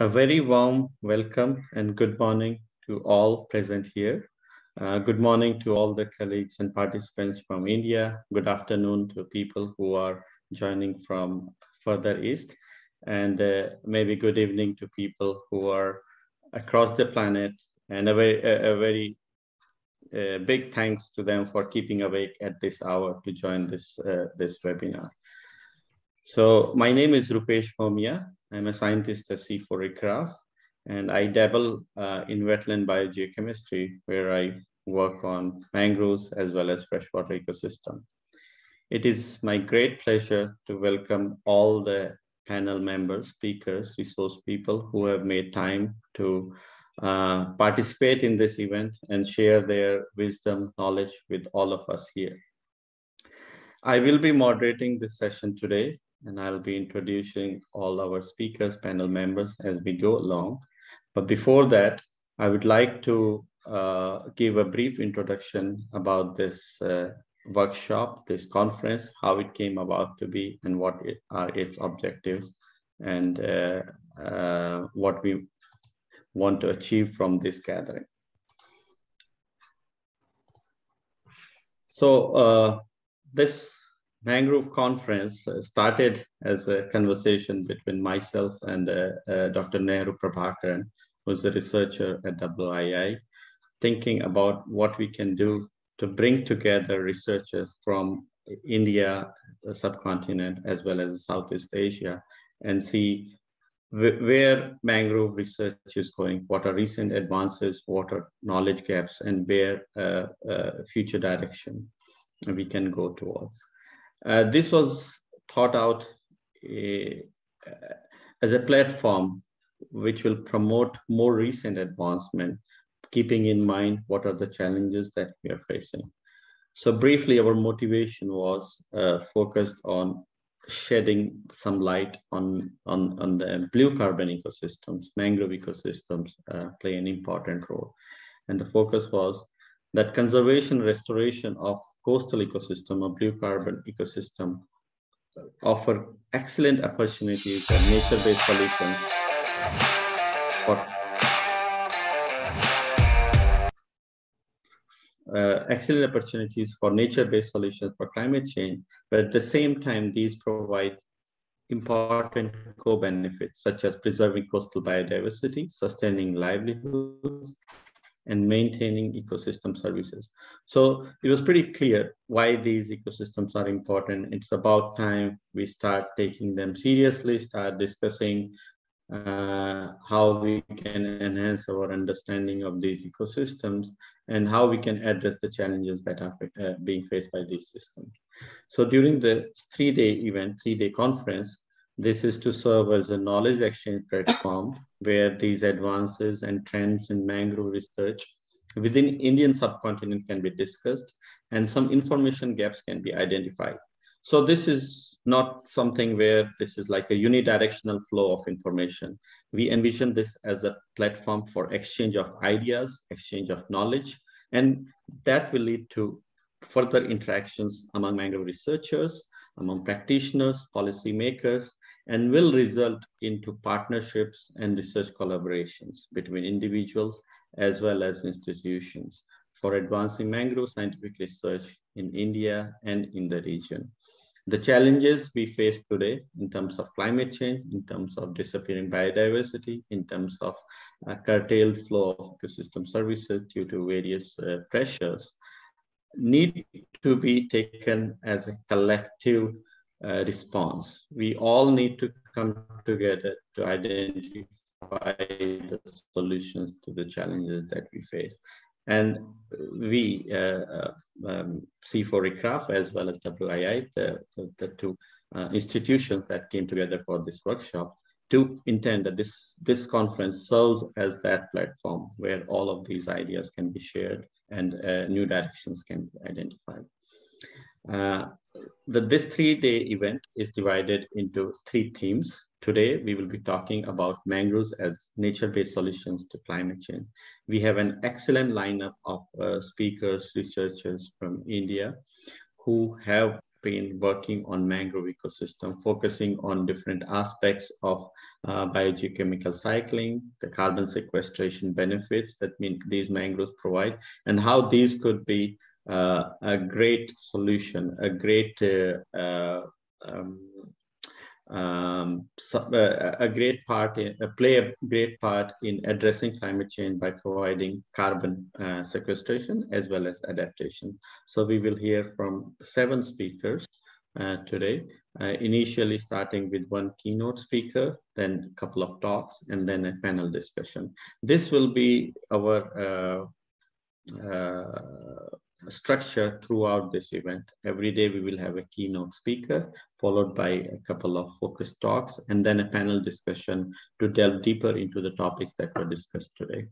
A very warm welcome and good morning to all present here. Uh, good morning to all the colleagues and participants from India. Good afternoon to people who are joining from further east. And uh, maybe good evening to people who are across the planet. And a very, a, a very uh, big thanks to them for keeping awake at this hour to join this, uh, this webinar. So my name is Rupesh Bhomia. I'm a scientist at CIFOR-ICRAF, and I dabble uh, in wetland biogeochemistry, where I work on mangroves as well as freshwater ecosystem. It is my great pleasure to welcome all the panel members, speakers, resource people who have made time to uh, participate in this event and share their wisdom, knowledge with all of us here. I will be moderating this session today and I'll be introducing all our speakers, panel members as we go along. But before that, I would like to uh, give a brief introduction about this uh, workshop, this conference, how it came about to be, and what it, are its objectives, and uh, uh what we want to achieve from this gathering. So uh, this Mangrove Conference uh, started as a conversation between myself and uh, uh, Dr. Nehru Prabhakaran, who's a researcher at WII, thinking about what we can do to bring together researchers from India, the subcontinent, as well as Southeast Asia, and see where mangrove research is going, what are recent advances, what are knowledge gaps, and where uh, uh, future direction we can go towards. Uh, this was thought out uh, as a platform which will promote more recent advancement, keeping in mind what are the challenges that we are facing. So briefly, our motivation was uh, focused on shedding some light on, on, on the blue carbon ecosystems, mangrove ecosystems uh, play an important role. And the focus was that conservation restoration of coastal ecosystem or blue carbon ecosystem offer excellent opportunities and nature-based solutions for uh, excellent opportunities for nature-based solutions for climate change, but at the same time, these provide important co-benefits such as preserving coastal biodiversity, sustaining livelihoods, and maintaining ecosystem services. So it was pretty clear why these ecosystems are important. It's about time we start taking them seriously, start discussing uh, how we can enhance our understanding of these ecosystems and how we can address the challenges that are uh, being faced by these systems. So during the three-day event, three-day conference, this is to serve as a knowledge exchange platform where these advances and trends in mangrove research within Indian subcontinent can be discussed and some information gaps can be identified. So this is not something where this is like a unidirectional flow of information. We envision this as a platform for exchange of ideas, exchange of knowledge, and that will lead to further interactions among mangrove researchers, among practitioners, policymakers, and will result into partnerships and research collaborations between individuals as well as institutions for advancing mangrove scientific research in India and in the region. The challenges we face today in terms of climate change, in terms of disappearing biodiversity, in terms of uh, curtailed flow of ecosystem services due to various uh, pressures, need to be taken as a collective uh, response. We all need to come together to identify the solutions to the challenges that we face. And we, uh, uh um, CIFOR-ICRAF as well as WII, the, the, the two uh, institutions that came together for this workshop, to intend that this, this conference serves as that platform where all of these ideas can be shared and uh, new directions can be identified. Uh, the, this three-day event is divided into three themes. Today, we will be talking about mangroves as nature-based solutions to climate change. We have an excellent lineup of uh, speakers, researchers from India who have been working on mangrove ecosystem, focusing on different aspects of uh, biogeochemical cycling, the carbon sequestration benefits that mean these mangroves provide, and how these could be a great solution, a great uh, uh um, um, uh, a great part in, uh, play a great part in addressing climate change by providing carbon uh, sequestration as well as adaptation. So we will hear from seven speakers uh, today, uh, initially starting with one keynote speaker, then a couple of talks, and then a panel discussion. This will be our uh, structure throughout this event. Every day we will have a keynote speaker followed by a couple of focus talks and then a panel discussion to delve deeper into the topics that were discussed today.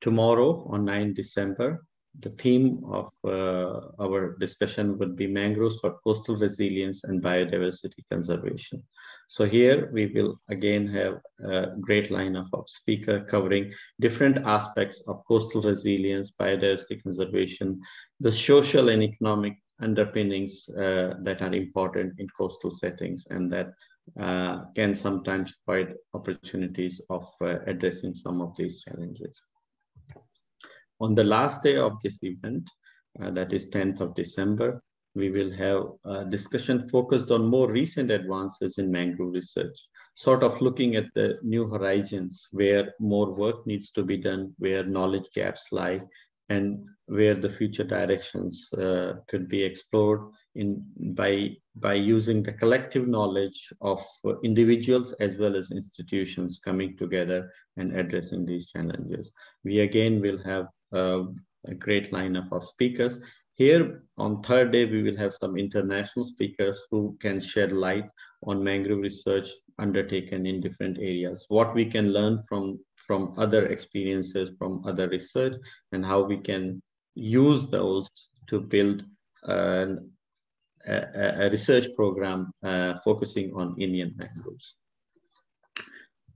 Tomorrow on 9 December, the theme of uh, our discussion would be mangroves for coastal resilience and biodiversity conservation. So here we will again have a great lineup of speaker covering different aspects of coastal resilience, biodiversity conservation, the social and economic underpinnings uh, that are important in coastal settings and that uh, can sometimes provide opportunities of uh, addressing some of these challenges. On the last day of this event, uh, that is 10th of December, we will have a discussion focused on more recent advances in mangrove research, sort of looking at the new horizons where more work needs to be done, where knowledge gaps lie, and where the future directions uh, could be explored in by by using the collective knowledge of individuals as well as institutions coming together and addressing these challenges. We again will have uh, a great lineup of speakers. Here on third day, we will have some international speakers who can shed light on mangrove research undertaken in different areas, what we can learn from, from other experiences, from other research, and how we can use those to build a, a, research program uh, focusing on Indian mangroves.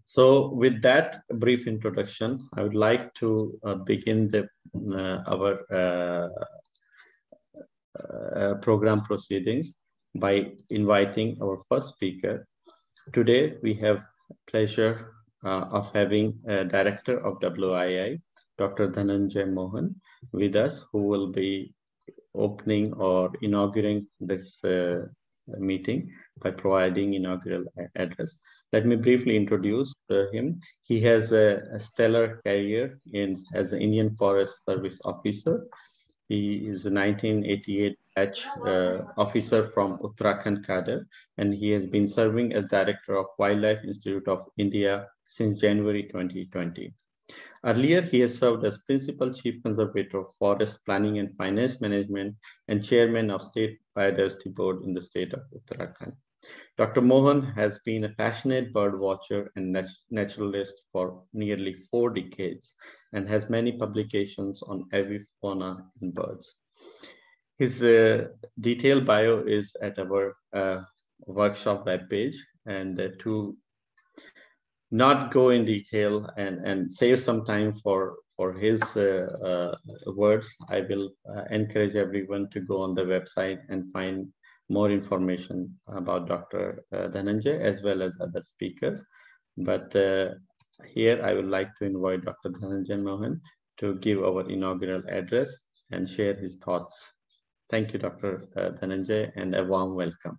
So with that brief introduction, I would like to uh, begin the, uh, our uh, uh program proceedings by inviting our first speaker. Today, we have pleasure of having director of WII, Dr. Dhananjay Mohan, with us, who will be opening or inaugurating this uh, meeting by providing inaugural address. Let me briefly introduce uh, him. He has a, a, stellar career in, as an Indian Forest Service officer. He is a 1988 batch uh, officer from Uttarakhand cadre, and he has been serving as director of Wildlife Institute of India since January 2020. Earlier, he has served as Principal Chief Conservator of Forest Planning and Finance Management and Chairman of State Biodiversity Board in the state of Uttarakhand. Dr. Mohan has been a passionate bird watcher and nat naturalist for nearly four decades and has many publications on avifauna and birds. His uh, detailed bio is at our uh, workshop webpage and uh, to not go in detail and, and save some time for, for his uh, uh, words, I will uh, encourage everyone to go on the website and find more information about Dr. Uh, Dhananjay as well as other speakers. But uh, here I would like to invite Dr. Dhananjay Mohan to give our inaugural address and share his thoughts. Thank you, Dr. Uh, Dhananjay, and a warm welcome.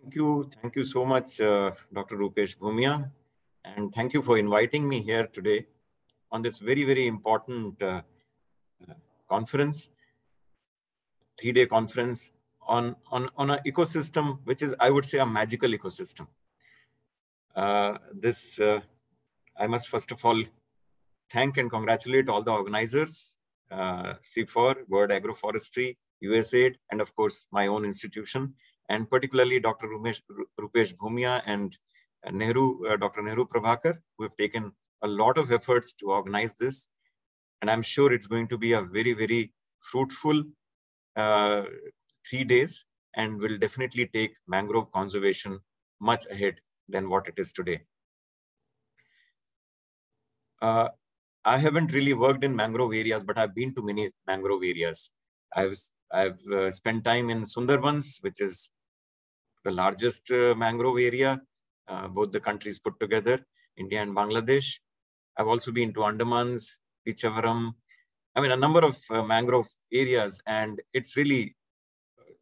Thank you. Thank you so much, uh, Dr. Rupesh Bhomia. And thank you for inviting me here today on this very, very important uh, uh conference three-day conference on, on, on an ecosystem, which is, I would say, a magical ecosystem. Uh, this, uh, I must first of all thank and congratulate all the organizers, uh, CIFOR, World Agroforestry, USAID, and of course, my own institution, and particularly Dr. Rumesh, Rupesh Bhomia and Nehru, uh, Dr. Nehru Prabhakar, who have taken a lot of efforts to organize this. And I'm sure it's going to be a very, very fruitful uh, three days and will definitely take mangrove conservation much ahead than what it is today. Uh, I haven't really worked in mangrove areas, but I've been to many mangrove areas. I've I've uh, spent time in Sundarbans, which is the largest uh, mangrove area, uh, both the countries put together, India and Bangladesh. I've also been to Andamans, Pichavaram, I mean, a number of uh, mangrove areas, and it's really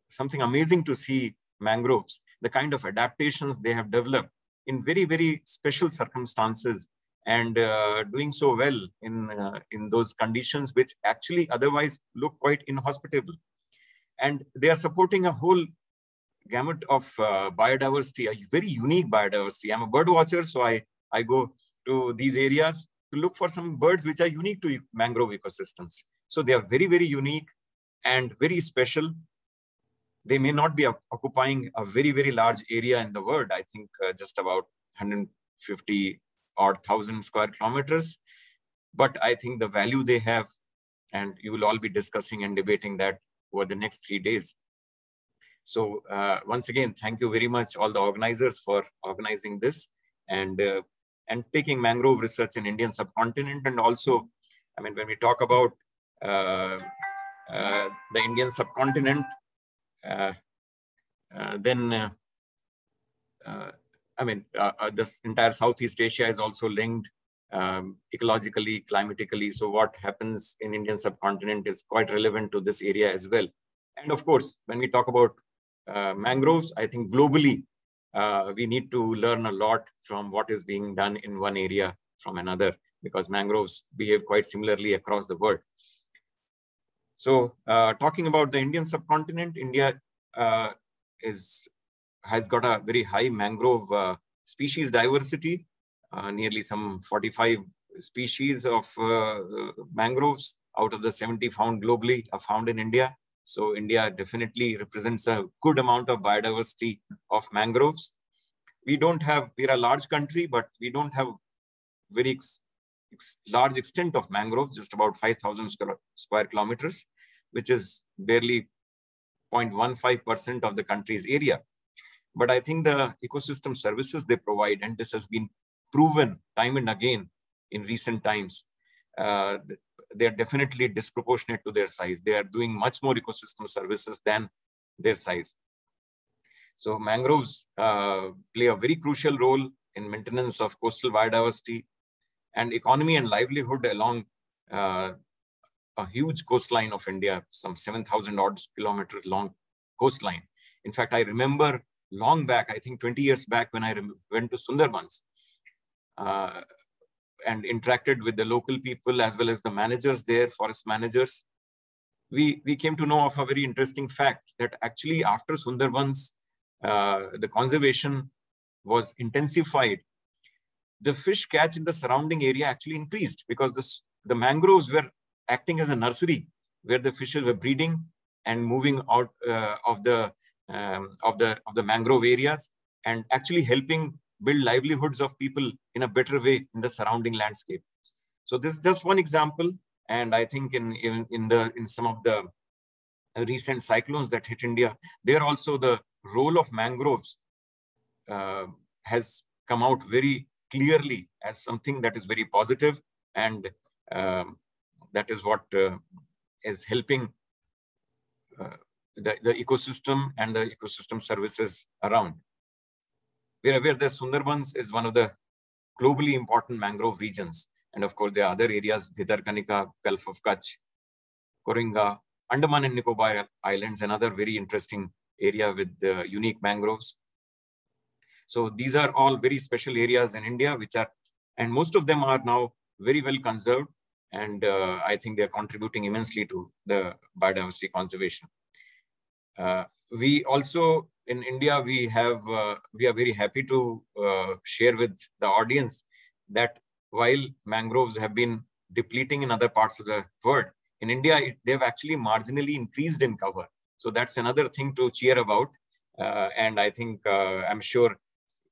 something amazing to see mangroves, the kind of adaptations they have developed in very, very special circumstances and uh, doing so well in, uh, in those conditions which actually otherwise look quite inhospitable. And they are supporting a whole gamut of uh, biodiversity, a very unique biodiversity. I'm a bird watcher, so I, I go to these areas to look for some birds which are unique to mangrove ecosystems. So they are very, very unique and very special. They may not be occupying a very, very large area in the world. I think uh, just about 150 or 1000 square kilometers. But I think the value they have, and you will all be discussing and debating that over the next three days. So uh, once again, thank you very much, all the organizers for organizing this. And uh, and taking mangrove research in Indian subcontinent. And also, I mean, when we talk about the Indian subcontinent, uh, uh then, uh, uh, I mean, this entire Southeast Asia is also linked um, ecologically, climatically. So what happens in Indian subcontinent is quite relevant to this area as well. And of course, when we talk about mangroves, I think globally, uh, we need to learn a lot from what is being done in one area from another because mangroves behave quite similarly across the world. So uh, talking about the Indian subcontinent, India uh, is has got a very high mangrove uh, species diversity, nearly some 45 species of mangroves out of the 70 found globally are found in India. So India definitely represents a good amount of biodiversity of mangroves. We don't have, we're a large country, but we don't have very ex, ex, large extent of mangroves, just about 5,000 square kilometers, which is barely 0.15% of the country's area. But I think the ecosystem services they provide, and this has been proven time and again in recent times, uh, they're definitely disproportionate to their size. They are doing much more ecosystem services than their size. So mangroves uh, play a very crucial role in maintenance of coastal biodiversity and economy and livelihood along uh, a huge coastline of India, some 7,000 odd kilometers long coastline. In fact, I remember long back, I think 20 years back when I went to Sundarbans, uh, and interacted with the local people as well as the managers there, forest managers, we, we came to know of a very interesting fact that actually after Sundarbans, uh, the conservation was intensified, the fish catch in the surrounding area actually increased because this, the mangroves were acting as a nursery where the fishes were breeding and moving out uh, of the um, of the of the mangrove areas and actually helping build livelihoods of people in a better way in the surrounding landscape. So this is just one example. And I think in, in, in, the, in some of the recent cyclones that hit India, there also the role of mangroves uh, has come out very clearly as something that is very positive and um, that is what uh, is helping uh, the, the ecosystem and the ecosystem services around. We're aware that Sundarbans is one of the globally important mangrove regions. And of course, there are other areas, Bhitarkanika, Gulf of Kutch, Coringa, Andaman and Nicobar Islands, another very interesting area with uh, unique mangroves. So these are all very special areas in India, which are, and most of them are now very well conserved. And uh, I think they're contributing immensely to the biodiversity conservation. Uh, we also in India, we have uh, we are very happy to uh, share with the audience that while mangroves have been depleting in other parts of the world, in India they've actually marginally increased in cover. So that's another thing to cheer about. Uh, and I think uh, I'm sure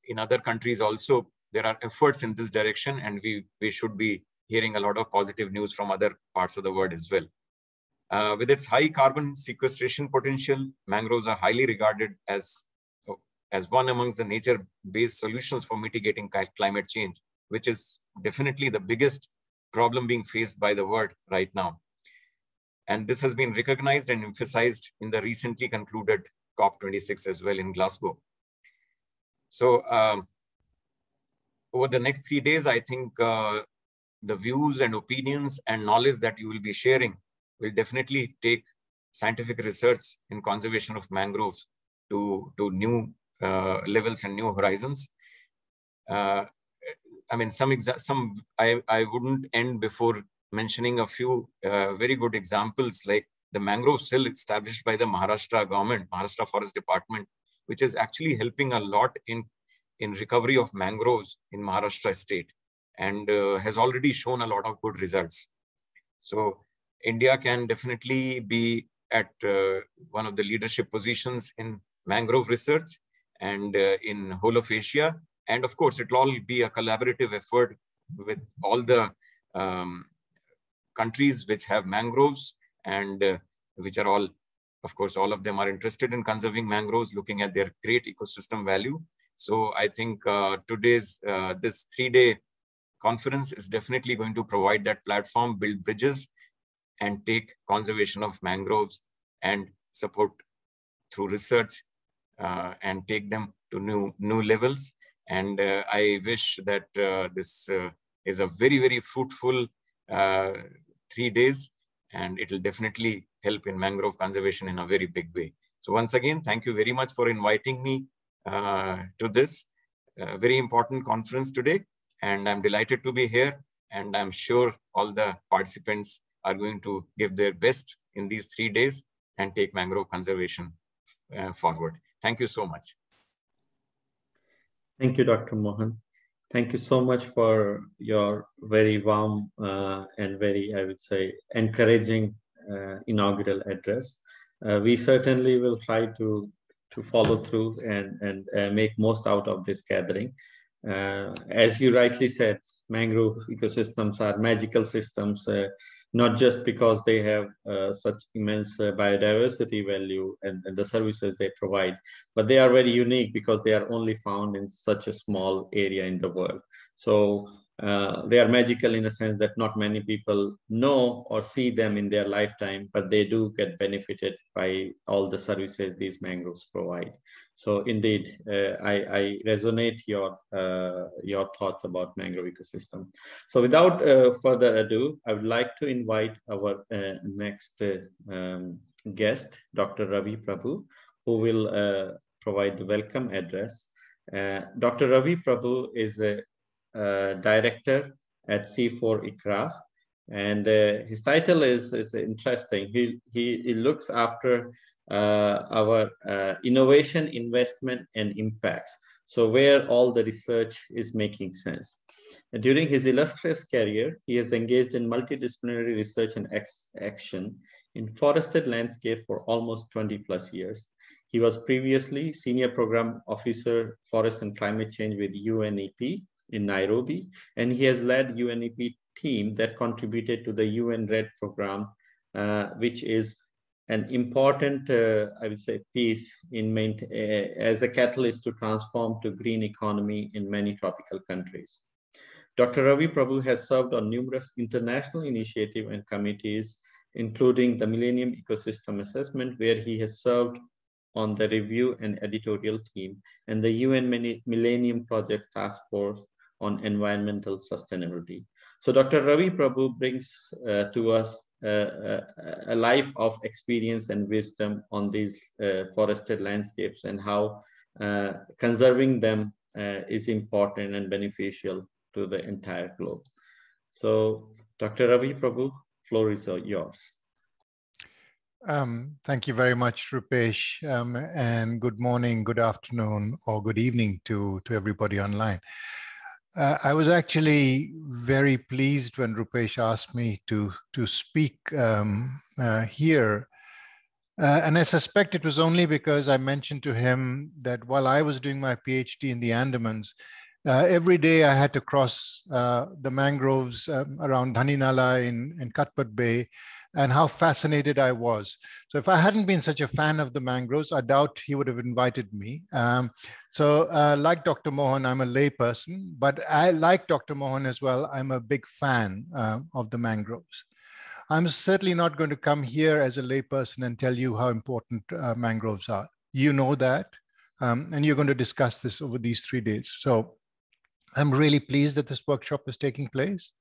in other countries also there are efforts in this direction, and we we should be hearing a lot of positive news from other parts of the world as well. Uh, with its high carbon sequestration potential, mangroves are highly regarded as, as one amongst the nature-based solutions for mitigating climate change, which is definitely the biggest problem being faced by the world right now. And this has been recognized and emphasized in the recently concluded COP26 as well in Glasgow. So um, over the next three days, I think uh, the views and opinions and knowledge that you will be sharing will definitely take scientific research in conservation of mangroves to, to new uh, levels and new horizons. Uh, I mean, some some I, I wouldn't end before mentioning a few uh, very good examples like the mangrove cell established by the Maharashtra government, Maharashtra Forest Department, which is actually helping a lot in, in recovery of mangroves in Maharashtra state and uh, has already shown a lot of good results. So India can definitely be at uh, one of the leadership positions in mangrove research and uh, in whole of Asia. And of course, it'll all be a collaborative effort with all the um, countries which have mangroves and uh, which are all, of course, all of them are interested in conserving mangroves, looking at their great ecosystem value. So I think uh, today's, uh, this three-day conference is definitely going to provide that platform, build bridges, and take conservation of mangroves and support through research uh, and take them to new, new levels. And uh, I wish that uh, this uh, is a very, very fruitful uh, three days, and it will definitely help in mangrove conservation in a very big way. So once again, thank you very much for inviting me uh, to this very important conference today. And I'm delighted to be here. And I'm sure all the participants are going to give their best in these three days and take mangrove conservation uh, forward. Thank you so much. Thank you, Dr. Mohan. Thank you so much for your very warm uh, and very, I would say, encouraging uh, inaugural address. Uh, we certainly will try to to follow through and and uh, make most out of this gathering. Uh, as you rightly said, mangrove ecosystems are magical systems uh, not just because they have uh, such immense uh, biodiversity value and, and, the services they provide, but they are very unique because they are only found in such a small area in the world. So uh, they are magical in a sense that not many people know or see them in their lifetime, but they do get benefited by all the services these mangroves provide. So indeed, uh, I, I, resonate your uh, your thoughts about mangrove ecosystem. So without uh, further ado, I would like to invite our uh, next uh, um, guest, Dr. Ravi Prabhu, who will provide the welcome address. Dr. Ravi Prabhu is a uh, director at CIFOR ICRAF. And uh, his title is, is interesting. He, he, he looks after uh, our innovation, investment, and impacts. So where all the research is making sense. During his illustrious career, he has engaged in multidisciplinary research and action in forested landscape for almost 20 plus years. He was previously Senior Program Officer, Forest and Climate Change with UNEP in Nairobi, and he has led UNEP team that contributed to the UN REDD program, uh, which is an important, uh, I would say, piece in uh, as a catalyst to transform to green economy in many tropical countries. Dr. Ravi Prabhu has served on numerous international initiatives and committees, including the Millennium Ecosystem Assessment, where he has served on the review and editorial team, and the UN Millennium Project Task Force on environmental sustainability. So Dr. Ravi Prabhu brings uh, to us uh, a life of experience and wisdom on these uh, forested landscapes and how uh, conserving them uh, is important and beneficial to the entire globe. So Dr. Ravi Prabhu, floor is yours. Um, thank you very much, Rupesh, um, and good morning, good afternoon, or good evening to, to everybody online. Uh, I was actually very pleased when Rupesh asked me to, to speak um, uh, here. Uh, and I suspect it was only because I mentioned to him that while I was doing my PhD in the Andamans, uh, every day I had to cross uh, the mangroves um, around Dhaninala in, in Katpat Bay and how fascinated I was. So if I hadn't been such a fan of the mangroves, I doubt he would have invited me. Um, so uh, like Dr. Mohan, I'm a layperson, but I like Dr. Mohan as well. I'm a big fan uh, of the mangroves. I'm certainly not going to come here as a layperson and tell you how important uh, mangroves are. You know that, um, and you're going to discuss this over these three days. So I'm really pleased that this workshop is taking place.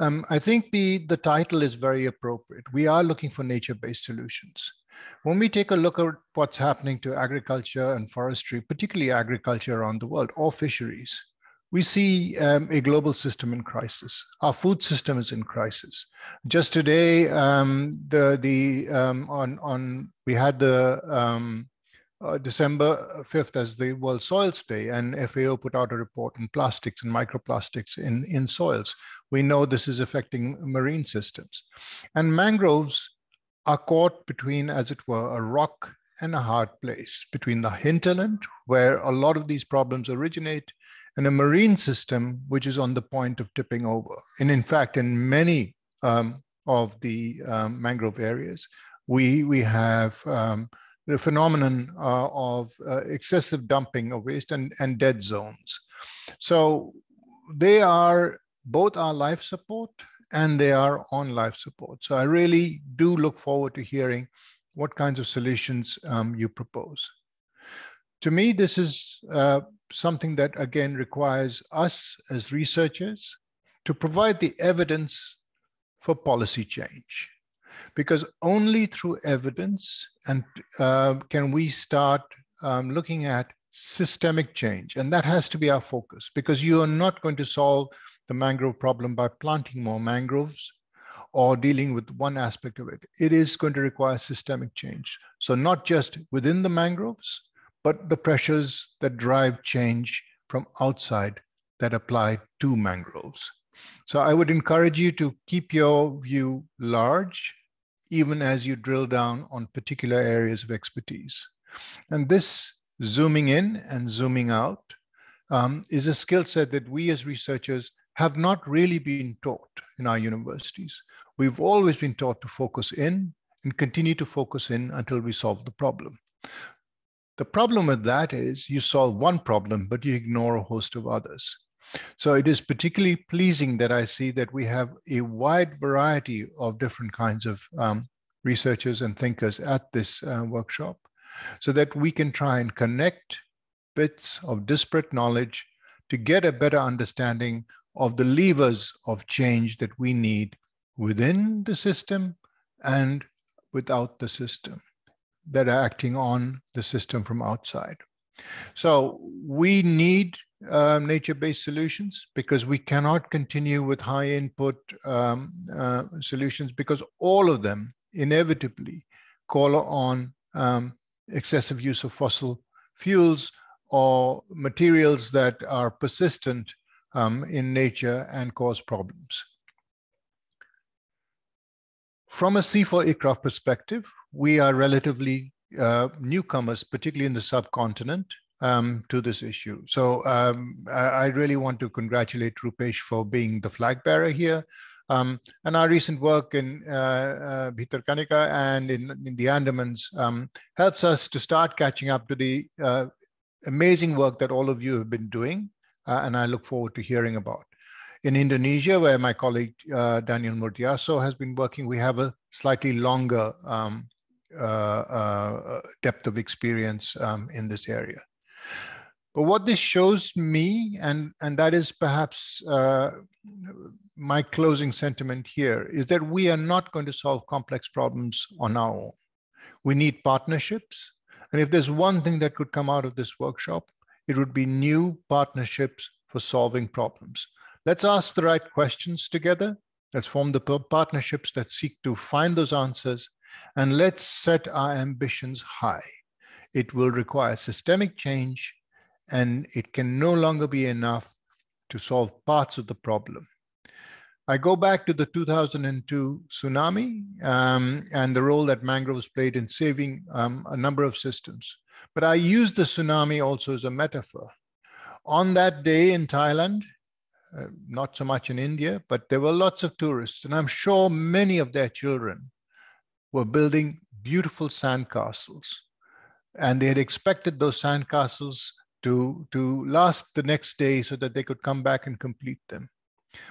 Um, I think the, the title is very appropriate. We are looking for nature-based solutions. When we take a look at what's happening to agriculture and forestry, particularly agriculture around the world, or fisheries, we see um, a global system in crisis. Our food system is in crisis. Just today, um, the the um, on on we had the um, uh, December 5th as the World Soils Day, and FAO put out a report on plastics and microplastics in, in soils. We know this is affecting marine systems. And mangroves are caught between, as it were, a rock and a hard place, between the hinterland, where a lot of these problems originate, and a marine system, which is on the point of tipping over. And in fact, in many um, of the um, mangrove areas, we, we have um, the phenomenon uh, of uh, excessive dumping of waste and, and dead zones. So they are both are life support and they are on life support. So I really do look forward to hearing what kinds of solutions um, you propose. To me, this is uh, something that again requires us as researchers to provide the evidence for policy change because only through evidence and uh, can we start um, looking at systemic change and that has to be our focus because you are not going to solve the mangrove problem by planting more mangroves or dealing with one aspect of it. It is going to require systemic change. So not just within the mangroves but the pressures that drive change from outside that apply to mangroves. So i would encourage you to keep your view large even as you drill down on particular areas of expertise. And this zooming in and zooming out um, is a skill set that we as researchers have not really been taught in our universities. We've always been taught to focus in and continue to focus in until we solve the problem. The problem with that is you solve one problem, but you ignore a host of others. So it is particularly pleasing that I see that we have a wide variety of different kinds of um, researchers and thinkers at this uh, workshop so that we can try and connect bits of disparate knowledge to get a better understanding of the levers of change that we need within the system and without the system that are acting on the system from outside. So we need um, nature-based solutions because we cannot continue with high input um, uh, solutions because all of them inevitably call on um, excessive use of fossil fuels or materials that are persistent um, in nature and cause problems. From a CIFOR-ICRAF perspective, we are relatively uh, newcomers, particularly in the subcontinent, um, to this issue. So um, I, I, really want to congratulate Rupesh for being the flag bearer here. Um, and our recent work in uh, uh, and in, in the Andamans um, helps us to start catching up to the uh, amazing work that all of you have been doing. Uh, and I look forward to hearing about. In Indonesia, where my colleague uh, Daniel Murdiyarso has been working, we have a slightly longer um, uh, depth of experience um, in this area. But what this shows me, and, and that is perhaps uh, my closing sentiment here, is that we are not going to solve complex problems on our own. We need partnerships. And if there's one thing that could come out of this workshop, it would be new partnerships for solving problems. Let's ask the right questions together. Let's form the partnerships that seek to find those answers. And let's set our ambitions high. It will require systemic change and it can no longer be enough to solve parts of the problem. I go back to the 2002 tsunami um, and the role that mangroves played in saving um, a number of systems. But I use the tsunami also as a metaphor. On that day in Thailand, uh, not so much in India, but there were lots of tourists, and I'm sure many of their children were building beautiful sandcastles. And they had expected those sandcastles to, to last the next day so that they could come back and complete them.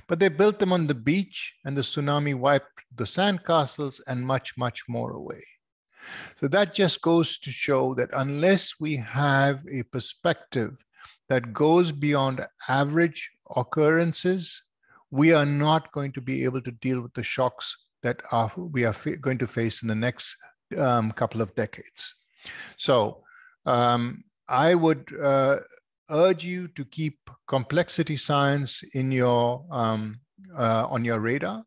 But they built them on the beach, and the tsunami wiped the sandcastles and much, much more away. So that just goes to show that unless we have a perspective that goes beyond average occurrences, we are not going to be able to deal with the shocks that are, we are going to face in the next um, couple of decades. So um, I would uh, urge you to keep complexity science in your um, uh, on your radar.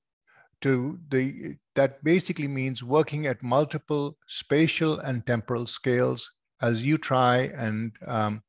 To the that basically means working at multiple spatial and temporal scales as you try and um,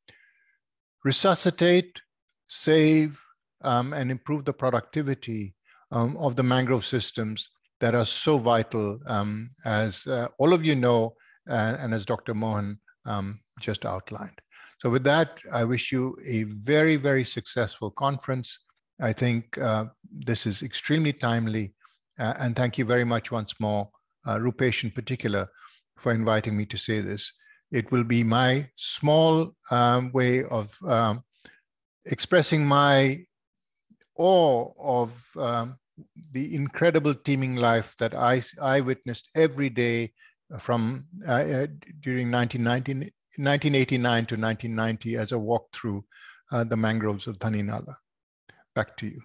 resuscitate, save, um, and improve the productivity um, of the mangrove systems that are so vital, um, as uh, all of you know, uh, and as Dr. Mohan um, just outlined. So with that, I wish you a very, very successful conference. I think uh, this is extremely timely. Uh, and thank you very much once more, uh, Rupesh in particular, for inviting me to say this. It will be my small um, way of um, expressing my awe of um, the incredible teaming life that I, I witnessed every day from uh, uh during 1989 to 1990 as a walk through uh, the mangroves of Dhani Nala. Back to you.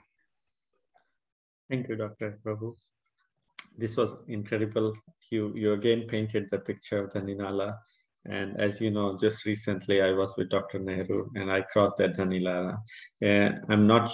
Thank you, Dr. Prabhu. This was incredible. You, you again painted the picture of the Nala. And as you know, just recently I was with Dr. Nehru and I crossed that Dhani Nala. And I'm not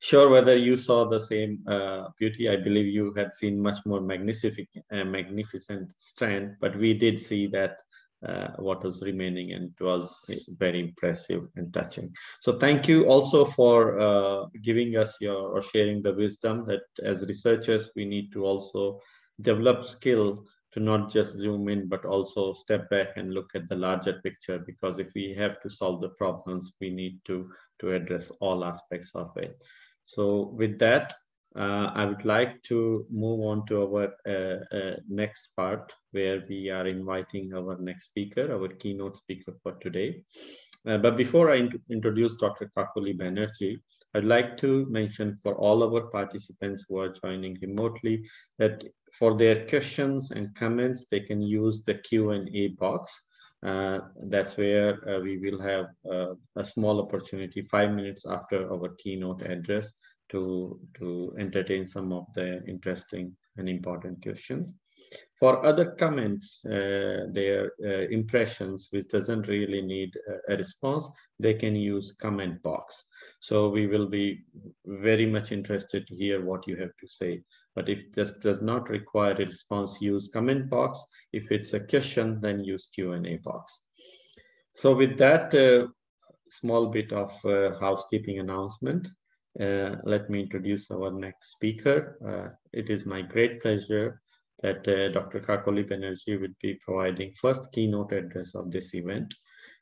sure whether you saw the same uh, beauty. I believe you had seen much more magnificent, uh, magnificent strand, but we did see that uh, what was remaining and it was very impressive and touching. So thank you also for uh, giving us your or sharing the wisdom that as researchers, we need to also develop skill to not just zoom in, but also step back and look at the larger picture. Because if we have to solve the problems, we need to, to address all aspects of it. So with that, uh, I would like to move on to our uh, uh, next part where we are inviting our next speaker, our keynote speaker for today. Uh, but before I in introduce Dr. Kakuli Banerjee, I'd like to mention for all our participants who are joining remotely that for their questions and comments, they can use the Q&A box. Uh, that's where uh, we will have uh, a small opportunity five minutes after our keynote address to, to entertain some of the interesting and important questions. For other comments, uh, their uh, impressions, which doesn't really need a, response, they can use comment box. So we will be very much interested to hear what you have to say. But if this does not require a response, use comment box. If it's a question, then use Q&A box. So with that uh, small bit of uh, housekeeping announcement, uh, let me introduce our next speaker. Uh, it is my great pleasure that uh, Dr. Kakuli Banerjee will be providing first keynote address of this event.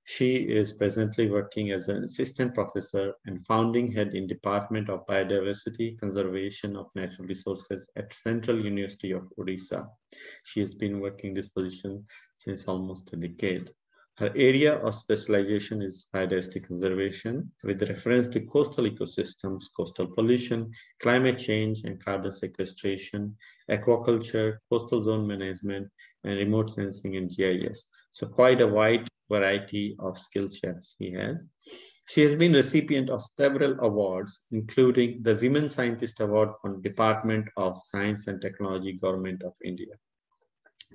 She is presently working as an assistant professor and founding head in Department of Biodiversity, Conservation of Natural Resources at Central University of Odisha. She has been working this position since almost a decade. Her area of specialization is biodiversity conservation with reference to coastal ecosystems, coastal pollution, climate change and carbon sequestration, aquaculture, coastal zone management, and remote sensing and GIS. So quite a wide variety of skill sets he has. She has been recipient of several awards, including the Women Scientist Award from Department of Science and Technology, Government of India.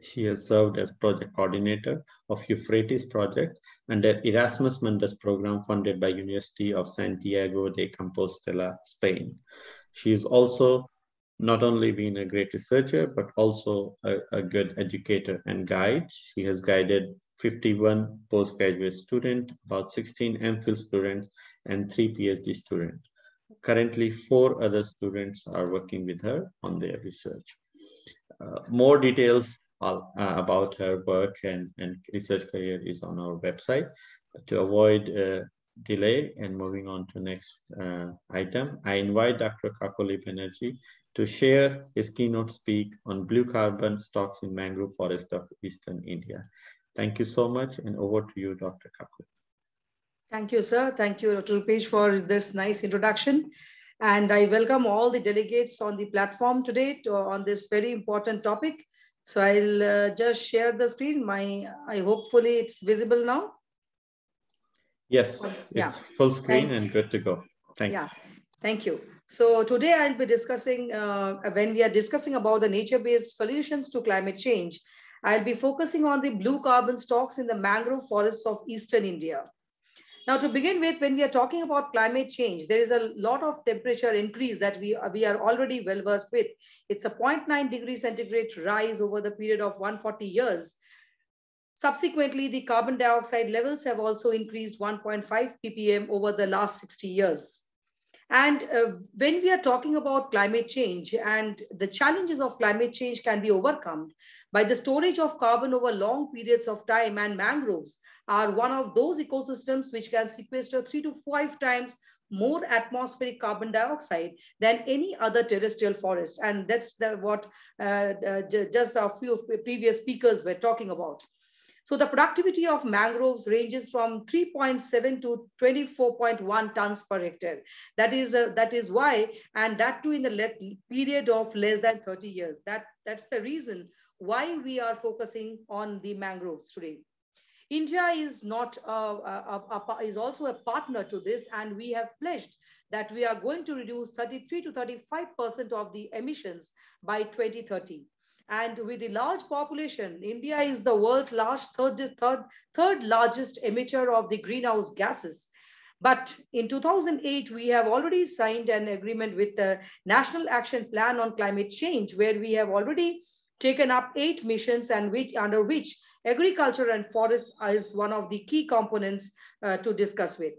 She has served as project coordinator of Euphrates project and the Erasmus Mundus program funded by University of Santiago de Compostela, Spain. She is also not only been a great researcher, but also a, a good educator and guide. She has guided 51 postgraduate students, about 16 MPhil students, and three PhD students. Currently, four other students are working with her on their research. Uh, more details all, uh, about her work and, and research career is on our website. To avoid uh, delay and moving on to next uh, item, I invite Dr. Kakuli to share his keynote speak on blue carbon stocks in mangrove forest of Eastern India. Thank you so much and over to you, Dr. Kakuli. Thank you, sir. Thank you, Dr. Rupesh, for this nice introduction. And I welcome all the delegates on the platform today to, on this very important topic. So I'll uh, just share the screen. My, I hopefully it's visible now. Yes, yeah. it's full screen Thank and good to go. Thank yeah. you. Thank you. So today I'll be discussing, uh, when we are discussing about the nature-based solutions to climate change, I'll be focusing on the blue carbon stocks in the mangrove forests of Eastern India. Now, to begin with, when we are talking about climate change, there is a lot of temperature increase that we, we are already well versed with. It's a 0.9 degree centigrade rise over the period of 140 years. Subsequently, the carbon dioxide levels have also increased 1.5 ppm over the last 60 years. And uh, when we are talking about climate change and the challenges of climate change can be overcome by the storage of carbon over long periods of time and mangroves are one of those ecosystems which can sequester three to five times more atmospheric carbon dioxide than any other terrestrial forest. And that's the, what uh, uh, just a few previous speakers were talking about. So the productivity of mangroves ranges from 3.7 to 24.1 tons per hectare. That is, uh, that is why, and that too in the period of less than 30 years. That, that's the reason why we are focusing on the mangroves today. India is not a, a, a, is also a partner to this, and we have pledged that we are going to reduce 33 to 35 percent of the emissions by 2030. And with the large population, India is the world's large third, third, third largest emitter of the greenhouse gases. But in 2008, we have already signed an agreement with the National Action Plan on Climate Change, where we have already taken up eight missions and which, under which agriculture and forests is one of the key components uh, to discuss with.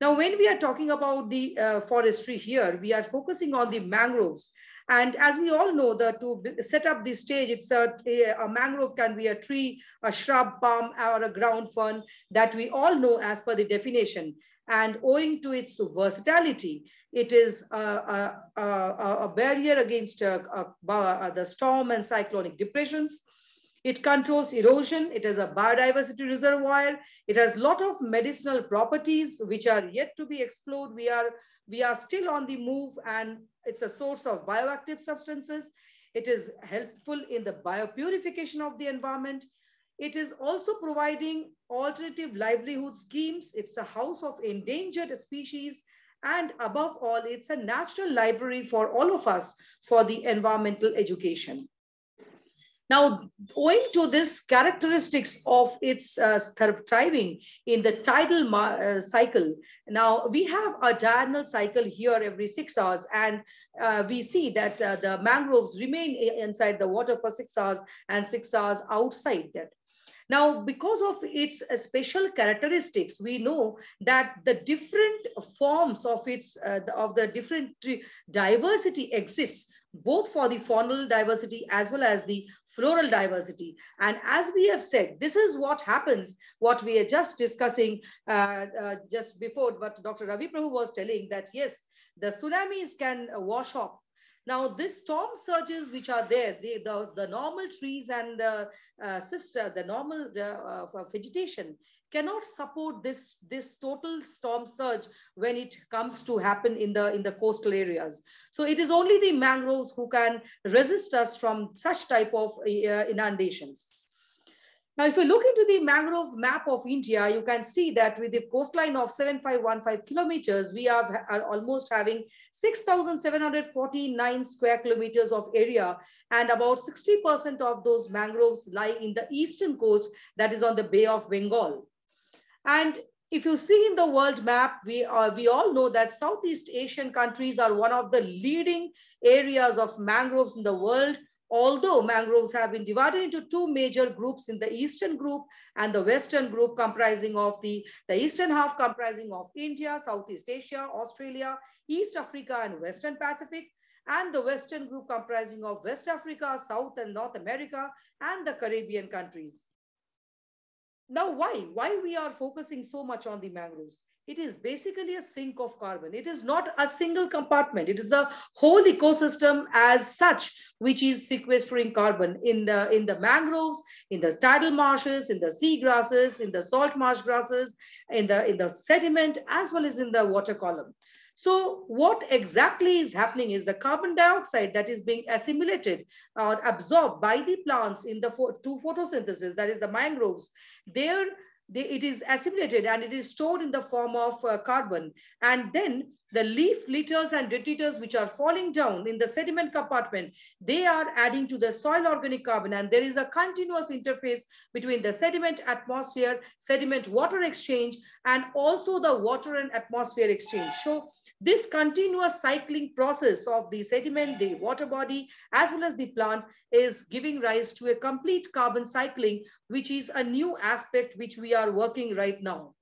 Now, when we are talking about the uh, forestry here, we are focusing on the mangroves. And as we all know, that to set up this stage, it's a, a, mangrove can be a tree, a shrub, palm, or a ground fern that we all know as per the definition. And owing to its versatility, it is a, a, a barrier against uh, uh, the storm and cyclonic depressions. It controls erosion. It is a biodiversity reservoir. It has a lot of medicinal properties which are yet to be explored. We are, we are still on the move and it's a source of bioactive substances. It is helpful in the biopurification of the environment. It is also providing alternative livelihood schemes. It's a house of endangered species. And above all, it's a natural library for all of us for the environmental education. Now, owing to this characteristics of its uh, thriving in the tidal uh, cycle, now we have a diurnal cycle here every six hours, and uh, we see that uh, the mangroves remain inside the water for six hours and six hours outside that. Now, because of its uh, special characteristics, we know that the different forms of its uh, of the different diversity exists both for the faunal diversity as well as the floral diversity. And as we have said, this is what happens, what we are just discussing uh, uh, just before, what Dr. Ravi Prabhu was telling that yes, the tsunamis can wash off now, this storm surges which are there, the, the, the normal trees and the uh, sister, the normal uh, uh, vegetation cannot support this, this total storm surge when it comes to happen in the, in the coastal areas. So it is only the mangroves who can resist us from such type of uh, inundations. Now, if you look into the mangrove map of India, you can see that with the coastline of 7515 kilometers, we are, are almost having 6,749 square kilometers of area, and about 60% of those mangroves lie in the eastern coast, that is on the Bay of Bengal. And if you see in the world map, we, uh, we all know that Southeast Asian countries are one of the leading areas of mangroves in the world although mangroves have been divided into two major groups in the eastern group and the western group comprising of the, the eastern half comprising of India, Southeast Asia, Australia, East Africa and Western Pacific and the western group comprising of West Africa, South and North America and the Caribbean countries. Now, why? Why we are focusing so much on the mangroves? it is basically a sink of carbon. It is not a single compartment. It is the whole ecosystem as such, which is sequestering carbon in the, in the mangroves, in the tidal marshes, in the sea grasses, in the salt marsh grasses, in the, in the sediment, as well as in the water column. So what exactly is happening is the carbon dioxide that is being assimilated or absorbed by the plants in the to photosynthesis, that is the mangroves, there they, it is assimilated and it is stored in the form of uh, carbon. And then the leaf litters and detritus which are falling down in the sediment compartment, they are adding to the soil organic carbon. And there is a continuous interface between the sediment atmosphere, sediment water exchange, and also the water and atmosphere exchange. So this continuous cycling process of the sediment, the water body, as well as the plant is giving rise to a complete carbon cycling, which is a new aspect which we are working right now.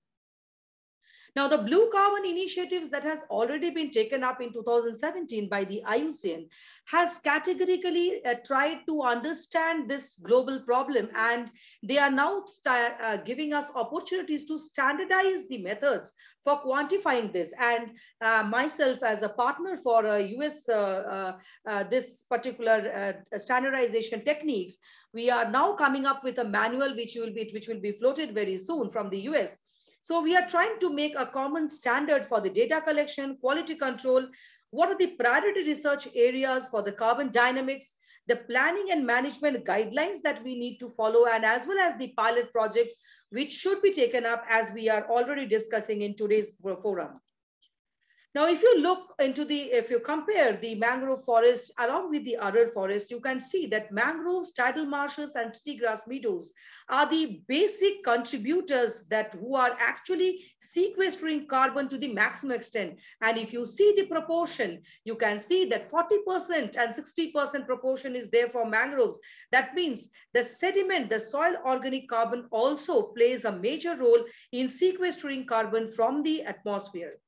Now, the blue carbon initiatives that has already been taken up in 2017 by the IUCN has categorically uh, tried to understand this global problem and they are now uh, giving us opportunities to standardize the methods for quantifying this. And uh, myself as a partner for uh, US, uh, uh, this particular standardization techniques, we are now coming up with a manual which will be, which will be floated very soon from the US so we are trying to make a common standard for the data collection, quality control. What are the priority research areas for the carbon dynamics, the planning and management guidelines that we need to follow, and as well as the pilot projects, which should be taken up as we are already discussing in today's forum. Now, if you look into the, if you compare the mangrove forest along with the other forests, you can see that mangroves, tidal marshes, and seagrass meadows are the basic contributors that who are actually sequestering carbon to the maximum extent. And if you see the proportion, you can see that 40% and 60% proportion is there for mangroves. That means the sediment, the soil organic carbon also plays a major role in sequestering carbon from the atmosphere.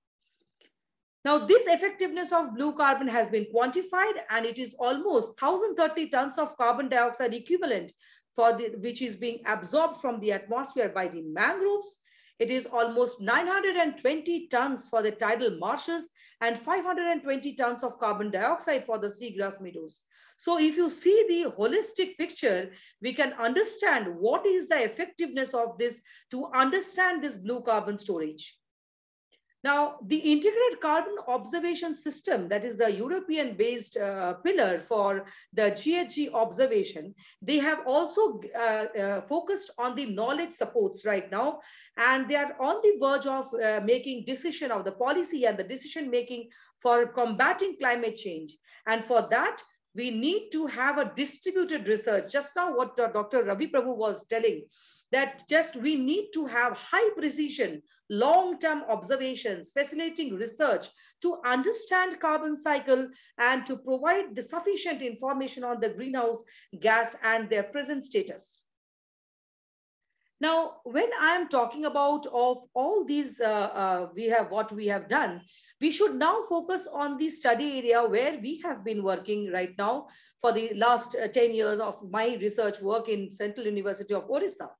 Now, this effectiveness of blue carbon has been quantified and it is almost 1030 tons of carbon dioxide equivalent for the, which is being absorbed from the atmosphere by the mangroves. It is almost 920 tons for the tidal marshes and 520 tons of carbon dioxide for the seagrass meadows. So if you see the holistic picture, we can understand what is the effectiveness of this to understand this blue carbon storage. Now, the integrated carbon observation system, that is the European based uh, pillar for the GHG observation, they have also uh, uh, focused on the knowledge supports right now. And they are on the verge of uh, making decision of the policy and the decision making for combating climate change. And for that, we need to have a distributed research. Just now what Dr. Ravi Prabhu was telling, that just we need to have high precision, long-term observations, facilitating research to understand carbon cycle and to provide the sufficient information on the greenhouse gas and their present status. Now, when I am talking about of all these, uh, uh, we have what we have done, we should now focus on the study area where we have been working right now for the last uh, 10 years of my research work in Central University of Orissa.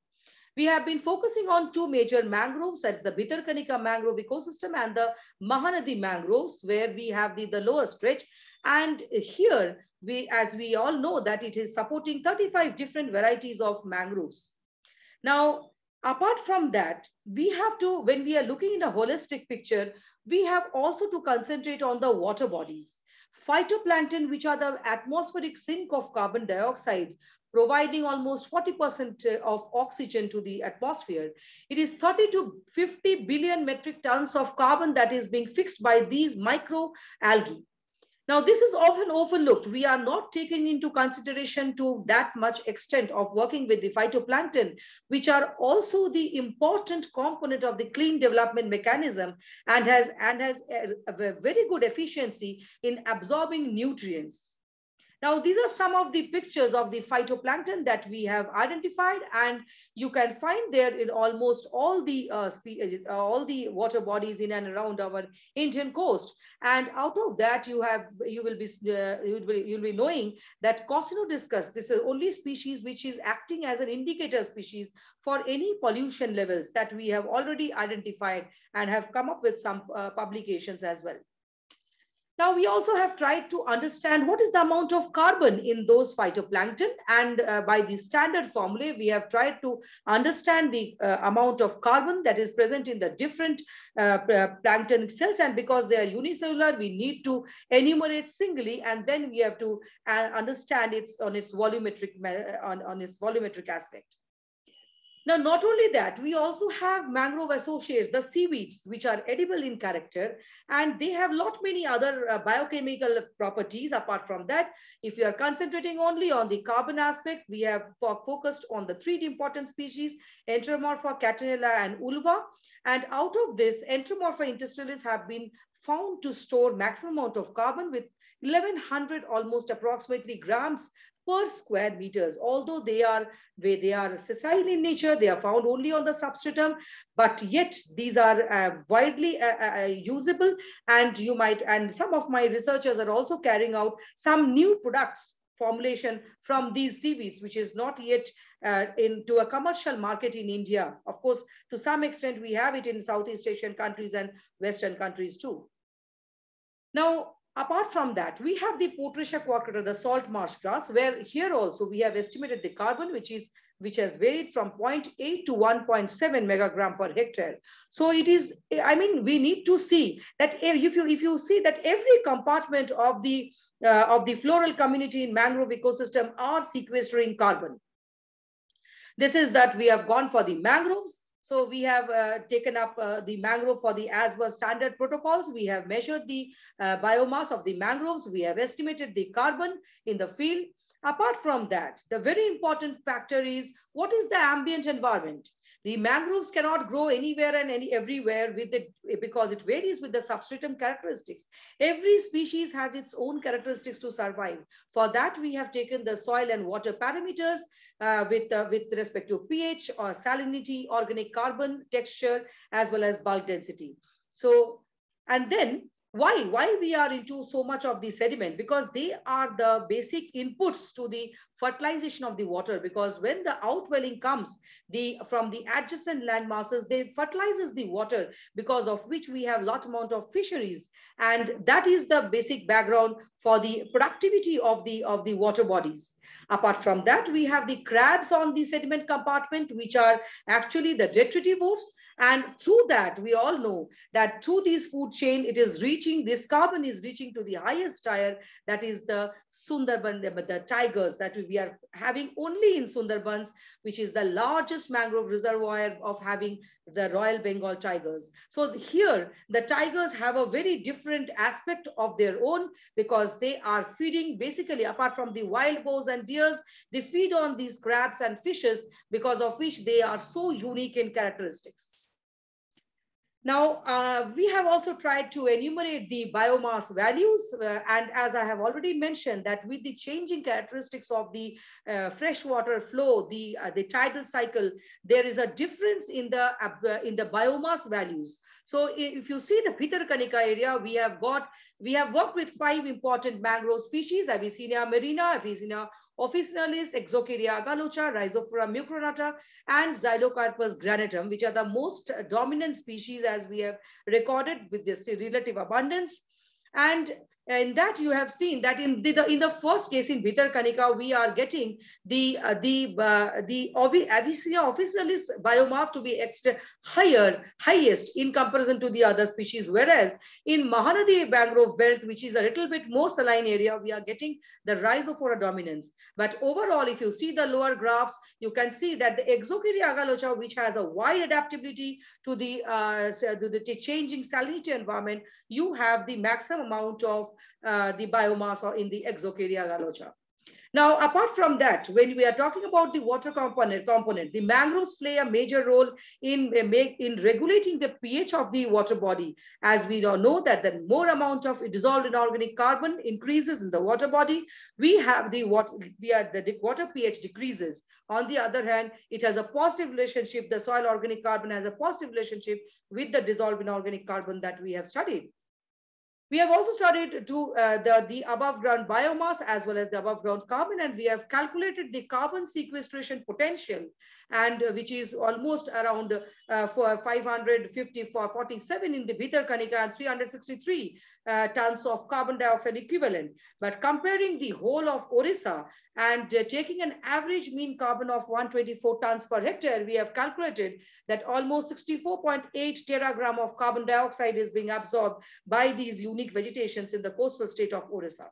We have been focusing on two major mangroves, that's the Bhitarkanika mangrove ecosystem and the Mahanadi mangroves, where we have the, the lower stretch. And here, we, as we all know that it is supporting 35 different varieties of mangroves. Now, apart from that, we have to, when we are looking in a holistic picture, we have also to concentrate on the water bodies. Phytoplankton, which are the atmospheric sink of carbon dioxide, providing almost 40% uh, of oxygen to the atmosphere. It is 30 to 50 billion metric tons of carbon that is being fixed by these micro algae. Now, this is often overlooked. We are not taking into consideration to that much extent of working with the phytoplankton, which are also the important component of the clean development mechanism and has, and has a, a very good efficiency in absorbing nutrients. Now, these are some of the pictures of the phytoplankton that we have identified, and you can find there in almost all the uh, uh, all the water bodies in and around our Indian coast. And out of that, you have you will be uh, you will you'll be knowing that Coscinodiscus, this is only species which is acting as an indicator species for any pollution levels that we have already identified and have come up with some uh, publications as well. Now, we also have tried to understand what is the amount of carbon in those phytoplankton. And uh, by the standard formulae, we have tried to understand the uh, amount of carbon that is present in the different uh, plankton cells. And because they are unicellular, we need to enumerate singly, and then we have to uh, understand its on its volumetric on, on its volumetric aspect. Now, not only that, we also have mangrove associates, the seaweeds, which are edible in character, and they have lot many other uh, biochemical properties. Apart from that, if you are concentrating only on the carbon aspect, we have focused on the three important species, Enteromorpha, Catenella, and Ulva. And out of this, Enteromorpha intestinalis have been found to store maximum amount of carbon with 1100 almost approximately grams per square meters. Although they are they are sessile in nature, they are found only on the substratum, but yet these are uh, widely uh, uh, uh, usable. And you might, and some of my researchers are also carrying out some new products formulation from these seaweeds, which is not yet uh, into a commercial market in India. Of course, to some extent, we have it in Southeast Asian countries and Western countries too. Now, Apart from that, we have the Porteresia coarctata, the salt marsh grass, where here also we have estimated the carbon, which is which has varied from 0.8 to 1.7 megagram per hectare. So it is, I mean, we need to see that if you if you see that every compartment of the uh, of the floral community in mangrove ecosystem are sequestering carbon. This is that we have gone for the mangroves, so we have uh, taken up uh, the mangrove for the ASBER standard protocols. We have measured the uh, biomass of the mangroves. We have estimated the carbon in the field. Apart from that, the very important factor is what is the ambient environment? The mangroves cannot grow anywhere and any everywhere with it because it varies with the substratum characteristics. Every species has its own characteristics to survive. For that, we have taken the soil and water parameters uh, with, uh, with respect to pH or salinity, organic carbon, texture, as well as bulk density. So, and then why? Why we are into so much of the sediment? Because they are the basic inputs to the fertilization of the water. Because when the outwelling comes the from the adjacent land masses they fertilizes the water because of which we have lot amount of fisheries. And that is the basic background for the productivity of the of the water bodies. Apart from that we have the crabs on the sediment compartment which are actually the detritivores and through that, we all know that through this food chain, it is reaching, this carbon is reaching to the highest tier, that is the Sundarban, the tigers that we are having only in Sundarbans, which is the largest mangrove reservoir of having the Royal Bengal tigers. So here, the tigers have a very different aspect of their own because they are feeding basically, apart from the wild boars and deers, they feed on these crabs and fishes because of which they are so unique in characteristics. Now, uh, we have also tried to enumerate the biomass values. Uh, and as I have already mentioned that with the changing characteristics of the uh, freshwater flow, the, uh, the tidal cycle, there is a difference in the, uh, in the biomass values. So if you see the Bhitarkanika area, we have got, we have worked with five important mangrove species, Avicennia marina, Avicennia officinalis, Excoecaria agallocha, Rhizophora mucronata, and Xylocarpus granatum, which are the most dominant species as we have recorded with this relative abundance. And in that you have seen that in the, in the first case in Bhitarkanika, we are getting the uh, the uh, the Avicennia officinalis biomass to be extra higher, highest in comparison to the other species. Whereas in Mahanadi mangrove belt, which is a little bit more saline area, we are getting the Rhizophora dominance. But overall, if you see the lower graphs, you can see that the Excoecaria agallocha, which has a wide adaptability to the, uh, to the changing salinity environment, you have the maximum amount of Uh, the biomass or in the Excoecaria galocha. Now, apart from that, when we are talking about the water component, component the mangroves play a major role in, uh, in regulating the pH of the water body. As we know that the more amount of dissolved inorganic carbon increases in the water body, we have the water, we are, the water pH decreases. On the other hand, it has a positive relationship. The soil organic carbon has a positive relationship with the dissolved inorganic carbon that we have studied. We have also studied to uh, the, the above ground biomass as well as the above ground carbon, and we have calculated the carbon sequestration potential, and uh, which is almost around uh, for 550 for 47 in the Bhitarkanika and 363 uh, tons of carbon dioxide equivalent. But comparing the whole of Orissa and uh, taking an average mean carbon of 124 tons per hectare, we have calculated that almost 64.8 teragram of carbon dioxide is being absorbed by these unique vegetations in the coastal state of Orissa.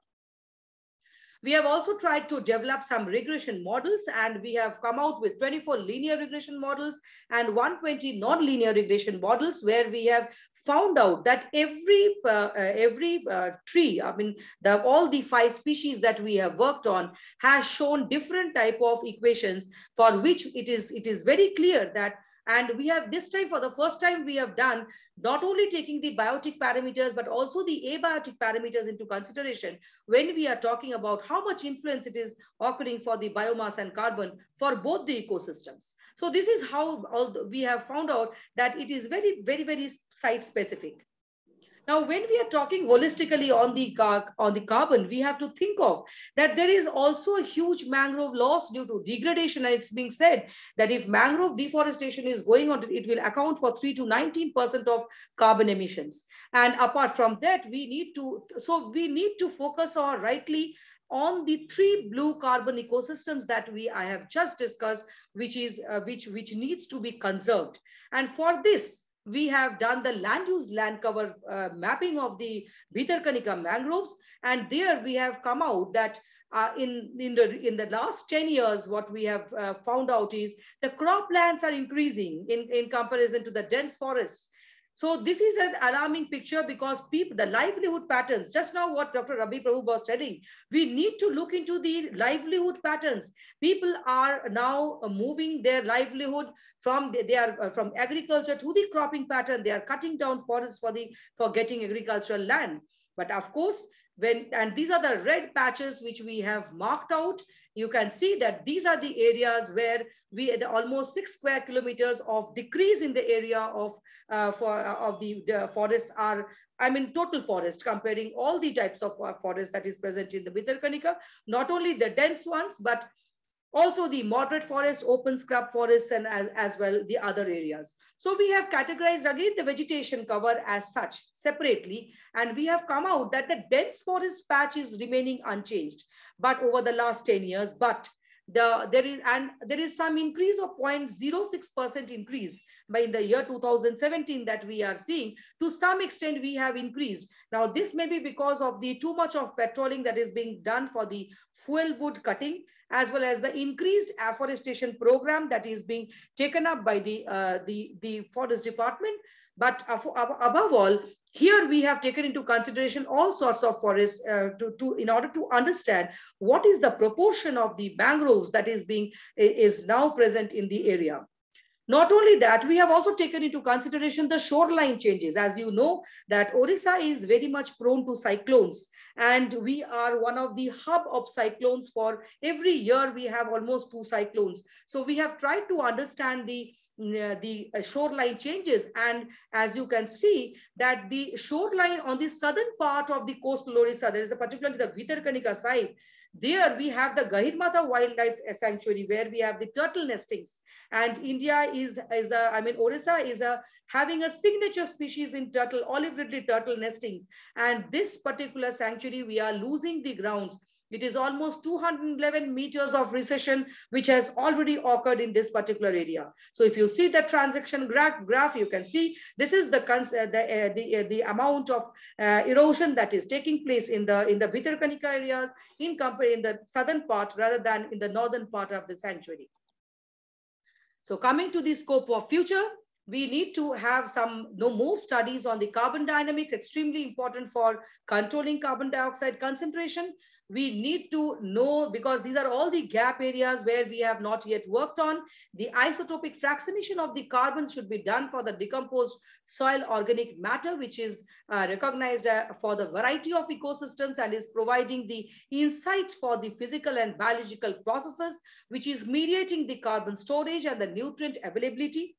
We have also tried to develop some regression models and we have come out with 24 linear regression models and 120 non-linear regression models where we have found out that every uh, uh, every uh, tree, I mean, the, all the five species that we have worked on has shown different type of equations for which it is, it is very clear that and we have this time, for the first time, we have done not only taking the biotic parameters, but also the abiotic parameters into consideration when we are talking about how much influence it is occurring for the biomass and carbon for both the ecosystems. So this is how we have found out that it is very, very, very site specific. Now, when we are talking holistically on the, on the carbon, we have to think of that there is also a huge mangrove loss due to degradation. And it's being said that if mangrove deforestation is going on, it will account for 3 to 19% of carbon emissions. And apart from that, we need to, so we need to focus on rightly on the three blue carbon ecosystems that we I have just discussed, which is uh, which which needs to be conserved. And for this, we have done the land use land cover uh, mapping of the Bhitarkanika mangroves. And there we have come out that uh, in, in, the, in the last 10 years, what we have uh, found out is the croplands are increasing in, in comparison to the dense forests. So this is an alarming picture because people, the livelihood patterns, just now what Dr. Ravi Prabhu was telling, we need to look into the livelihood patterns. People are now moving their livelihood from the, they are uh, from agriculture to the cropping pattern. They are cutting down forests for the for getting agricultural land. But of course, when and these are the red patches which we have marked out. You can see that these are the areas where we had almost six square kilometers of decrease in the area of uh, for uh, of the, the, forests are I mean total forest comparing all the types of uh, forest that is present in the Bhitarkanika, not only the dense ones but also the moderate forest, open scrub forests, and as, as well the other areas. So we have categorized again the vegetation cover as such separately, and we have come out that the dense forest patch is remaining unchanged, but over the last 10 years, but the there is and there is some increase of 0.06% increase by in the year 2017 that we are seeing to some extent we have increased now this may be because of the too much of patrolling that is being done for the fuel wood cutting as well as the increased afforestation program that is being taken up by the, uh, the, the forest department. But above all, here we have taken into consideration all sorts of forests uh, to, to, in order to understand what is the proportion of the mangroves that is being is now present in the area. Not only that, we have also taken into consideration the shoreline changes. As you know, that Orissa is very much prone to cyclones. And we are one of the hub of cyclones for every year we have almost two cyclones. So we have tried to understand the uh, the shoreline changes and as you can see that the shoreline on the southern part of the coastal Orissa, there is a particularly the Bhitarkanika side, there we have the Gahirmatha Wildlife Sanctuary where we have the turtle nestings and India is, is a, I mean, Orissa is a, having a signature species in turtle, olive ridley turtle nestings. And this particular sanctuary, we are losing the grounds. It is almost 211 meters of recession, which has already occurred in this particular area. So if you see the transaction graph, graph you can see this is the uh, the uh, the, uh, the amount of uh, erosion that is taking place in the in the Bhitarkanika areas in in the southern part rather than in the northern part of the sanctuary. So coming to the scope of future, we need to have some no more studies on the carbon dynamics, extremely important for controlling carbon dioxide concentration. We need to know, because these are all the gap areas where we have not yet worked on, the isotopic fractionation of the carbon should be done for the decomposed soil organic matter, which is uh, recognized uh, for the variety of ecosystems and is providing the insight for the physical and biological processes, which is mediating the carbon storage and the nutrient availability.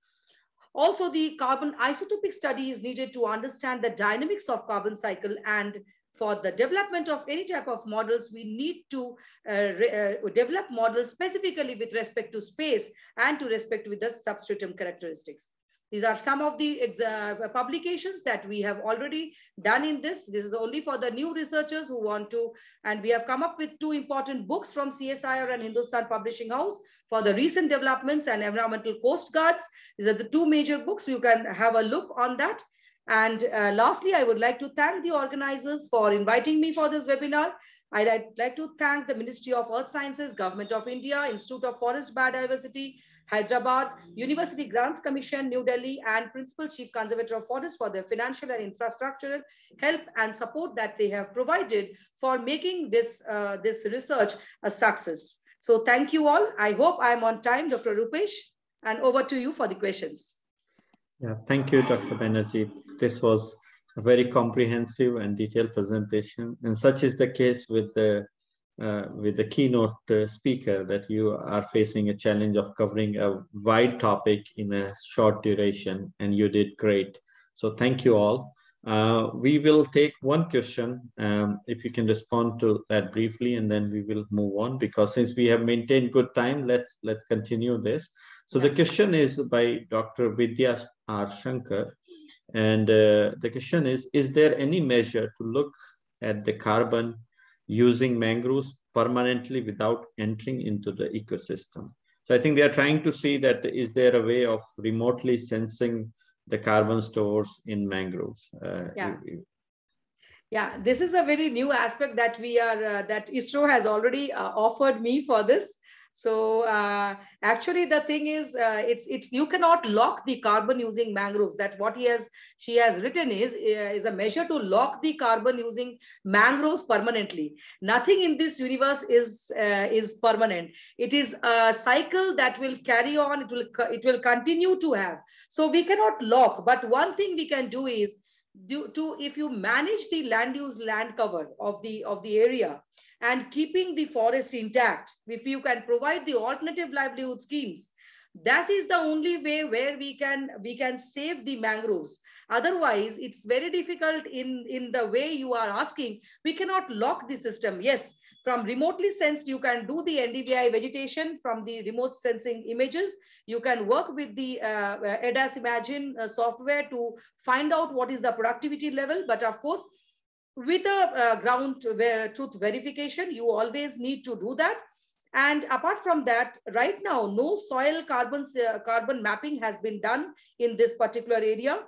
Also, the carbon isotopic study is needed to understand the dynamics of carbon cycle and for the development of any type of models, we need to uh, uh, develop models specifically with respect to space and to respect with the substratum characteristics. These are some of the uh, publications that we have already done in this. This is only for the new researchers who want to, and we have come up with two important books from CSIR and Hindustan Publishing House for the recent developments and environmental coast guards. These are the two major books. You can have a look on that. And uh, lastly, I would like to thank the organizers for inviting me for this webinar. I'd like to thank the Ministry of Earth Sciences, Government of India, Institute of Forest Biodiversity, Hyderabad, University Grants Commission, New Delhi, and Principal Chief Conservator of Forests for their financial and infrastructural help and support that they have provided for making this, uh, this research a success. So thank you all. I hope I'm on time, Dr. Rupesh, and over to you for the questions. Yeah, thank you, Dr. Banerjee. This was a very comprehensive and detailed presentation, and such is the case with the uh, with the keynote uh, speaker that you are facing a challenge of covering a wide topic in a short duration and you did great. So thank you all. Uh, we will take one question um, if you can respond to that briefly and then we will move on because since we have maintained good time, let's let's continue this. So the question is by Dr. Vidya R. Shankar and uh, the question is, is there any measure to look at the carbon using mangroves permanently without entering into the ecosystem. So I think they are trying to see that is there a way of remotely sensing the carbon stores in mangroves? Uh, yeah. Yeah, this is a very new aspect that we are, uh, that ISRO has already uh, offered me for this. So uh, actually, the thing is, uh, it's it's you cannot lock the carbon using mangroves. That what he has she has written is uh, is a measure to lock the carbon using mangroves permanently. Nothing in this universe is uh, is permanent. It is a cycle that will carry on. It will it will continue to have. So we cannot lock. But one thing we can do is do to if you manage the land use land cover of the of the area and keeping the forest intact, if you can provide the alternative livelihood schemes, that is the only way where we can we can save the mangroves. Otherwise it's very difficult in in the way you are asking. We cannot lock the system. Yes from remotely sensed you can do the ndvi vegetation. From the remote sensing images you can work with the uh, ERDAS Imagine uh, software to find out what is the productivity level. But of course with a uh, ground truth verification, you always need to do that. And apart from that, right now, no soil carbon, uh, carbon mapping has been done in this particular area.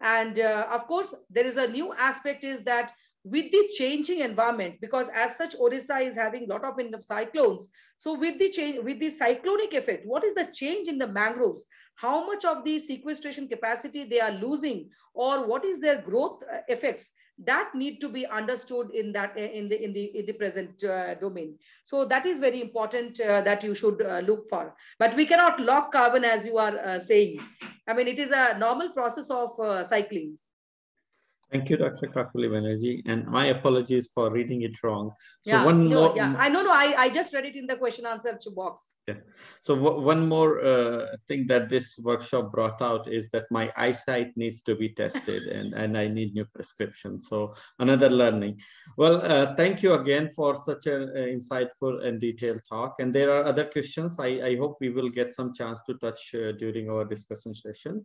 And uh, of course, there is a new aspect is that with the changing environment, because as such, Orissa is having a lot of cyclones. So with the change, with the cyclonic effect, what is the change in the mangroves? How much of the sequestration capacity they are losing or what is their growth uh, effects? that need to be understood in that in the in the in the present uh, domain so that is very important uh, that you should uh, look for but we cannot lock carbon as you are uh, saying i mean it is a normal process of uh, cycling Thank you, Dr. Kakoli Banerjee. And my apologies for reading it wrong. So yeah, one no, more. Yeah, I know, no, I, I just read it in the question answer box. Yeah. So one more uh, thing that this workshop brought out is that my eyesight needs to be tested and, and I need new prescription. So another learning. Well, uh, thank you again for such an insightful and detailed talk. And there are other questions. I, I hope we will get some chance to touch uh, during our discussion session.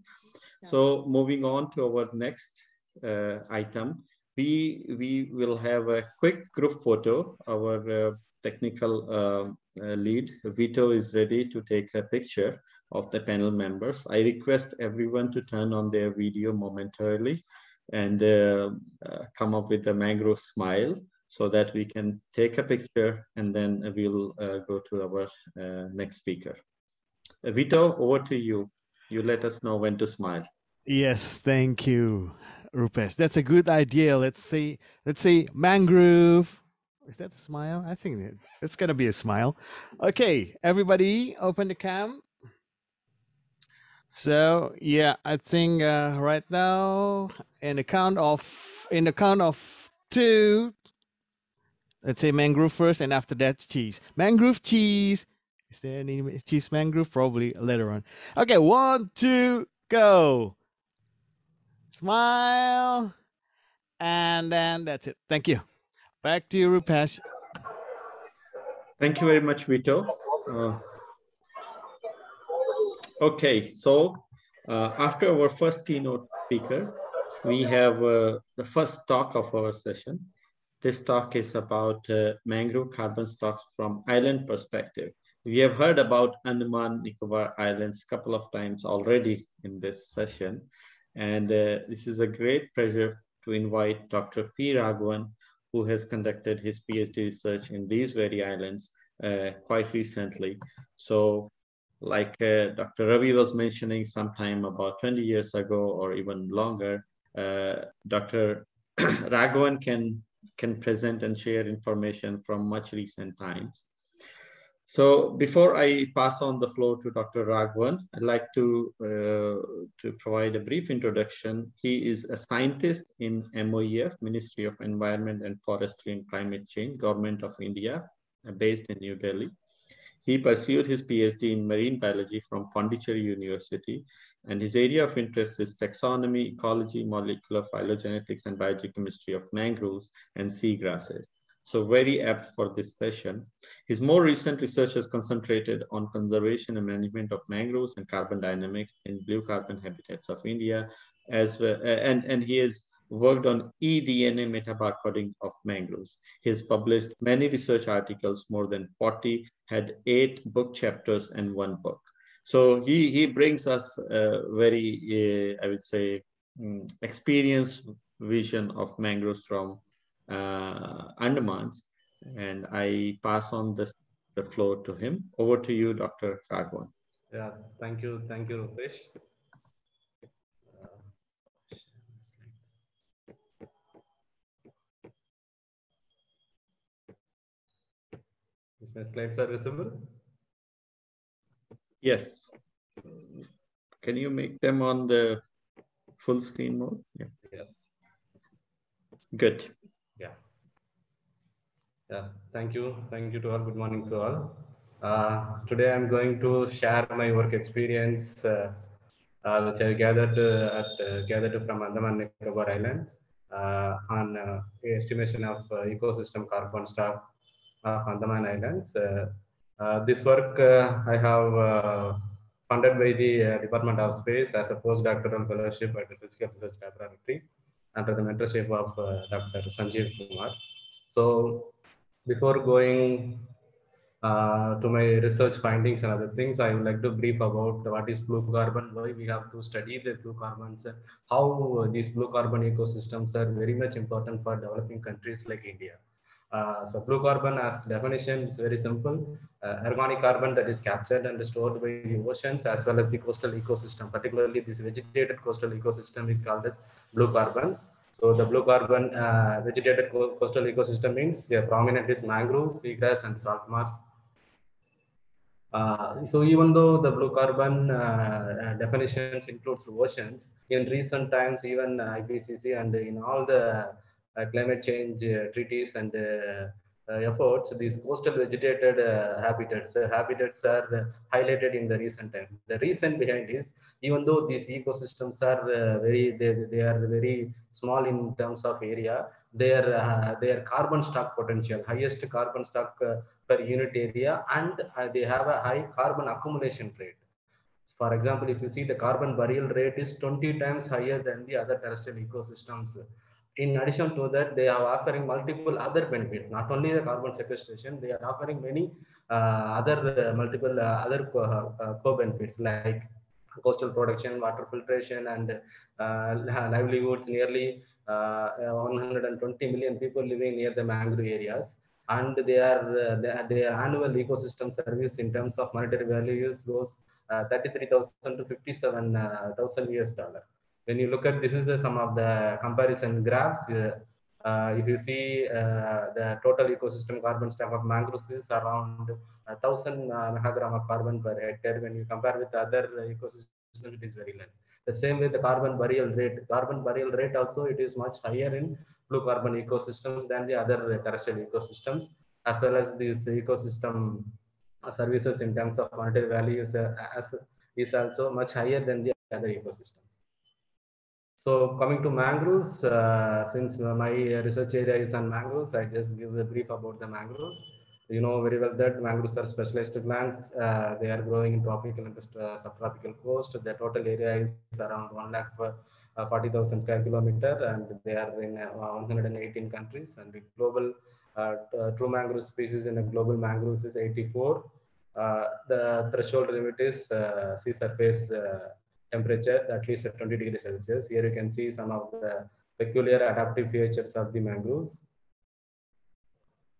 Yeah. So moving on to our next item, we, we will have a quick group photo. Our uh, technical uh, lead, Vito, is ready to take a picture of the panel members. I request everyone to turn on their video momentarily and uh, uh, come up with a mangrove smile so that we can take a picture and then we'll uh, go to our next speaker. Vito, over to you. You let us know when to smile. Yes, thank you, Rupesh. That's a good idea. Let's see. Let's see. Mangrove. Is that a smile? I think it's gonna be a smile. Okay, everybody, open the cam. So yeah, I think uh, right now in the count of in the count of two, let's say mangrove first, and after that cheese. Mangrove cheese. Is there any cheese mangrove? Probably later on. Okay, one, two, go. Smile, and then that's it. Thank you. Back to you, Rupesh. Thank you very much, Vito. Uh, okay, so uh, after our first keynote speaker, we have uh, the first talk of our session. This talk is about uh, mangrove carbon stocks from island perspective. We have heard about Andaman Nicobar Islands a couple of times already in this session. And uh, this is a great pleasure to invite Dr. P. Ragavan, who has conducted his PhD research in these very islands uh, quite recently. So like uh, Dr. Ravi was mentioning sometime about 20 years ago or even longer, uh, Dr. Ragavan can, can present and share information from much recent times. So before I pass on the floor to Dr. Ragavan, I'd like to, uh, to provide a brief introduction. He is a scientist in MOEF, Ministry of Environment and Forestry and Climate Change, Government of India, uh, based in New Delhi. He pursued his PhD in marine biology from Pondicherry University, and his area of interest is taxonomy, ecology, molecular phylogenetics, and biogeochemistry of mangroves and seagrasses. So very apt for this session. His more recent research has concentrated on conservation and management of mangroves and carbon dynamics in blue carbon habitats of India, as well, and, and he has worked on eDNA metabarcoding of mangroves. He has published many research articles, more than 40, had eight book chapters and one book. So he, he brings us a very, uh, I would say, um, experienced vision of mangroves from uh, Uh, Andamans. And I pass on this, the floor to him. Over to you, Dr. Ragavan. Yeah, thank you. Thank you, Rupesh. Uh, is my slides are visible? Yes. Can you make them on the full screen mode? Yeah. Yes. Good. Yeah. Thank you. Thank you to all. Good morning to all. Uh, today I'm going to share my work experience, uh, uh, which I gathered uh, at uh, gathered from Andaman Nicobar Islands uh, on estimation of ecosystem carbon stock of Andaman Islands. This work I have funded by the Department of Space as a postdoctoral fellowship at the Physical Research Laboratory under the mentorship of Dr. Sanjeev Kumar. So before going uh, to my research findings and other things, I would like to brief about what is blue carbon, why we have to study the blue carbons, how these blue carbon ecosystems are very much important for developing countries like India. Uh, so blue carbon as definition is very simple. Uh, organic carbon that is captured and stored by the oceans as well as the coastal ecosystem, particularly this vegetated coastal ecosystem is called as blue carbons. So the blue carbon uh, vegetated coastal ecosystem means the prominent is mangroves, seagrass and salt marsh. Uh, so even though the blue carbon uh, definitions includes oceans, in recent times even IPCC and in all the uh, climate change uh, treaties and uh, Uh, efforts, these coastal vegetated uh, habitats, uh, habitats are highlighted in the recent time. The reason behind is, even though these ecosystems are very, they, they are very small in terms of area, their their carbon stock potential, highest carbon stock per unit area, and they have a high carbon accumulation rate. For example, if you see the carbon burial rate is 20 times higher than the other terrestrial ecosystems in addition to that, they are offering multiple other benefits, not only the carbon sequestration, they are offering many uh, other uh, multiple uh, other co-benefits like coastal protection, water filtration, and livelihoods. Nearly 120 million people living near the mangrove areas. And their, their, their annual ecosystem service in terms of monetary values goes uh, 33,000 to 57,000 US dollar. When you look at this is the some of the comparison graphs. Uh, uh, if you see uh, the total ecosystem carbon stack of mangroves is around 1000 uh, megagram of carbon per hectare. When you compare with other ecosystems, it is very less. The same way the carbon burial rate, carbon burial rate also it is much higher in blue carbon ecosystems than the other terrestrial ecosystems, as well as these ecosystem services in terms of monetary value uh, as, is also much higher than the other ecosystems. So coming to mangroves, uh, since my research area is on mangroves, I just give a brief about the mangroves. You know very well that mangroves are specialized plants. Uh, they are growing in tropical and subtropical coast. The total area is around 1 lakh uh, 40,000 square kilometer and they are in uh, 118 countries and the global uh, true mangrove species in the global mangroves is 84. the threshold limit is sea surface temperature at least at 20 degrees Celsius. Here you can see some of the peculiar adaptive features of the mangroves.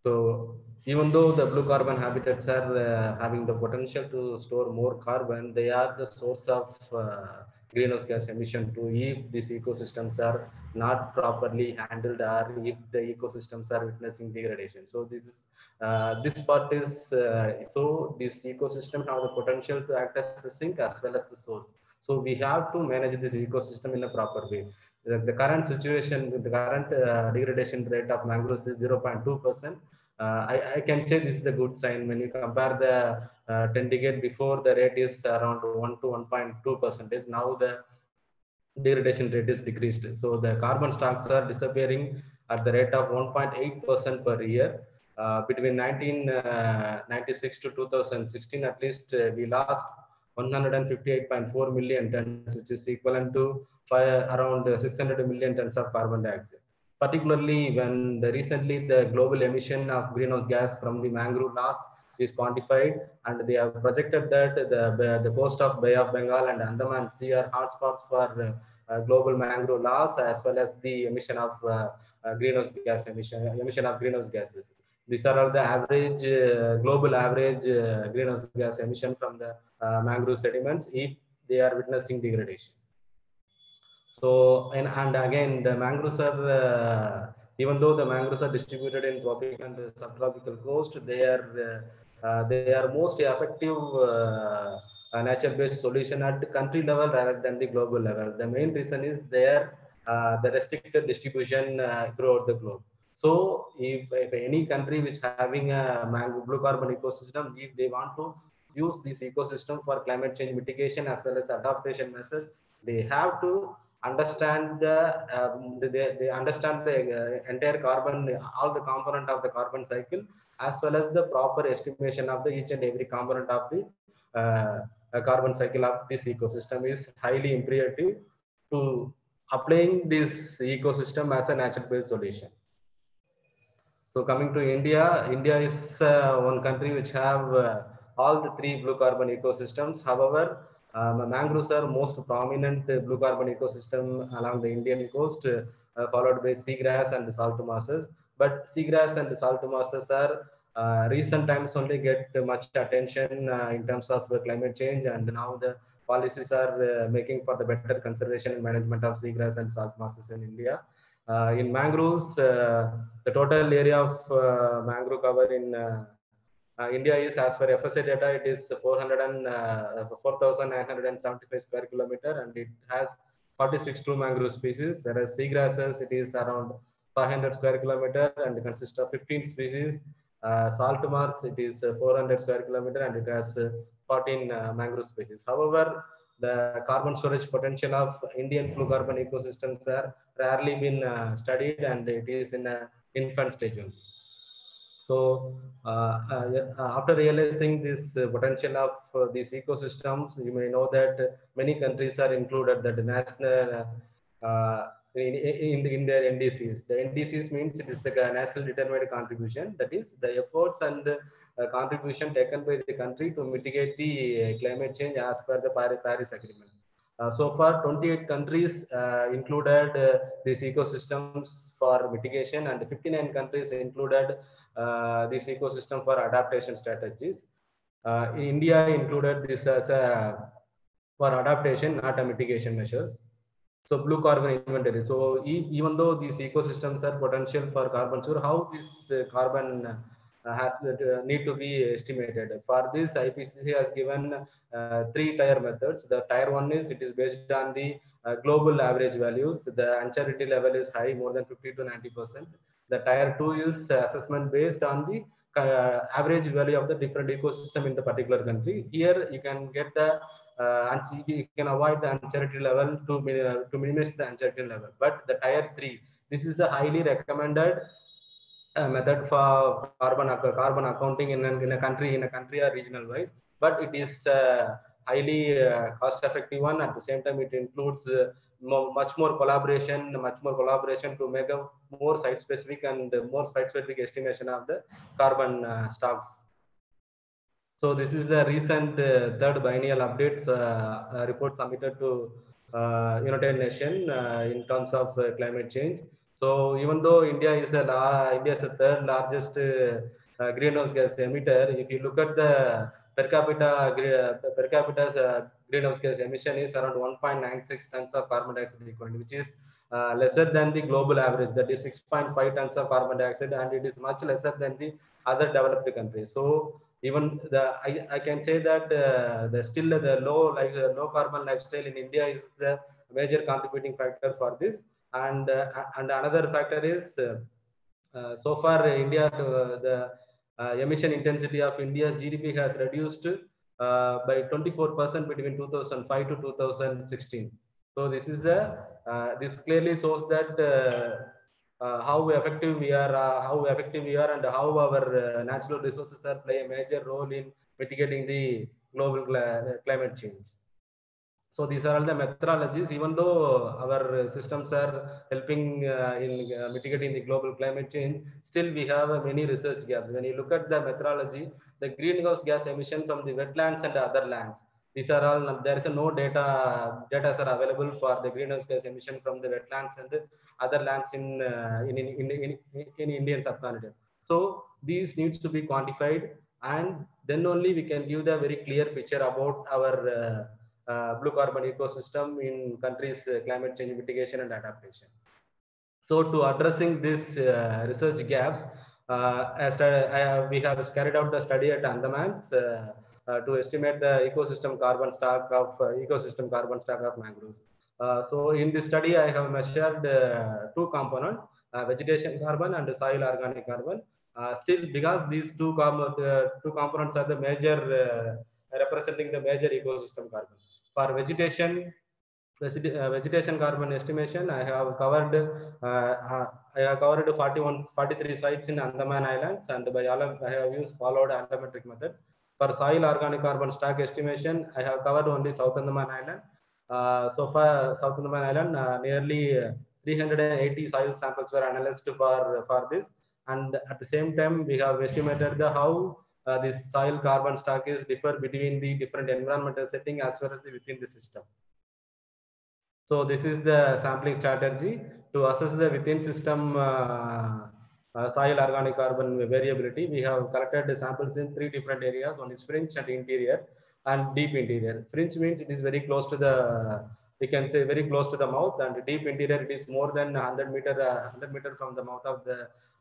So even though the blue carbon habitats are uh, having the potential to store more carbon, they are the source of uh, greenhouse gas emission too if these ecosystems are not properly handled or if the ecosystems are witnessing degradation. So this is uh, this part is uh, so this ecosystem have the potential to act as a sink as well as the source. So we have to manage this ecosystem in a proper way. The, the current situation, the current uh, degradation rate of mangroves is 0.2 percent. Uh, I, I, can say this is a good sign when you compare the uh, 10 decade before the rate is around 1 to 1.2 percentage. Now the degradation rate is decreased. So the carbon stocks are disappearing at the rate of 1.8 percent per year. Uh, between 1996 to 2016, at least we lost 158.4 million tons, which is equivalent to five, around 600 million tons of carbon dioxide. Particularly when the recently the global emission of greenhouse gas from the mangrove loss is quantified, and they have projected that the the coast of Bay of Bengal and Andaman Sea are hotspots for uh, global mangrove loss as well as the emission of uh, uh, greenhouse gas emission emission of greenhouse gases. These are all the average global average greenhouse gas emission from the mangrove sediments if they are witnessing degradation. So, and, and again, the mangroves are, uh, even though the mangroves are distributed in tropical and subtropical coast, they are, uh, uh, they are most effective nature-based solution at the country level rather than the global level. The main reason is their the restricted distribution throughout the globe. So if, if any country which having a mangrove blue carbon ecosystem, if they want to use this ecosystem for climate change mitigation as well as adaptation measures, they have to understand the um, they, they understand the uh, entire carbon all the component of the carbon cycle as well as the proper estimation of the each and every component of the uh, carbon cycle of this ecosystem is highly imperative to applying this ecosystem as a natural based solution. So coming to india india is uh, one country which have all the three blue carbon ecosystems however um, mangroves are most prominent blue carbon ecosystem along the Indian coast, uh, followed by seagrass and salt marshes. But seagrass and salt marshes are uh, recent times only get much attention uh, in terms of climate change, and now the policies are making for the better conservation and management of seagrass and salt marshes in India. in mangroves, the total area of mangrove cover in uh, India is, as per FSA data, it is 400 and, uh, 4,975 square kilometer and it has 46 true mangrove species, whereas seagrasses, it is around 500 square kilometer and consists of 15 species. Uh, salt marsh, it is 400 square kilometer and it has 14 mangrove species. However, the carbon storage potential of Indian blue carbon ecosystems are rarely been uh, studied and it is in an infant stage only. So uh, uh, after realizing this uh, potential of these ecosystems, you may know that many countries are included that the national in, in, in, their NDCs. The NDCs means it is the national determined contribution. That is the efforts and the contribution taken by the country to mitigate the climate change as per the Paris Agreement. Uh, so far, 28 countries uh, included uh, these ecosystems for mitigation and 59 countries included this ecosystem for adaptation strategies. India included this as a for adaptation, not a mitigation measures. So blue carbon inventory. So e even though these ecosystems are potential for carbon store, how this uh, carbon has uh, need to be estimated. For this, IPCC has given uh, three tier methods. The tier one is it is based on the uh, global average values. The uncertainty level is high, more than 50 to 90 percent. The tier two is assessment based on the uh, average value of the different ecosystem in the particular country. Here you can get the uh, you can avoid the uncertainty level to, uh, to minimize the uncertainty level. But the tier three, this is a highly recommended uh, method for carbon carbon accounting in a, in a country in a country or regional wise. But it is uh, highly uh, cost effective one. At the same time, it includes more, much more collaboration, much more collaboration to make a more site specific and more site specific estimation of the carbon stocks so this is the recent uh, third biennial updates uh, uh, report submitted to United Nations in terms of climate change. So even though India is a India is the third largest greenhouse gas emitter, if you look at the per capita per capita greenhouse gas emission is around 1.96 tons of carbon dioxide equivalent, which is uh, lesser than the global average, that is 6.5 tons of carbon dioxide, and it is much lesser than the other developed countries. So even the I, I can say that uh, the still the low like uh, low carbon lifestyle in India is the major contributing factor for this, and uh, and another factor is uh, uh, so far India the emission intensity of India's GDP has reduced by 24% between 2005 to 2016. So this is a this clearly shows that uh, how effective we are, uh, how effective we are, and how our uh, natural resources are play a major role in mitigating the global climate change. So these are all the methodologies. Even though our systems are helping uh, in uh, mitigating the global climate change, still we have uh, many research gaps. When you look at the methodology, the greenhouse gas emission from the wetlands and other lands, these are all there is no data data are available for the greenhouse gas emission from the wetlands and the other lands in uh, in, in, in, in, in Indian subcontinent. So these needs to be quantified and then only we can give the very clear picture about our uh, uh, blue carbon ecosystem in countries uh, climate change mitigation and adaptation. So to addressing these uh, research gaps, uh, as we have carried out the study at Andamans uh, to estimate the ecosystem carbon stock of uh, ecosystem carbon stock of mangroves. Uh, so in this study, I have measured two components, vegetation carbon and soil organic carbon. still, because these two, com two components are the major representing the major ecosystem carbon. For vegetation, vegetation carbon estimation, I have covered uh, I have covered 41, 43 sites in Andaman Islands, and by all I have used followed allometric method. For soil organic carbon stock estimation, I have covered only South Andaman Island. Uh, so far, South Andaman Island, uh, nearly 380 soil samples were analyzed for, for this. And at the same time, we have estimated the how uh, this soil carbon stock is differ between the different environmental setting as well as the within the system. So this is the sampling strategy to assess the within system uh, uh, soil organic carbon variability. We have collected the samples in three different areas. One is fringe and interior and deep interior. Fringe means it is very close to the, we can say very close to the mouth and deep interior, it is more than 100 meter, uh, 100 meter from the mouth of the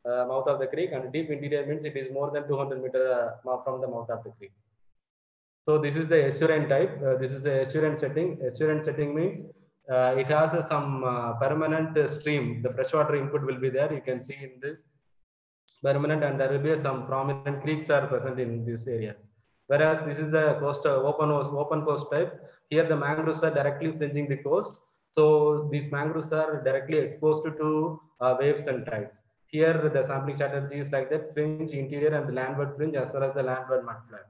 uh, mouth of the creek and deep interior means it is more than 200 meter uh, from the mouth of the creek. So this is the estuarine type. Uh, this is the estuarine setting. Estuarine setting means uh, it has uh, some permanent stream. The freshwater input will be there. You can see in this permanent and there will be some prominent creeks are present in this area. Whereas this is a coast open open coast type. Here the mangroves are directly fringing the coast. So these mangroves are directly exposed to uh, waves and tides. Here the sampling strategy is like that fringe, interior and the landward fringe as well as the landward mudflat.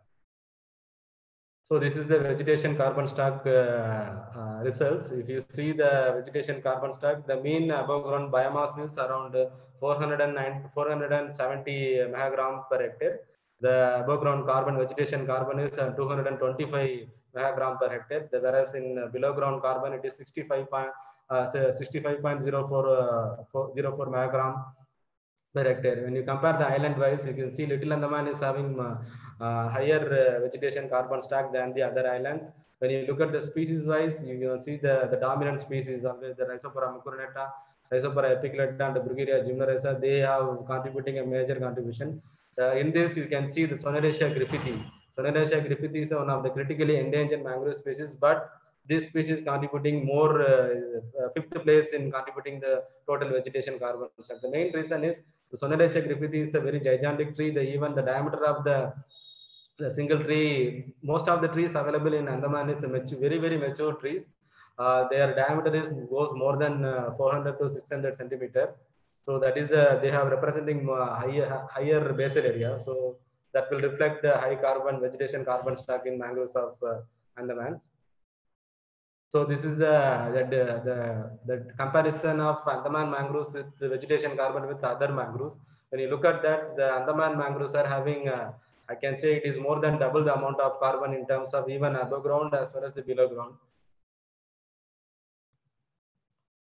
So this is the vegetation carbon stock uh, uh, results. If you see the vegetation carbon stock, the mean above ground biomass is around 409, 470 megagram per hectare. The above ground carbon vegetation carbon is uh, 225 megagram per hectare. Whereas in below ground carbon, it is 65, uh, 65.04 uh, megagram per hectare. When you compare the island wise, you can see Little Andaman is having higher vegetation carbon stack than the other islands. When you look at the species wise, you can see the, the dominant species of the Rhizophora mucronata, Rhizophora and the Bruguiera gymnorrhiza, they have contributing a major contribution. Uh, in this, you can see the Sonneratia griffithii. Sonneratia griffithii is one of the critically endangered mangrove species, but this species is contributing more uh, uh, fifth place in contributing the total vegetation carbon. So the main reason is the Sonneratia griffithii is a very gigantic tree. The even the diameter of the the single tree, most of the trees available in Andaman is mature, very, very mature trees. Uh, their diameter is goes more than uh, 400 to 600 centimeter. So that is the, they have representing uh, higher, higher basal area. So that will reflect the high carbon vegetation carbon stack in mangroves of uh, Andamans. So this is the, the, the, the comparison of Andaman mangroves with vegetation carbon with other mangroves. When you look at that, the Andaman mangroves are having uh, I can say it is more than double the amount of carbon in terms of even above ground as well as the below ground.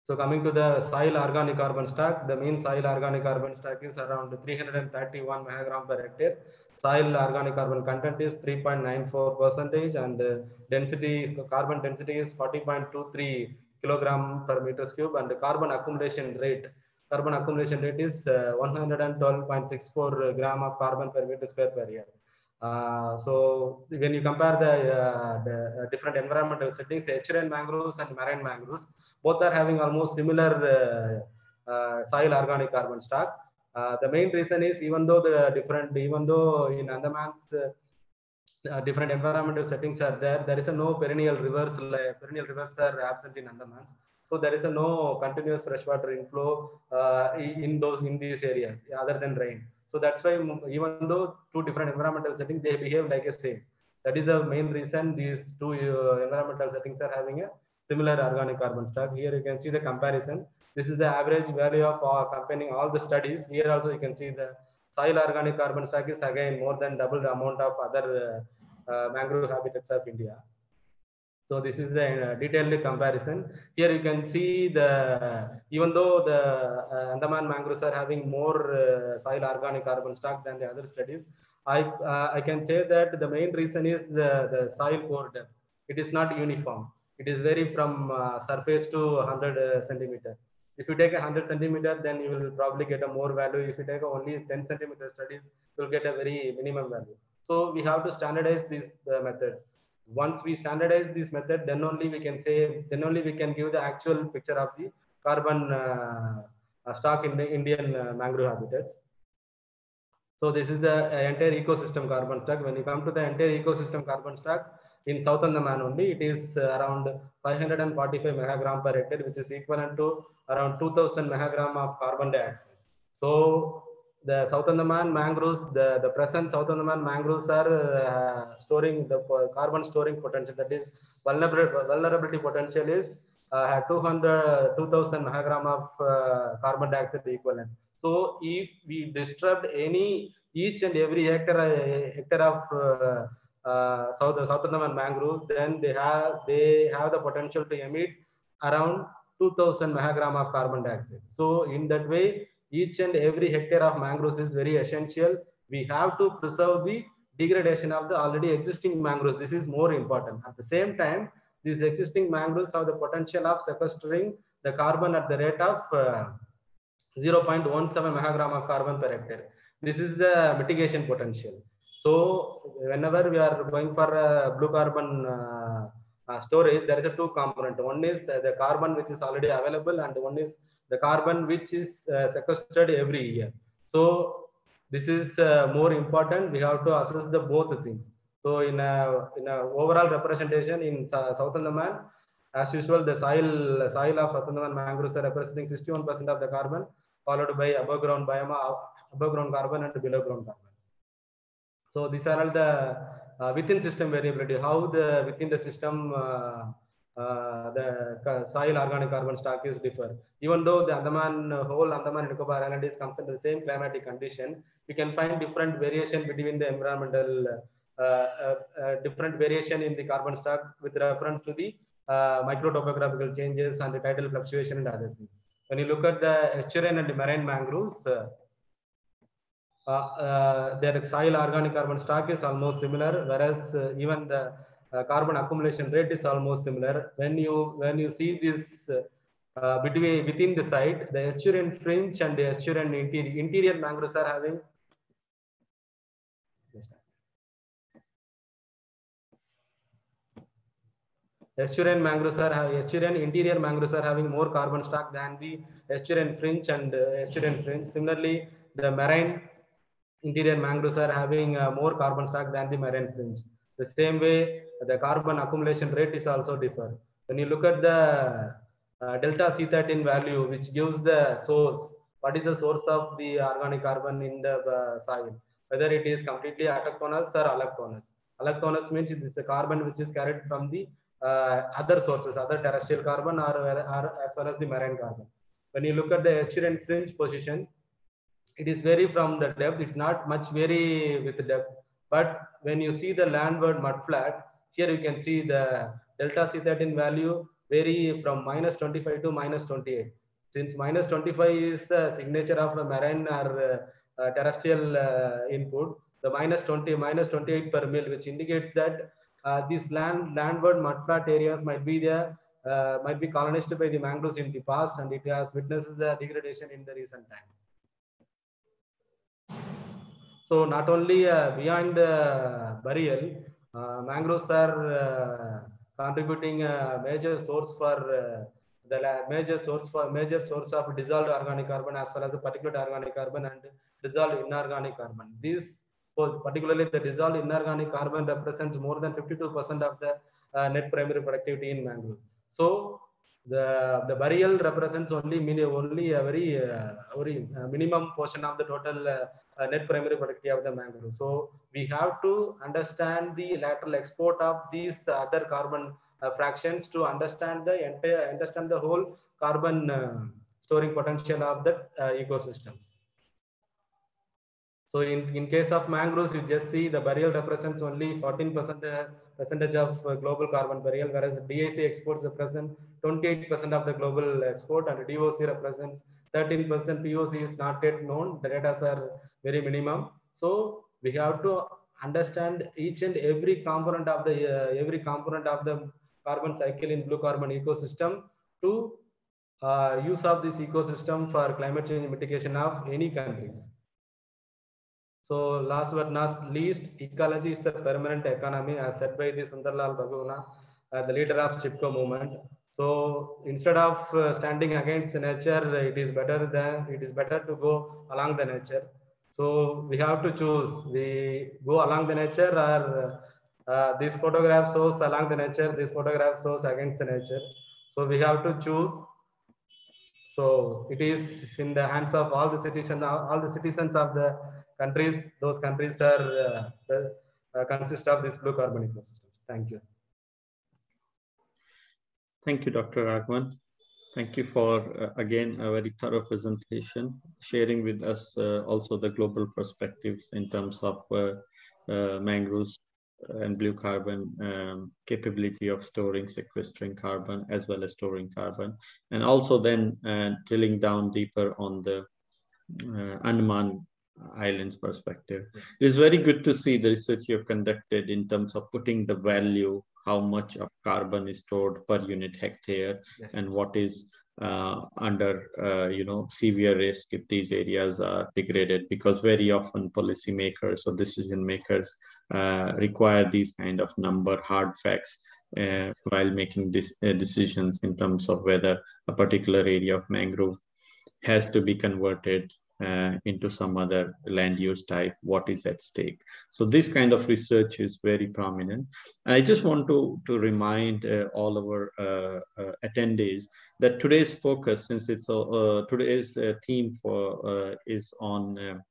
So coming to the soil organic carbon stack, the mean soil organic carbon stack is around 331 megagram per hectare. Soil organic carbon content is 3.94 percentage and uh, density, carbon density is 40.23 kilogram per meters cube and the carbon accumulation rate carbon accumulation rate is uh, 112.64 gram of carbon per meter square per year. Uh, so when you compare the, uh, the different environmental settings, estuarine mangroves and marine mangroves, both are having almost similar soil organic carbon stock. The main reason is even though the different, even though in Andaman's uh, different environmental settings are there. There is a no perennial rivers. Perennial rivers are absent in Andamans. So there is a no continuous freshwater inflow uh, in those in these areas other than rain. So that's why even though two different environmental settings, they behave like a same. That is the main reason these two uh, environmental settings are having a similar organic carbon stock. Here you can see the comparison. This is the average value of uh, comparing all the studies. Here also you can see the soil organic carbon stock is again more than double the amount of other uh, mangrove habitats of India. So this is the uh, detailed comparison. Here you can see the, even though the uh, Andaman mangroves are having more uh, soil organic carbon stock than the other studies, I, uh, I can say that the main reason is the, the soil core depth. It is not uniform. It is vary from uh, surface to 100 uh, centimeter. If you take a 100 centimeter, then you will probably get a more value. If you take only 10 centimeter studies, you will get a very minimum value. So we have to standardize these methods once we standardize this method, then only we can say, then only we can give the actual picture of the carbon uh, stock in the Indian uh, mangrove habitats. So this is the entire ecosystem carbon stock. When you come to the entire ecosystem carbon stock, in South Andaman only, it is uh, around 545 megagram per hectare, which is equivalent to around 2000 megagram of carbon dioxide. So the South Andaman mangroves, the, the present South Andaman mangroves are uh, storing the carbon storing potential. That is vulnerability, potential is uh, 200, 2000 megagram of uh, carbon dioxide equivalent. So if we disrupt any, each and every hectare, hectare of uh, South, South Andaman mangroves, then they have, they have the potential to emit around 2000 megagram of carbon dioxide. So in that way, each and every hectare of mangroves is very essential. We have to preserve the degradation of the already existing mangroves. This is more important. At the same time, these existing mangroves have the potential of sequestering the carbon at the rate of uh, 0.17 megagram of carbon per hectare. This is the mitigation potential. So whenever we are going for uh, blue carbon uh, uh, storage, there is a two component. One is the carbon which is already available and one is the carbon which is uh, sequestered every year. So this is uh, more important. We have to assess the both things. So in a, in a overall representation in South Andaman, as usual, the soil soil of South Andaman mangroves are representing 61% of the carbon, followed by above ground bioma, above ground carbon and below ground carbon. So these are all the uh, within system variability, how the within the system uh, uh, the soil organic carbon stock is differ. Even though the Andaman, whole Andaman and Nicobar Island is comes under the same climatic condition, we can find different variation between the environmental, uh, uh, uh different variation in the carbon stock with reference to the uh, micro topographical changes and the tidal fluctuation and other things. When you look at the estuarine and the marine mangroves, Uh, uh, their soil organic carbon stock is almost similar, whereas uh, even the carbon accumulation rate is almost similar. When you when you see this uh, between within the site, the estuarine fringe and the estuarine interior, interior mangroves are having estuarine mangroves are estuarine interior mangroves are having more carbon stock than the estuarine fringe and uh, estuarine fringe. Similarly, the marine interior mangroves are having uh, more carbon stock than the marine fringe. The same way, the carbon accumulation rate is also differ. When you look at the uh, delta C13 value, which gives the source, what is the source of the organic carbon in the uh, soil, whether it is completely autochthonous or allochthonous. Allochthonous means it is a carbon which is carried from the uh, other sources, other terrestrial carbon or, or, as well as the marine carbon. When you look at the estuarine fringe position, it is vary from the depth. It's not much vary with depth. But when you see the landward mudflat, here you can see the delta C13 value vary from minus 25 to minus 28. Since minus 25 is the signature of a marine or uh, terrestrial uh, input, the minus 20, minus 28 per mil, which indicates that uh, these land landward mudflat areas might be there uh, might be colonized by the mangroves in the past and it has witnessed the degradation in the recent time so not only uh, beyond the burial uh, mangroves are uh, contributing a major source for uh, the major source for major source of dissolved organic carbon as well as the particulate organic carbon and dissolved inorganic carbon these particularly the dissolved inorganic carbon represents more than 52% of the uh, net primary productivity in mangrove. So the the burial represents only only a very uh, very uh, minimum portion of the total uh, uh, net primary productivity of the mangrove. So we have to understand the lateral export of these other carbon uh, fractions to understand the entire understand the whole carbon storing potential of the ecosystems. So in, in case of mangroves, you just see the burial represents only 14% uh, percentage of uh, global carbon burial, whereas DIC exports represent 28% of the global export and DOC represents 13%. POC is not yet known. The data are very minimum. So we have to understand each and every component of the uh, every component of the carbon cycle in blue carbon ecosystem to uh, use of this ecosystem for climate change mitigation of any countries. So last but not least, ecology is the permanent economy as said by the Sundarlal Bahuguna, uh, the leader of Chipko movement. So instead of uh, standing against nature, it is better than it is better to go along the nature. So we have to choose. We go along the nature or uh, this photograph shows along the nature, this photograph shows against the nature. So we have to choose. So it is in the hands of all the citizens, all the citizens of the countries, those countries are uh, uh, consist of these blue carbon ecosystems. Thank you. Thank you, Dr. Ragavan. Thank you for, uh, again, a very thorough presentation, sharing with us uh, also the global perspectives in terms of uh, uh mangroves and blue carbon um, capability of storing, sequestering carbon, as well as storing carbon. And also then drilling down deeper on the Andaman islands perspective. It is very good to see the research you have conducted in terms of putting the value, how much of carbon is stored per unit hectare, yes. and what is uh, under uh, you know severe risk if these areas are degraded because very often policymakers or decision makers uh, require these kind of number hard facts uh, while making this uh, decisions in terms of whether a particular area of mangrove has to be converted uh, into some other land use type, what is at stake. So this kind of research is very prominent. And I just want to, to remind uh, all our uh, uh attendees that today's focus, since it's uh, today's uh, theme for is on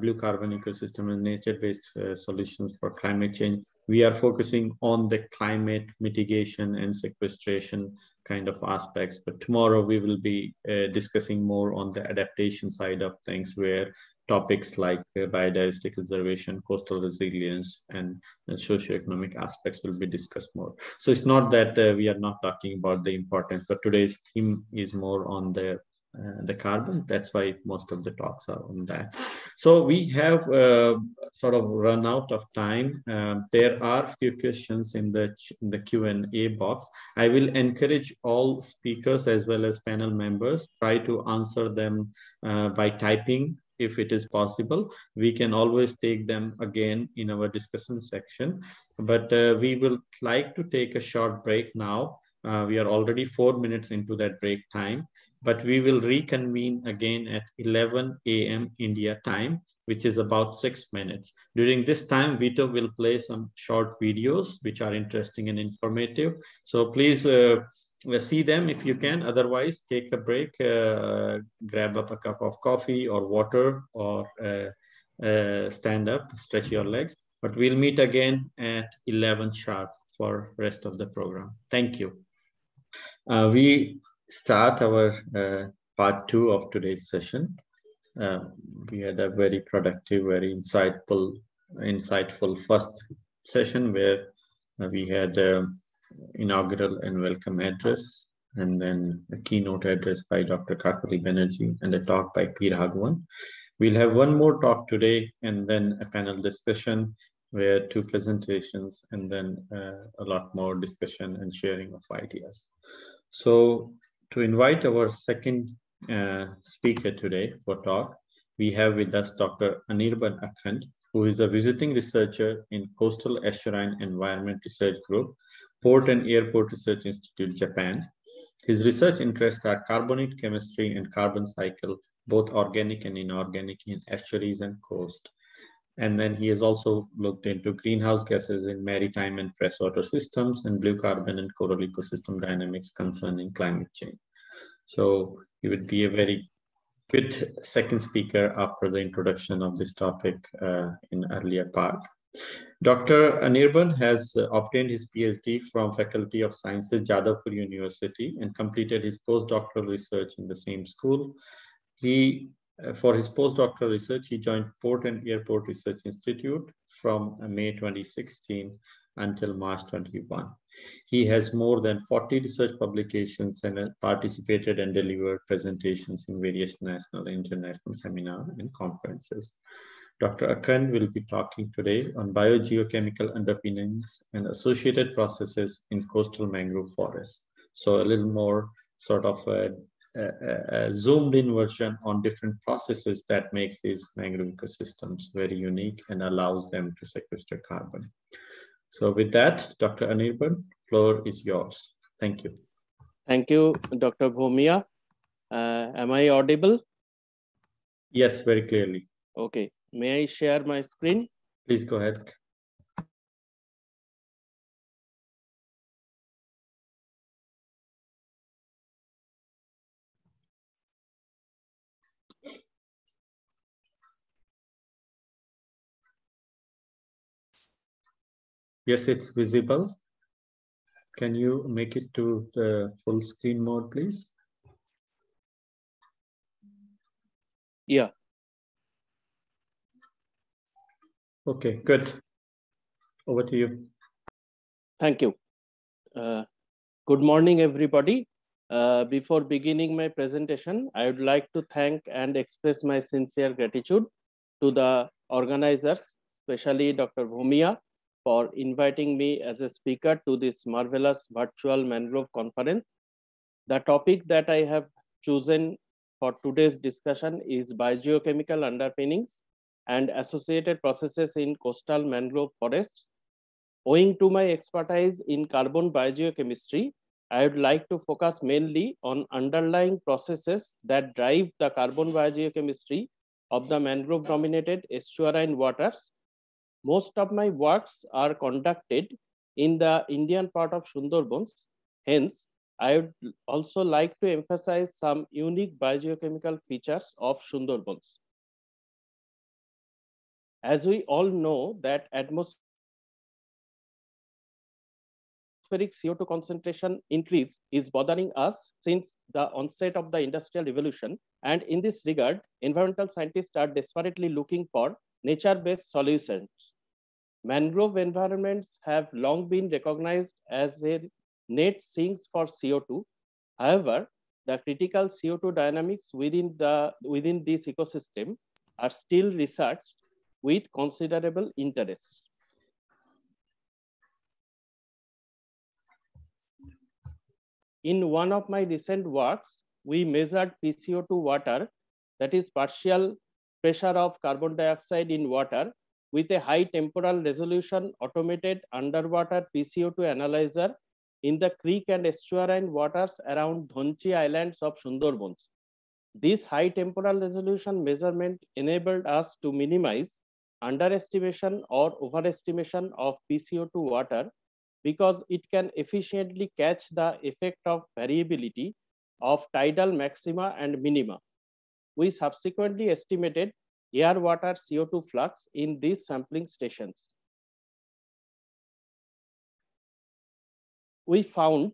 blue carbon ecosystem and nature-based solutions for climate change, we are focusing on the climate mitigation and sequestration kind of aspects. But tomorrow we will be uh, discussing more on the adaptation side of things, where topics like uh, biodiversity conservation, coastal resilience, and, and socioeconomic aspects will be discussed more. So it's not that uh, we are not talking about the importance, but today's theme is more on the uh, the carbon. That's why most of the talks are on that. So we have uh, sort of run out of time. Uh, there are few questions in the, in the Q&A box. I will encourage all speakers as well as panel members, try to answer them uh, by typing if it is possible. We can always take them again in our discussion section, but uh, we will like to take a short break now. Uh, we are already four minutes into that break time but we will reconvene again at 11 a.m. India time, which is about six minutes. During this time, Vito will play some short videos, which are interesting and informative. So please uh, see them if you can. Otherwise, take a break, uh, grab up a cup of coffee or water or uh, uh stand up, stretch your legs. But we'll meet again at 11 sharp for rest of the program. Thank you. Uh, we start our uh, part two of today's session. Uh, we had a very productive, very insightful, insightful first session where uh, we had inaugural and welcome address, and then a keynote address by Dr. Kakoli Banerjee and a talk by P. Ragavan. We'll have one more talk today and then a panel discussion where two presentations and then uh, a lot more discussion and sharing of ideas. So to invite our second uh, speaker today for talk, we have with us Dr. Anirban Akhand, who is a visiting researcher in Coastal Estuarine Environment Research Group, Port and Airport Research Institute, Japan. His research interests are carbonate chemistry and carbon cycle, both organic and inorganic in estuaries and coast. And then he has also looked into greenhouse gases in maritime and freshwater systems and blue carbon and coral ecosystem dynamics concerning climate change. So he would be a very good second speaker after the introduction of this topic uh, in earlier part. Dr. Anirban has obtained his PhD from Faculty of Sciences, Jadavpur University, and completed his postdoctoral research in the same school. He for his postdoctoral research, he joined Port and Airport Research Institute from uh, May 2016 until March 21. He has more than 40 research publications and uh, participated and delivered presentations in various national and international seminars and conferences. Dr. Akhand will be talking today on biogeochemical underpinnings and associated processes in coastal mangrove forests. So a little more sort of a a, a, zoomed in version on different processes that makes these mangrove ecosystems very unique and allows them to sequester carbon. So with that, Dr. Anirban, floor is yours. Thank you. Thank you, Dr. Bhomia. Uh, am I audible? Yes, very clearly. Okay. May I share my screen? Please go ahead. Yes, it's visible. Can you make it to the full screen mode, please? Yeah. Okay, good. Over to you. Thank you. Uh, good morning, everybody. Uh, before beginning my presentation, I would like to thank and express my sincere gratitude to the organizers, especially Dr. Bhomia, for inviting me as a speaker to this marvelous virtual mangrove conference. The topic that I have chosen for today's discussion is biogeochemical underpinnings and associated processes in coastal mangrove forests. Owing to my expertise in carbon biogeochemistry, I would like to focus mainly on underlying processes that drive the carbon biogeochemistry of the mangrove dominated estuarine waters most of my works are conducted in the Indian part of Sundarbans. Hence, I would also like to emphasize some unique biogeochemical features of Sundarbans. As we all know that atmospheric CO2 concentration increase is bothering us since the onset of the industrial revolution. And in this regard, environmental scientists are desperately looking for nature-based solutions Mangrove environments have long been recognized as a net sinks for CO2. However, the critical CO2 dynamics within, the, within this ecosystem are still researched with considerable interest. In one of my recent works, we measured PCO2 water, that is partial pressure of carbon dioxide in water with a high temporal resolution automated underwater PCO2 analyzer in the creek and estuarine waters around Dhanchi Islands of Sundarbans. This high temporal resolution measurement enabled us to minimize underestimation or overestimation of PCO2 water because it can efficiently catch the effect of variability of tidal maxima and minima. We subsequently estimated air water CO2 flux in these sampling stations. We found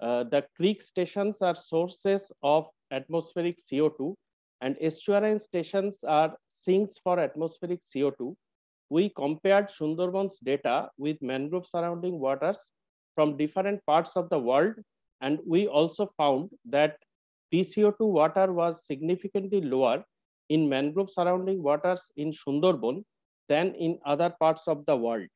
uh, the creek stations are sources of atmospheric CO2 and estuarine stations are sinks for atmospheric CO2. We compared Sundarbans data with mangrove surrounding waters from different parts of the world and we also found that PCO2 water was significantly lower in mangrove surrounding waters in Sundarban than in other parts of the world.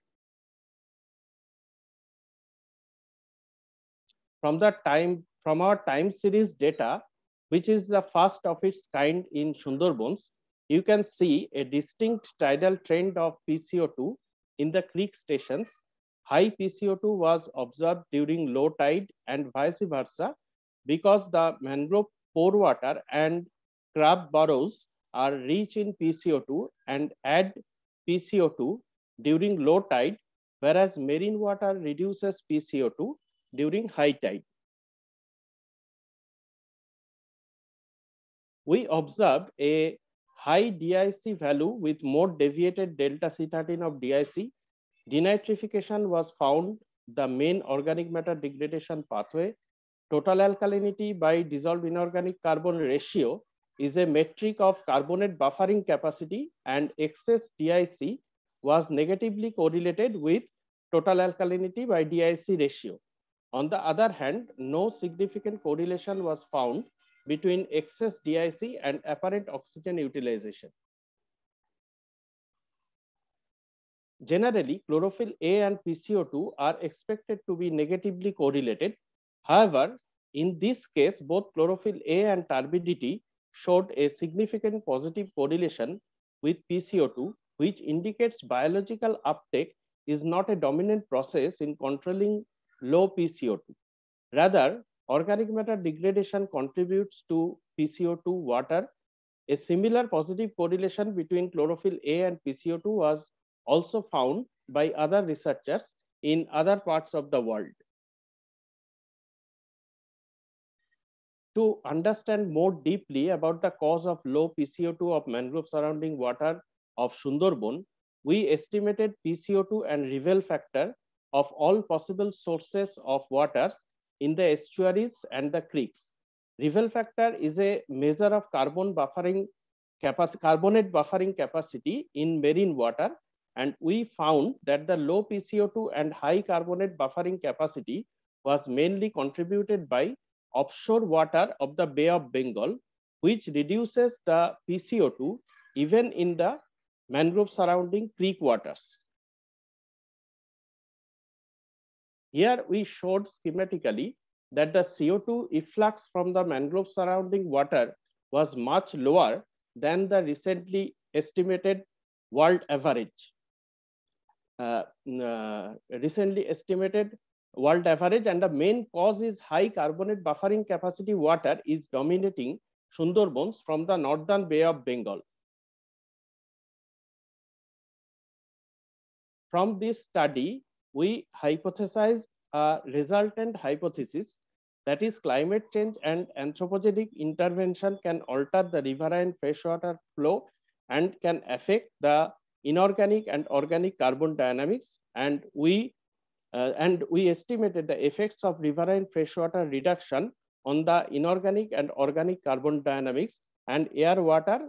From the time from our time series data, which is the first of its kind in Sundarbans, you can see a distinct tidal trend of PCO2 in the creek stations. High PCO2 was observed during low tide and vice versa because the mangrove pore water and crab burrows are rich in PCO2 and add PCO2 during low tide, whereas marine water reduces PCO2 during high tide. We observed a high DIC value with more deviated delta C13 of DIC. Denitrification was found the main organic matter degradation pathway. Total alkalinity by dissolved inorganic carbon ratio is a metric of carbonate buffering capacity and excess DIC was negatively correlated with total alkalinity by DIC ratio. On the other hand, no significant correlation was found between excess DIC and apparent oxygen utilization. Generally, chlorophyll A and PCO2 are expected to be negatively correlated. However, in this case, both chlorophyll A and turbidity showed a significant positive correlation with PCO2, which indicates biological uptake is not a dominant process in controlling low PCO2. Rather, organic matter degradation contributes to PCO2 water. A similar positive correlation between chlorophyll A and PCO2 was also found by other researchers in other parts of the world. To understand more deeply about the cause of low PCO2 of mangrove surrounding water of Sundarban, we estimated PCO2 and Revelle factor of all possible sources of waters in the estuaries and the creeks. Revelle factor is a measure of carbon buffering capacity, carbonate buffering capacity in marine water. And we found that the low PCO2 and high carbonate buffering capacity was mainly contributed by offshore water of the Bay of Bengal, which reduces the PCO2 even in the mangrove surrounding creek waters. Here we showed schematically that the CO2 efflux from the mangrove surrounding water was much lower than the recently estimated world average. Uh, uh, recently estimated world average and the main cause is high carbonate buffering capacity water is dominating Sundarbans from the northern Bay of Bengal. From this study, we hypothesized a resultant hypothesis that is climate change and anthropogenic intervention can alter the riverine freshwater flow and can affect the inorganic and organic carbon dynamics. And we uh, and we estimated the effects of riverine freshwater reduction on the inorganic and organic carbon dynamics and air water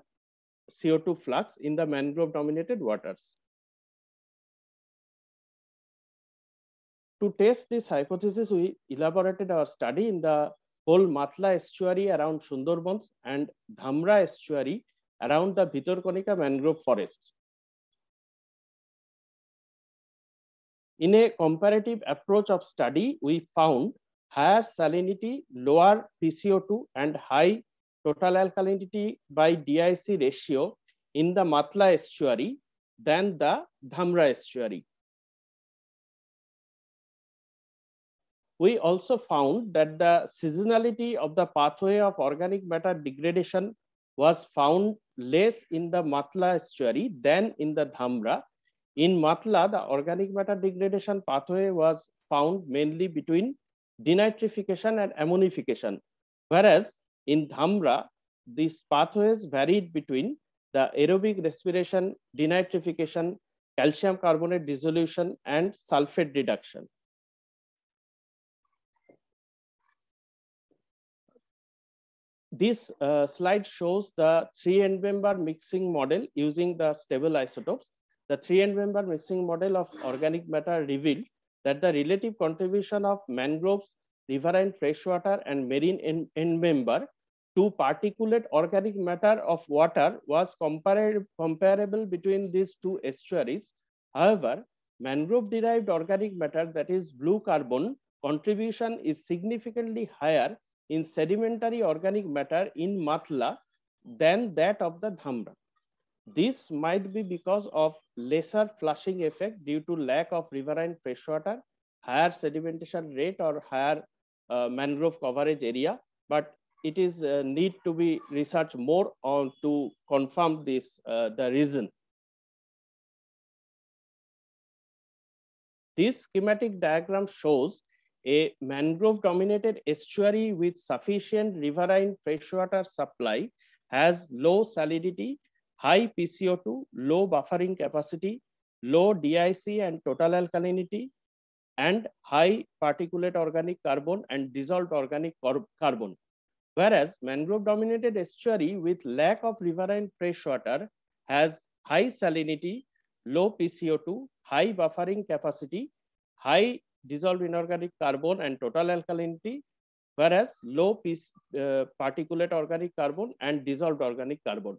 CO2 flux in the mangrove dominated waters. To test this hypothesis, we elaborated our study in the whole Matla estuary around Sundarbans and Dhamra estuary around the Bhitarkanika mangrove forest. In a comparative approach of study, we found higher salinity, lower PCO2 and high total alkalinity by DIC ratio in the Matla estuary than the Dhamra estuary. We also found that the seasonality of the pathway of organic matter degradation was found less in the Matla estuary than in the Dhamra. In Matla, the organic matter degradation pathway was found mainly between denitrification and ammonification, whereas in Dhamra, these pathways varied between the aerobic respiration, denitrification, calcium carbonate dissolution, and sulfate reduction. This uh, slide shows the 3 end member mixing model using the stable isotopes. The 3 end member mixing model of organic matter revealed that the relative contribution of mangroves, riverine freshwater, and marine end member to particulate organic matter of water was compar comparable between these two estuaries. However, mangrove derived organic matter, that is blue carbon, contribution is significantly higher in sedimentary organic matter in Matla than that of the Dhamra. This might be because of lesser flushing effect due to lack of riverine freshwater, higher sedimentation rate or higher uh, mangrove coverage area, but it is uh, need to be researched more on to confirm this, uh, the reason. This schematic diagram shows a mangrove dominated estuary with sufficient riverine freshwater supply has low salinity, high PCO2, low buffering capacity, low DIC and total alkalinity, and high particulate organic carbon and dissolved organic carbon. Whereas mangrove dominated estuary with lack of riverine freshwater has high salinity, low PCO2, high buffering capacity, high dissolved inorganic carbon and total alkalinity, whereas low piece, uh, particulate organic carbon and dissolved organic carbon.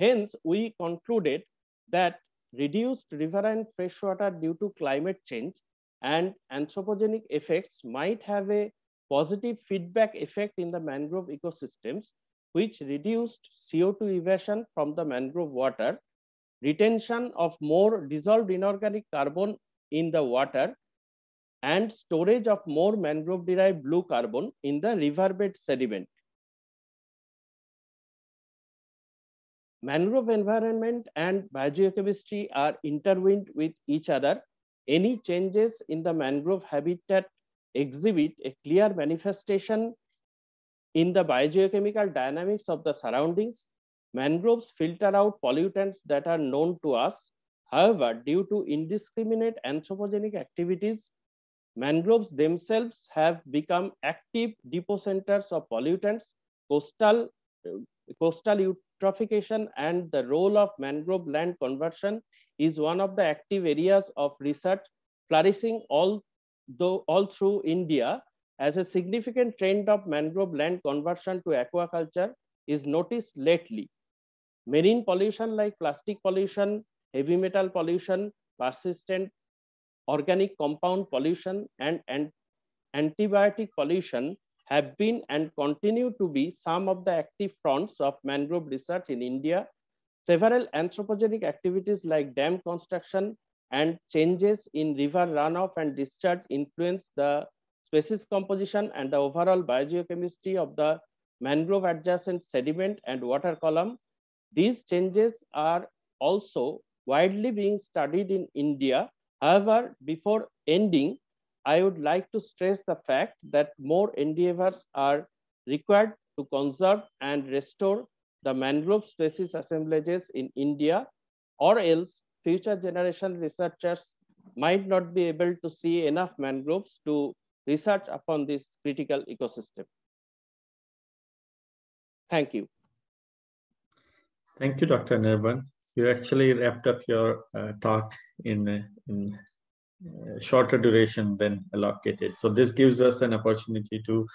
Hence, we concluded that reduced riverine freshwater due to climate change and anthropogenic effects might have a positive feedback effect in the mangrove ecosystems, which reduced CO2 evasion from the mangrove water, retention of more dissolved inorganic carbon in the water and storage of more mangrove derived blue carbon in the riverbed sediment. Mangrove environment and biogeochemistry are intertwined with each other. Any changes in the mangrove habitat exhibit a clear manifestation in the biogeochemical dynamics of the surroundings. Mangroves filter out pollutants that are known to us However, due to indiscriminate anthropogenic activities, mangroves themselves have become active depot centers of pollutants, coastal, uh, coastal eutrophication and the role of mangrove land conversion is one of the active areas of research flourishing all, though, all through India as a significant trend of mangrove land conversion to aquaculture is noticed lately. Marine pollution like plastic pollution, heavy metal pollution, persistent organic compound pollution, and, and antibiotic pollution have been and continue to be some of the active fronts of mangrove research in India. Several anthropogenic activities like dam construction and changes in river runoff and discharge influence the species composition and the overall biogeochemistry of the mangrove adjacent sediment and water column. These changes are also widely being studied in India. However, before ending, I would like to stress the fact that more endeavors are required to conserve and restore the mangrove species assemblages in India, or else future generation researchers might not be able to see enough mangroves to research upon this critical ecosystem. Thank you. Thank you, Dr. Anirban you actually wrapped up your uh, talk in in shorter duration than allocated. So this gives us an opportunity to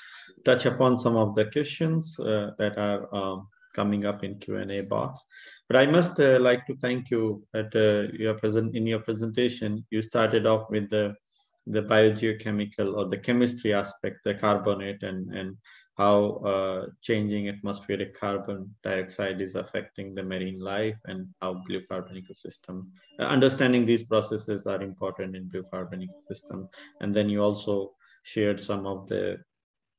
touch upon some of the questions uh, that are um, coming up in Q&A box. But I must uh, like to thank you that uh, your present in your presentation, you started off with the the biogeochemical or the chemistry aspect, the carbonate and, and how uh, changing atmospheric carbon dioxide is affecting the marine life and how blue carbon ecosystem. Uh, understanding these processes are important in blue carbon ecosystem. And then you also shared some of the,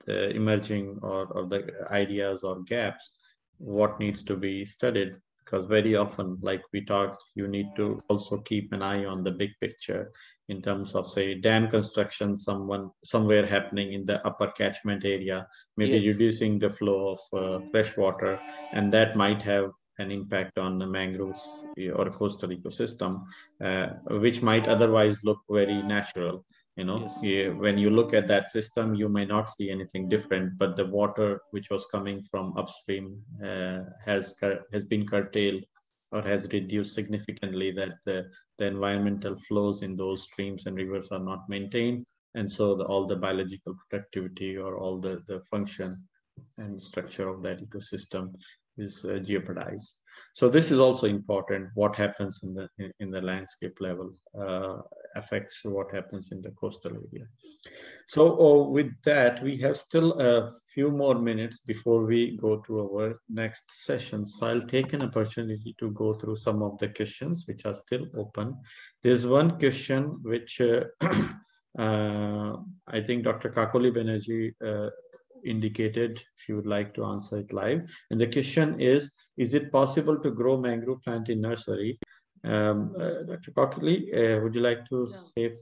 the emerging or, or the ideas or gaps, what needs to be studied because very often like we talked you need to also keep an eye on the big picture in terms of say dam construction someone somewhere happening in the upper catchment area maybe yes. reducing the flow of uh, fresh water and that might have an impact on the mangroves or coastal ecosystem uh, which might otherwise look very natural you know yes. you, when you look at that system you may not see anything different but the water which was coming from upstream uh, has has been curtailed or has reduced significantly that the, the environmental flows in those streams and rivers are not maintained and so the, all the biological productivity or all the, the function and structure of that ecosystem is uh, jeopardized. So this is also important. What happens in the in the landscape level uh, affects what happens in the coastal area. So uh, with that, we have still a few more minutes before we go to our next session. So I'll take an opportunity to go through some of the questions which are still open. There's one question which uh, uh, I think Dr. Kakoli Banerjee uh, indicated she would like to answer it live. And the question is, is it possible to grow mangrove plant in nursery? Um, uh, Dr. Kakoli, uh, would you like to yeah. say?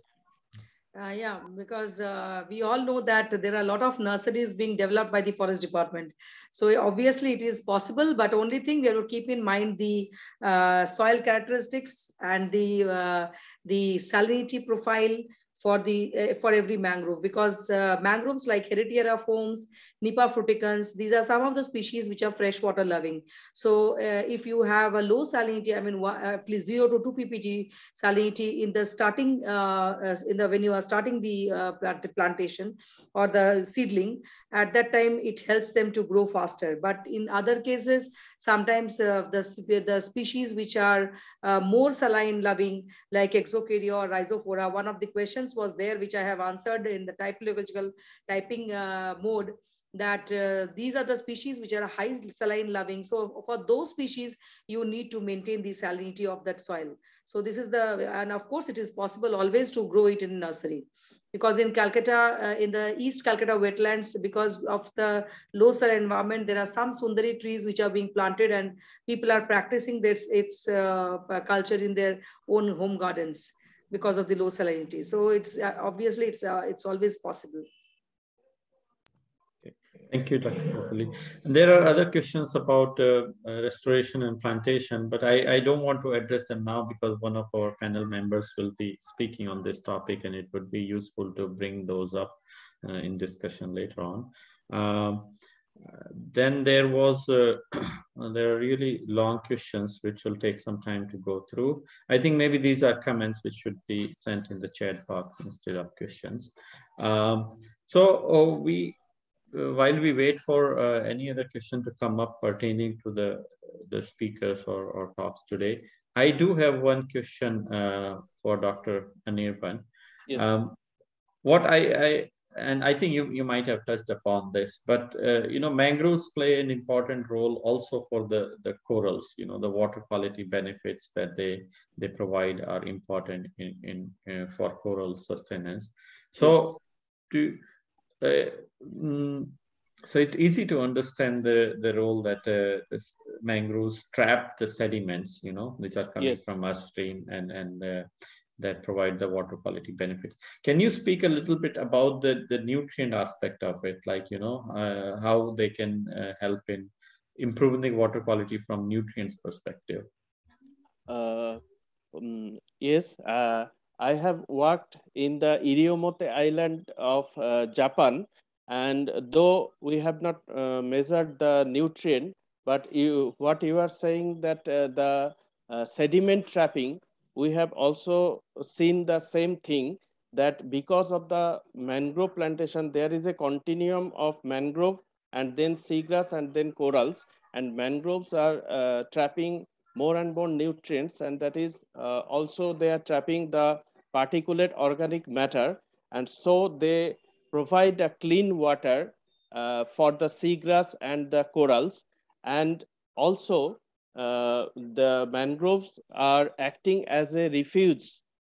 Uh, yeah, because uh, we all know that there are a lot of nurseries being developed by the forest department. So obviously it is possible, but only thing we have to keep in mind the uh, soil characteristics and the, uh, the salinity profile for the uh, for every mangrove because uh, mangroves like Heritiera fomes, Nypa fruticans, these are some of the species which are freshwater loving. So uh, if you have a low salinity, I mean, uh, please zero to two ppt salinity in the starting, uh, in the when you are starting the uh, plantation or the seedling, at that time it helps them to grow faster. But in other cases, sometimes uh, the, the species which are uh, more saline loving, like Excoecaria or Rhizophora, one of the questions was there, which I have answered in the typological typing mode that uh, these are the species which are high saline loving. So for those species, you need to maintain the salinity of that soil. So this is the, and of course it is possible always to grow it in nursery. Because in Calcutta, uh, in the East Calcutta wetlands, because of the low soil environment, there are some Sundari trees which are being planted and people are practicing this, its uh, culture in their own home gardens because of the low salinity. So it's uh, obviously it's, uh, it's always possible. Thank you, Dr. Kakoli. There are other questions about uh, uh, restoration and plantation, but I, I don't want to address them now because one of our panel members will be speaking on this topic and it would be useful to bring those up uh, in discussion later on. Um, then there was, uh, there are really long questions which will take some time to go through. I think maybe these are comments which should be sent in the chat box instead of questions. Um, so oh, we while we wait for uh, any other question to come up pertaining to the, the speakers or, or talks today, I do have one question uh, for Dr. Anirban. Yes. Um, what I, I, and I think you, you might have touched upon this, but uh, you know, mangroves play an important role also for the, the corals, you know, the water quality benefits that they, they provide are important in, in uh, for coral sustenance. So to, uh, mm, so it's easy to understand the the role that uh, mangroves trap the sediments, you know, which are coming yes. from upstream and and uh, that provide the water quality benefits. Can you speak a little bit about the the nutrient aspect of it, like you know uh, how they can uh, help in improving the water quality from nutrients perspective? Uh, um, yes, I have worked in the Iriomote Island of uh, Japan, and though we have not uh, measured the nutrient, but you, what you are saying that uh, the uh, sediment trapping we have also seen the same thing that because of the mangrove plantation, there is a continuum of mangrove and then seagrass and then corals and mangroves are uh, trapping more and more nutrients and that is uh, also they are trapping the particulate organic matter and so they provide a clean water uh, for the seagrass and the corals and also uh, the mangroves are acting as a refuge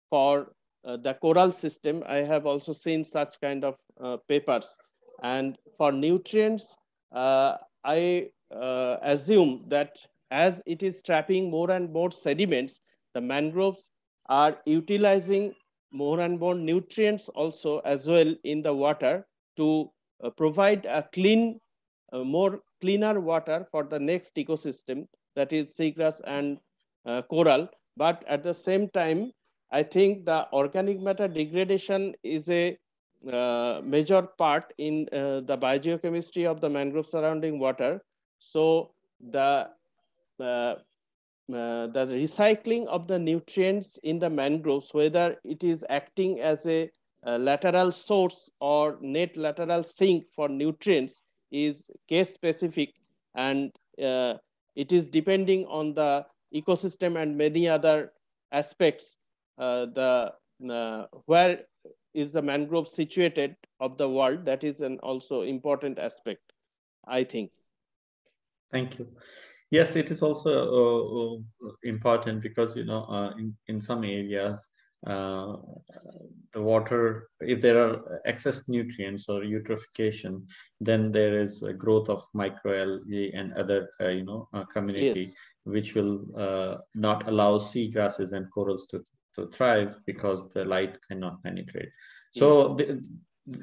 for uh, the coral system. I have also seen such kind of uh, papers. And for nutrients, uh, I assume that as it is trapping more and more sediments, the mangroves are utilizing more and more nutrients also as well in the water to uh, provide a clean, more cleaner water for the next ecosystem that is seagrass and uh, coral. But at the same time, I think the organic matter degradation is a uh, major part in uh, the biogeochemistry of the mangrove surrounding water. So the uh, uh the recycling of the nutrients in the mangroves, whether it is acting as a, a lateral source or net lateral sink for nutrients is case specific and uh, it is depending on the ecosystem and many other aspects. Uh, the uh, where is the mangrove situated of the world? That is an also important aspect, I think. Thank you. Yes, it is also uh, uh important because you know uh, in in some areas uh, the water, if there are excess nutrients or eutrophication, then there is a growth of microalgae and other, uh, you know, uh, community, yes. which will uh, not allow sea grasses and corals to, to thrive because the light cannot penetrate. So the,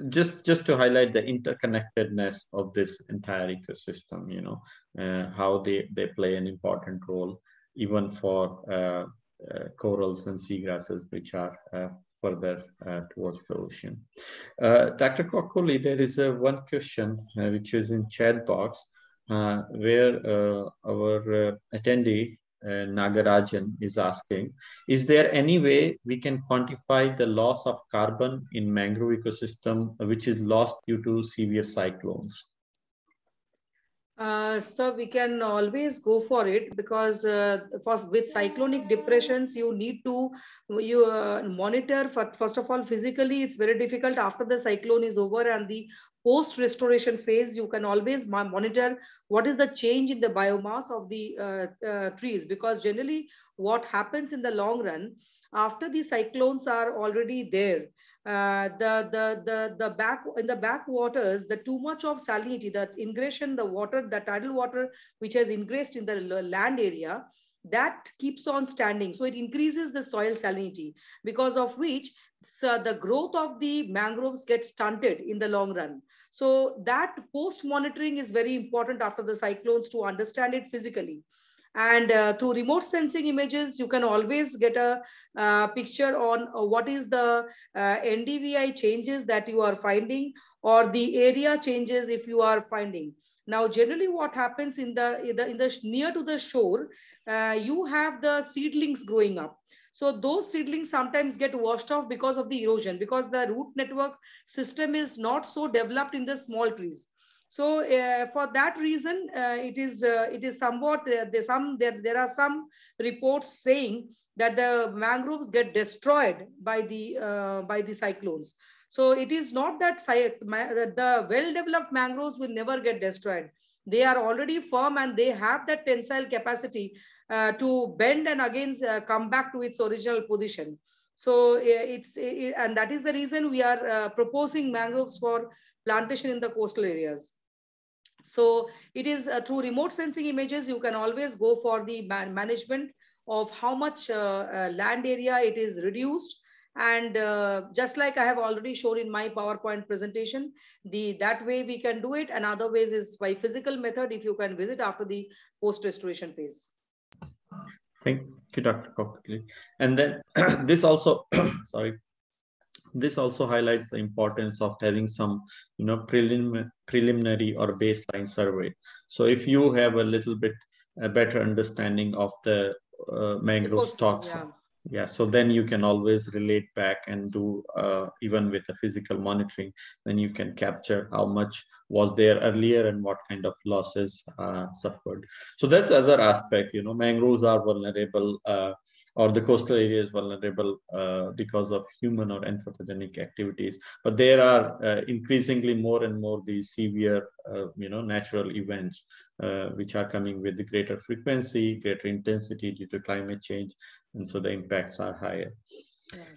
just just to highlight the interconnectedness of this entire ecosystem, you know, uh, how they, they play an important role even for uh, uh, corals and seagrasses, which are uh, further uh, towards the ocean. Dr. Kakoli, there is a one question which is in chat box where our attendee uh, Nagarajan is asking, is there any way we can quantify the loss of carbon in mangrove ecosystem which is lost due to severe cyclones? Uh, so we can always go for it because uh, first with cyclonic depressions you need to you uh, monitor for, first of all physically it's very difficult after the cyclone is over and the post restoration phase you can always monitor what is the change in the biomass of the uh, uh, trees because generally what happens in the long run after the cyclones are already there uh, the the the the back in the backwaters the too much of salinity the ingression the water the tidal water which has ingressed in the land area that keeps on standing. So it increases the soil salinity because of which so the growth of the mangroves gets stunted in the long run. So that post monitoring is very important after the cyclones to understand it physically and uh, through remote sensing images, you can always get a uh, picture on uh, what is the uh, NDVI changes that you are finding or the area changes if you are finding. Now, generally what happens in the, in the, in the near to the shore, uh, you have the seedlings growing up. So those seedlings sometimes get washed off because of the erosion, because the root network system is not so developed in the small trees. So uh, for that reason, uh, it is uh, it is somewhat uh, there some there there are some reports saying that the mangroves get destroyed by the uh, by the cyclones. So it is not that the well-developed mangroves will never get destroyed. They are already firm and they have that tensile capacity uh, to bend and again come back to its original position. So it's it, and that is the reason we are proposing mangroves for plantation in the coastal areas. So it is uh, through remote sensing images, you can always go for the man management of how much uh, uh, land area it is reduced. And uh, just like I have already shown in my PowerPoint presentation, the that way we can do it. And other ways is by physical method, if you can visit after the post-restoration phase. Thank you, Dr. Kakoli. And then this also, sorry, this also highlights the importance of having some you know prelim preliminary or baseline survey so if you have a little bit a better understanding of the uh, mangrove stocks yeah. yeah so then you can always relate back and do uh, even with the physical monitoring then you can capture how much was there earlier and what kind of losses uh, suffered so that's other aspect you know mangroves are vulnerable uh, or the coastal area is vulnerable uh, because of human or anthropogenic activities. But there are uh, increasingly more and more these severe, uh, you know, natural events uh, which are coming with the greater frequency, greater intensity due to climate change, and so the impacts are higher.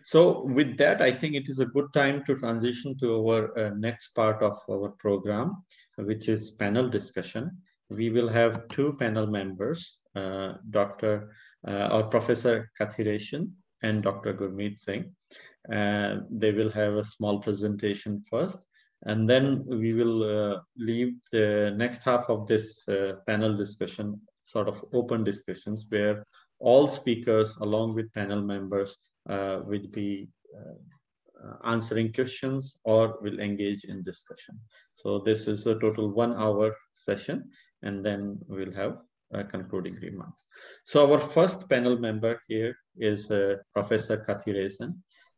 So with that, I think it is a good time to transition to our uh, next part of our program, which is panel discussion. We will have two panel members, uh, Dr uh, or Professor Kathiresan and Dr. Gurmeet Singh. Uh, they will have a small presentation first, and then we will uh, leave the next half of this panel discussion, sort of open discussions, where all speakers, along with panel members, uh, will be uh, answering questions or will engage in discussion. So this is a total one hour session, and then we'll have uh, concluding remarks. So our first panel member here is uh, Professor Kathiresan.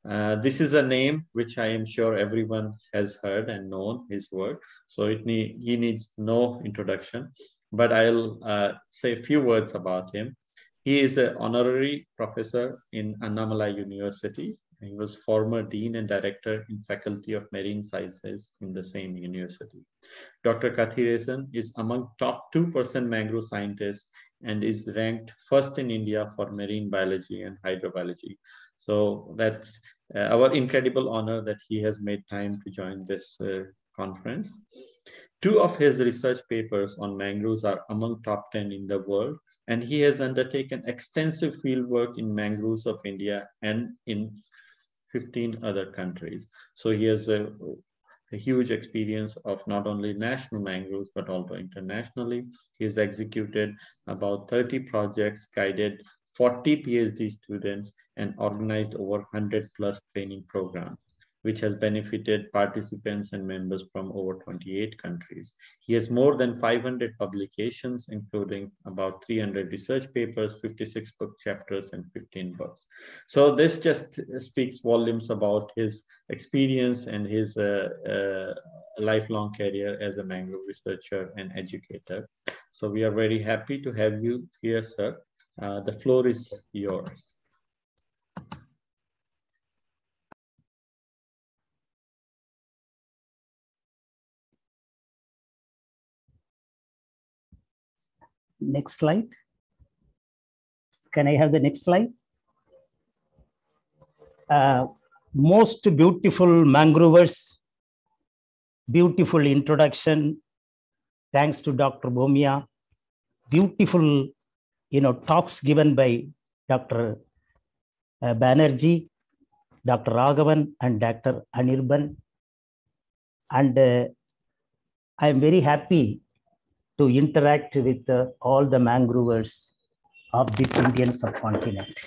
Uh, this is a name which I am sure everyone has heard and known his work. So it he needs no introduction, but I'll uh, say a few words about him. He is an honorary professor in Annamalai University he was former dean and director in Faculty of Marine Sciences in the same university. Dr. Kathiresan is among top 2% mangrove scientists and is ranked first in India for marine biology and hydrobiology. So that's uh, our incredible honor that he has made time to join this uh, conference. Two of his research papers on mangroves are among top 10 in the world, and he has undertaken extensive field work in mangroves of India and in 15 other countries. So he has a, a, huge experience of not only national mangroves, but also internationally. He has executed about 30 projects, guided 40 PhD students, and organized over 100 plus training programs which has benefited participants and members from over 28 countries. He has more than 500 publications, including about 300 research papers, 56 book chapters, and 15 books. So this just speaks volumes about his experience and his uh, uh, lifelong career as a mangrove researcher and educator. So we are very happy to have you here, sir. Uh, the floor is yours. Next slide. Can I have the next slide? Uh, most beautiful mangroves, beautiful introduction. Thanks to Dr. Bhomia. Beautiful, you know, talks given by Dr. Uh, Banerjee, Dr. Ragavan, and Dr. Anirban. And uh, I am very happy to interact with uh, all the mangroves of this Indian subcontinent.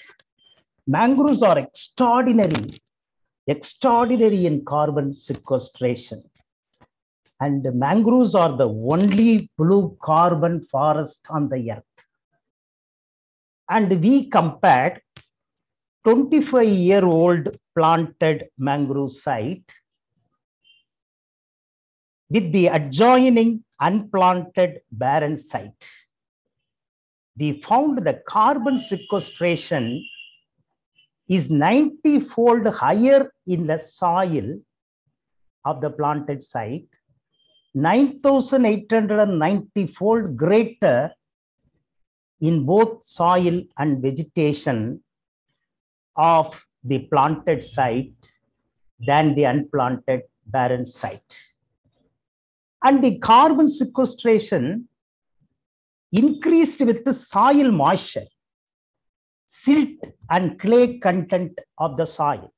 Mangroves are extraordinary, extraordinary in carbon sequestration. And mangroves are the only blue carbon forest on the earth. And we compared 25 year old planted mangrove site with the adjoining unplanted barren site. We found the carbon sequestration is 90 fold higher in the soil of the planted site, 9,890 fold greater in both soil and vegetation of the planted site than the unplanted barren site. And the carbon sequestration increased with the soil moisture, silt and clay content of the soil,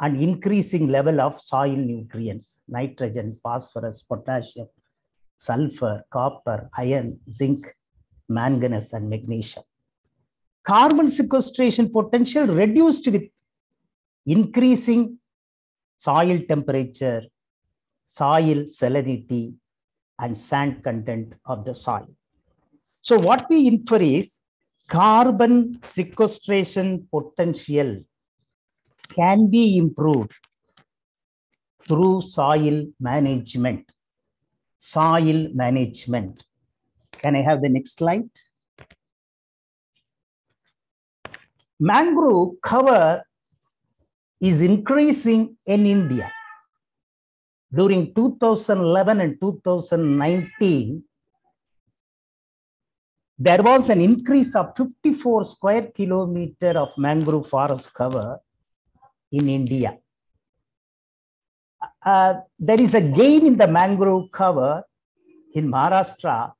and increasing level of soil nutrients, nitrogen, phosphorus, potassium, sulfur, copper, iron, zinc, manganese, and magnesium. Carbon sequestration potential reduced with increasing soil temperature, soil salinity, and sand content of the soil. So what we infer is carbon sequestration potential can be improved through soil management. Soil management. Can I have the next slide? Mangrove cover is increasing in India. During 2011 and 2019, there was an increase of 54 square kilometer of mangrove forest cover in India. Uh, there is a gain in the mangrove cover in Maharashtra,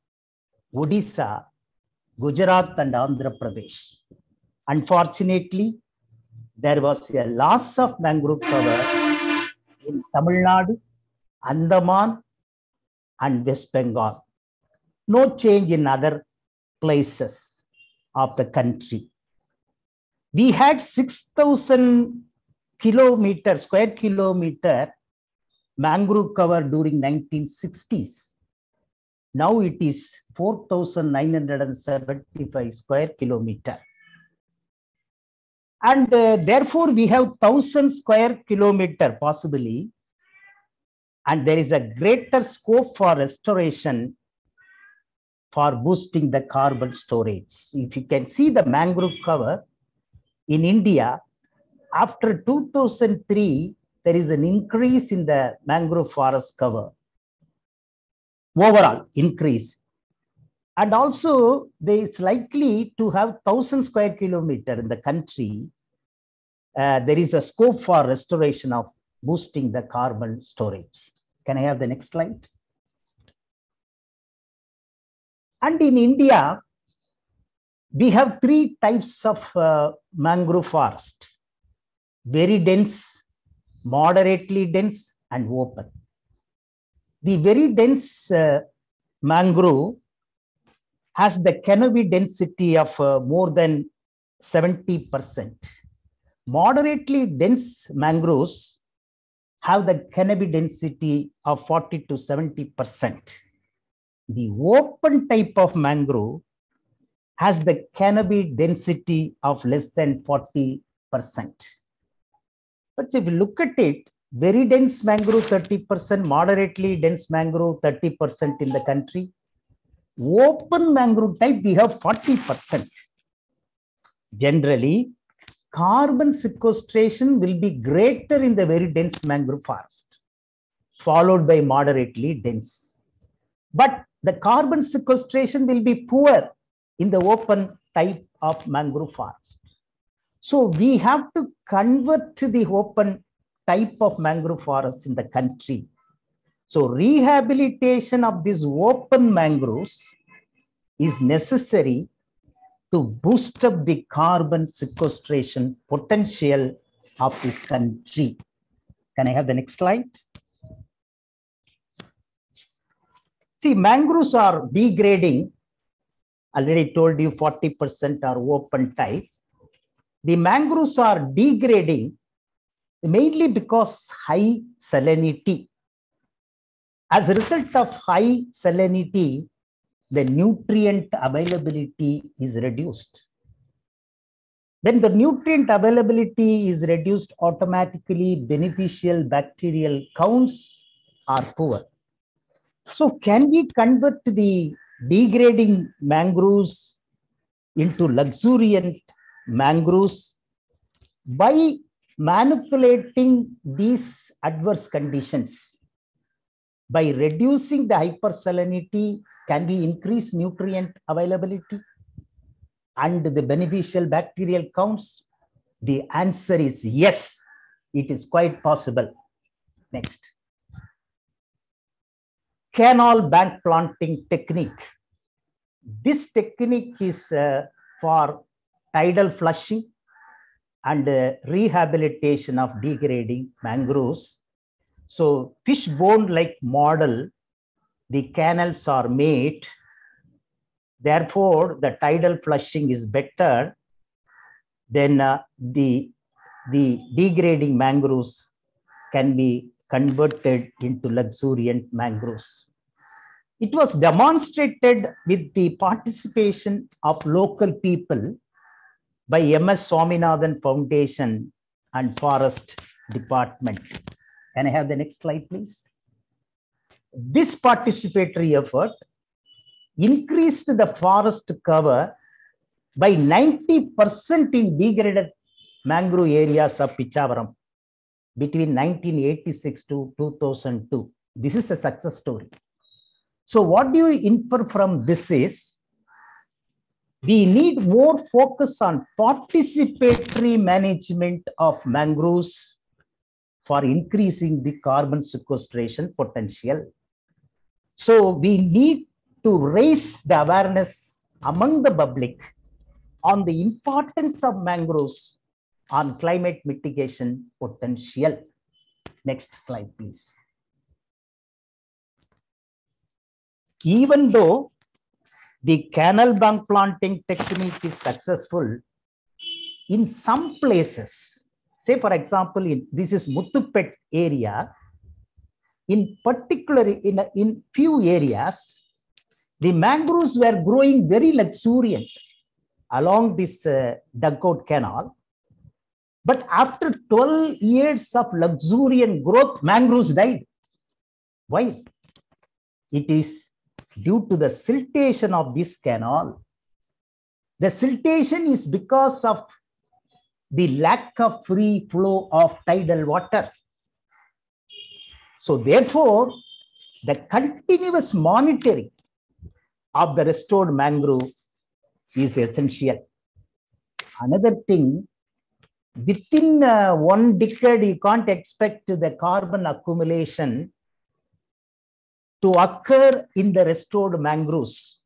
Odisha, Gujarat, and Andhra Pradesh. Unfortunately, there was a loss of mangrove cover in Tamil Nadu, Andaman, and West Bengal. No change in other places of the country. We had 6,000 kilometer, square kilometer mangrove cover during 1960s. Now it is 4,975 square kilometer. And uh, therefore we have 1000 square kilometer possibly. And there is a greater scope for restoration for boosting the carbon storage. If you can see the mangrove cover in India, after 2003, there is an increase in the mangrove forest cover. Overall increase. And also, there is likely to have 1000 square kilometer in the country. Uh, there is a scope for restoration of boosting the carbon storage. Can I have the next slide? And in India, we have three types of uh, mangrove forest very dense, moderately dense, and open. The very dense uh, mangrove has the canopy density of uh, more than 70%. Moderately dense mangroves have the canopy density of 40 to 70%. The open type of mangrove has the canopy density of less than 40%. But if you look at it, very dense mangrove 30%, moderately dense mangrove 30% in the country. Open mangrove type, we have 40%. Generally, carbon sequestration will be greater in the very dense mangrove forest, followed by moderately dense. But the carbon sequestration will be poor in the open type of mangrove forest. So we have to convert to the open type of mangrove forests in the country. So rehabilitation of these open mangroves is necessary to boost up the carbon sequestration potential of this country. Can I have the next slide? See, mangroves are degrading. Already told you 40% are open type the mangroves are degrading mainly because high salinity. As a result of high salinity, the nutrient availability is reduced. When the nutrient availability is reduced, automatically beneficial bacterial counts are poor. So can we convert the degrading mangroves into luxuriant mangroves by manipulating these adverse conditions by reducing the hypersalinity can we increase nutrient availability? And the beneficial bacterial counts? The answer is yes it is quite possible. Next. Canal bank planting technique. This technique is uh, for tidal flushing and uh, rehabilitation of degrading mangroves. So fishbone-like model, the canals are made. Therefore, the tidal flushing is better than uh, the, the degrading mangroves can be converted into luxuriant mangroves. It was demonstrated with the participation of local people by MS Swaminathan Foundation and Forest Department. Can I have the next slide, please? This participatory effort increased the forest cover by 90% in degraded mangrove areas of Pichavaram between 1986 to 2002. This is a success story. So what do you infer from this is we need more focus on participatory management of mangroves for increasing the carbon sequestration potential. So we need to raise the awareness among the public on the importance of mangroves on climate mitigation potential. Next slide, please. Even though the canal bank planting technique is successful, in some places, say for example, in this is Muthupet area, in particular in, in few areas, the mangroves were growing very luxuriant along this uh, dugout canal. But after 12 years of luxuriant growth, mangroves died. Why? It is due to the siltation of this canal. The siltation is because of the lack of free flow of tidal water. So therefore, the continuous monitoring of the restored mangrove is essential. Another thing, within uh, one decade, you can't expect the carbon accumulation to occur in the restored mangroves.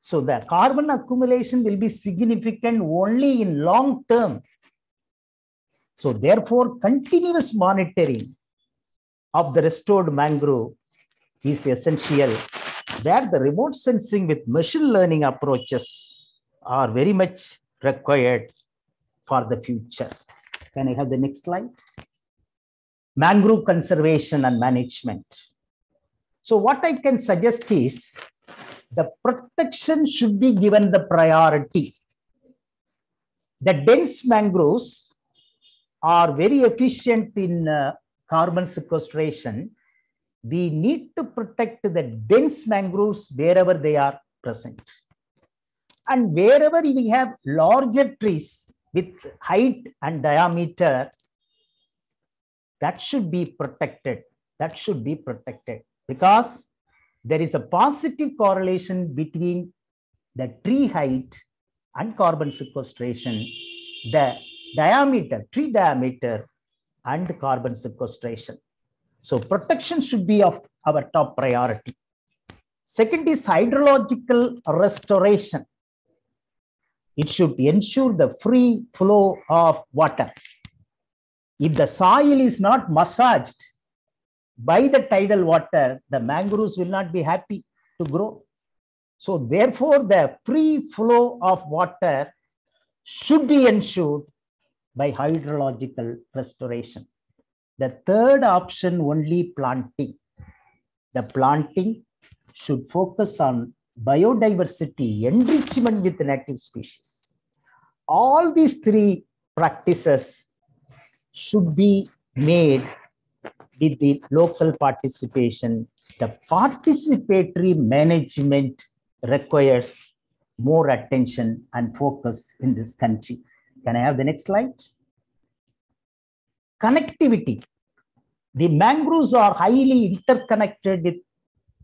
So the carbon accumulation will be significant only in long term. So therefore, continuous monitoring of the restored mangrove is essential where the remote sensing with machine learning approaches are very much required for the future. Can I have the next slide? Mangrove conservation and management. So what I can suggest is the protection should be given the priority. The dense mangroves are very efficient in uh, carbon sequestration. We need to protect the dense mangroves wherever they are present. And wherever we have larger trees with height and diameter, that should be protected. That should be protected because there is a positive correlation between the tree height and carbon sequestration, the diameter, tree diameter, and carbon sequestration. So protection should be of our top priority. Second is hydrological restoration. It should ensure the free flow of water. If the soil is not massaged by the tidal water, the mangroves will not be happy to grow. So therefore, the free flow of water should be ensured by hydrological restoration. The third option, only planting. The planting should focus on biodiversity, enrichment with the native species. All these three practices should be made with the local participation. The participatory management requires more attention and focus in this country. Can I have the next slide? Connectivity. The mangroves are highly interconnected with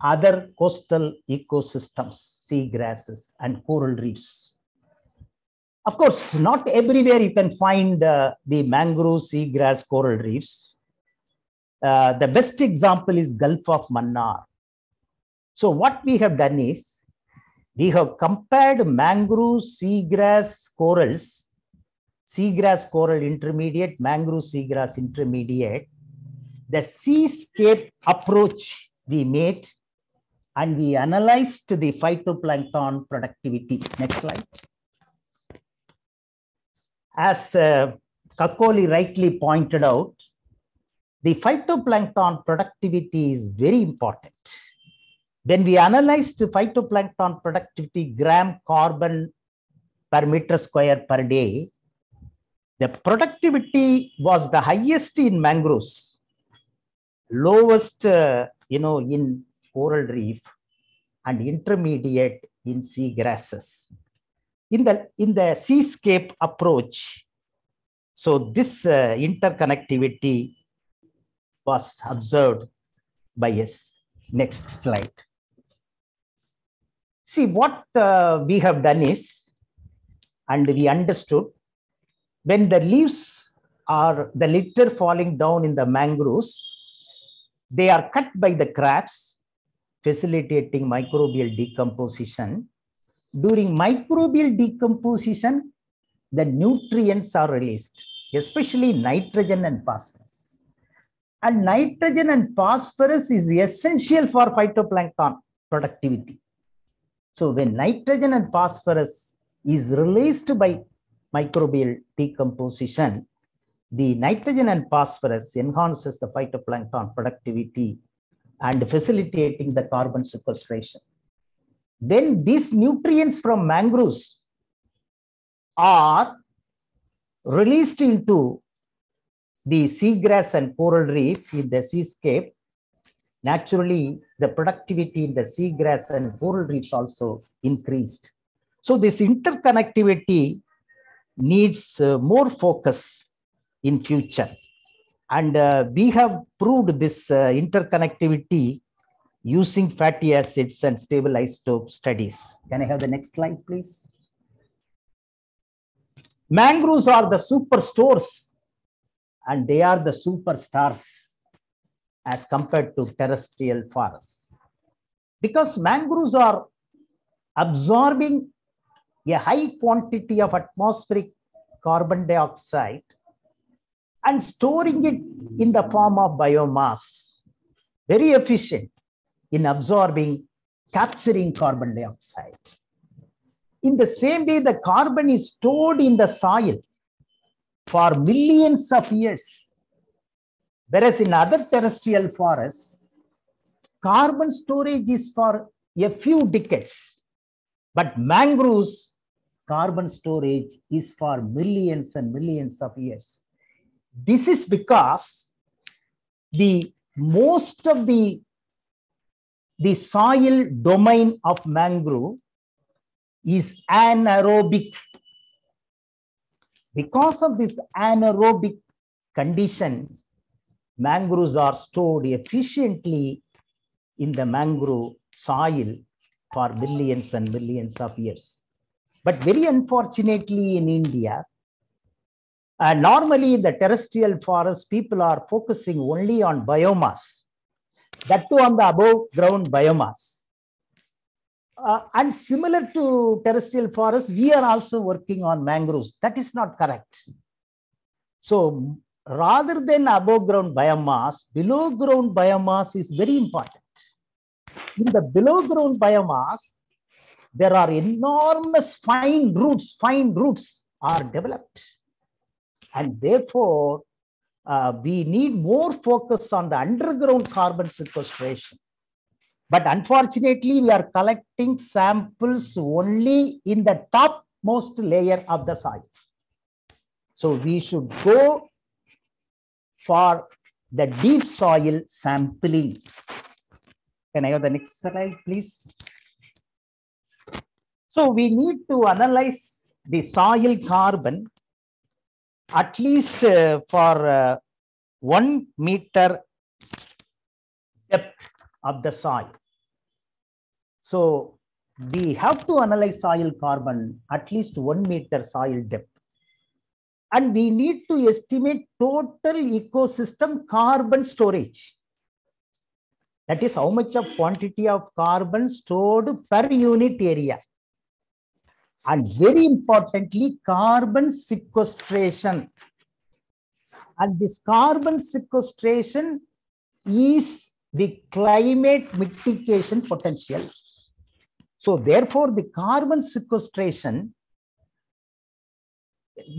other coastal ecosystems, seagrasses and coral reefs. Of course, not everywhere you can find uh, the mangrove, seagrass, coral reefs. Uh, the best example is Gulf of Mannar. So what we have done is, we have compared mangrove, seagrass, corals, seagrass, coral intermediate, mangrove, seagrass intermediate. The seascape approach we made and we analyzed the phytoplankton productivity. Next slide. As uh, Kakoli rightly pointed out, the phytoplankton productivity is very important when we analyzed the phytoplankton productivity gram carbon per meter square per day, the productivity was the highest in mangroves, lowest, uh, you know, in coral reef, and intermediate in seagrasses. In the, in the seascape approach, so this uh, interconnectivity was observed by us. Next slide. See, what uh, we have done is, and we understood, when the leaves are the litter falling down in the mangroves, they are cut by the crabs, facilitating microbial decomposition. During microbial decomposition, the nutrients are released, especially nitrogen and phosphorus. And nitrogen and phosphorus is essential for phytoplankton productivity. So when nitrogen and phosphorus is released by microbial decomposition, the nitrogen and phosphorus enhances the phytoplankton productivity and facilitating the carbon sequestration. Then these nutrients from mangroves are released into the seagrass and coral reef in the seascape. Naturally, the productivity in the seagrass and coral reefs also increased. So this interconnectivity needs uh, more focus in future. And uh, we have proved this uh, interconnectivity using fatty acids and stable isotope studies. Can I have the next slide, please? Mangroves are the superstores and they are the superstars as compared to terrestrial forests. Because mangroves are absorbing a high quantity of atmospheric carbon dioxide and storing it in the form of biomass. Very efficient in absorbing, capturing carbon dioxide. In the same way, the carbon is stored in the soil for millions of years. Whereas in other terrestrial forests, carbon storage is for a few decades. But mangroves, carbon storage is for millions and millions of years. This is because the most of the, the soil domain of mangrove is anaerobic. Because of this anaerobic condition, mangroves are stored efficiently in the mangrove soil for millions and millions of years. But very unfortunately in India, uh, normally in the terrestrial forest, people are focusing only on biomass, that too on the above ground biomass. Uh, and similar to terrestrial forests, we are also working on mangroves. That is not correct. So rather than above ground biomass, below ground biomass is very important. In the below ground biomass, there are enormous fine roots, fine roots are developed. And therefore, uh, we need more focus on the underground carbon sequestration. But unfortunately, we are collecting samples only in the topmost layer of the soil. So we should go for the deep soil sampling. Can I have the next slide, please? So we need to analyze the soil carbon at least uh, for uh, one meter depth of the soil. So we have to analyze soil carbon at least one meter soil depth. And we need to estimate total ecosystem carbon storage. That is how much of quantity of carbon stored per unit area. And very importantly, carbon sequestration. And this carbon sequestration is the climate mitigation potential. So therefore, the carbon sequestration,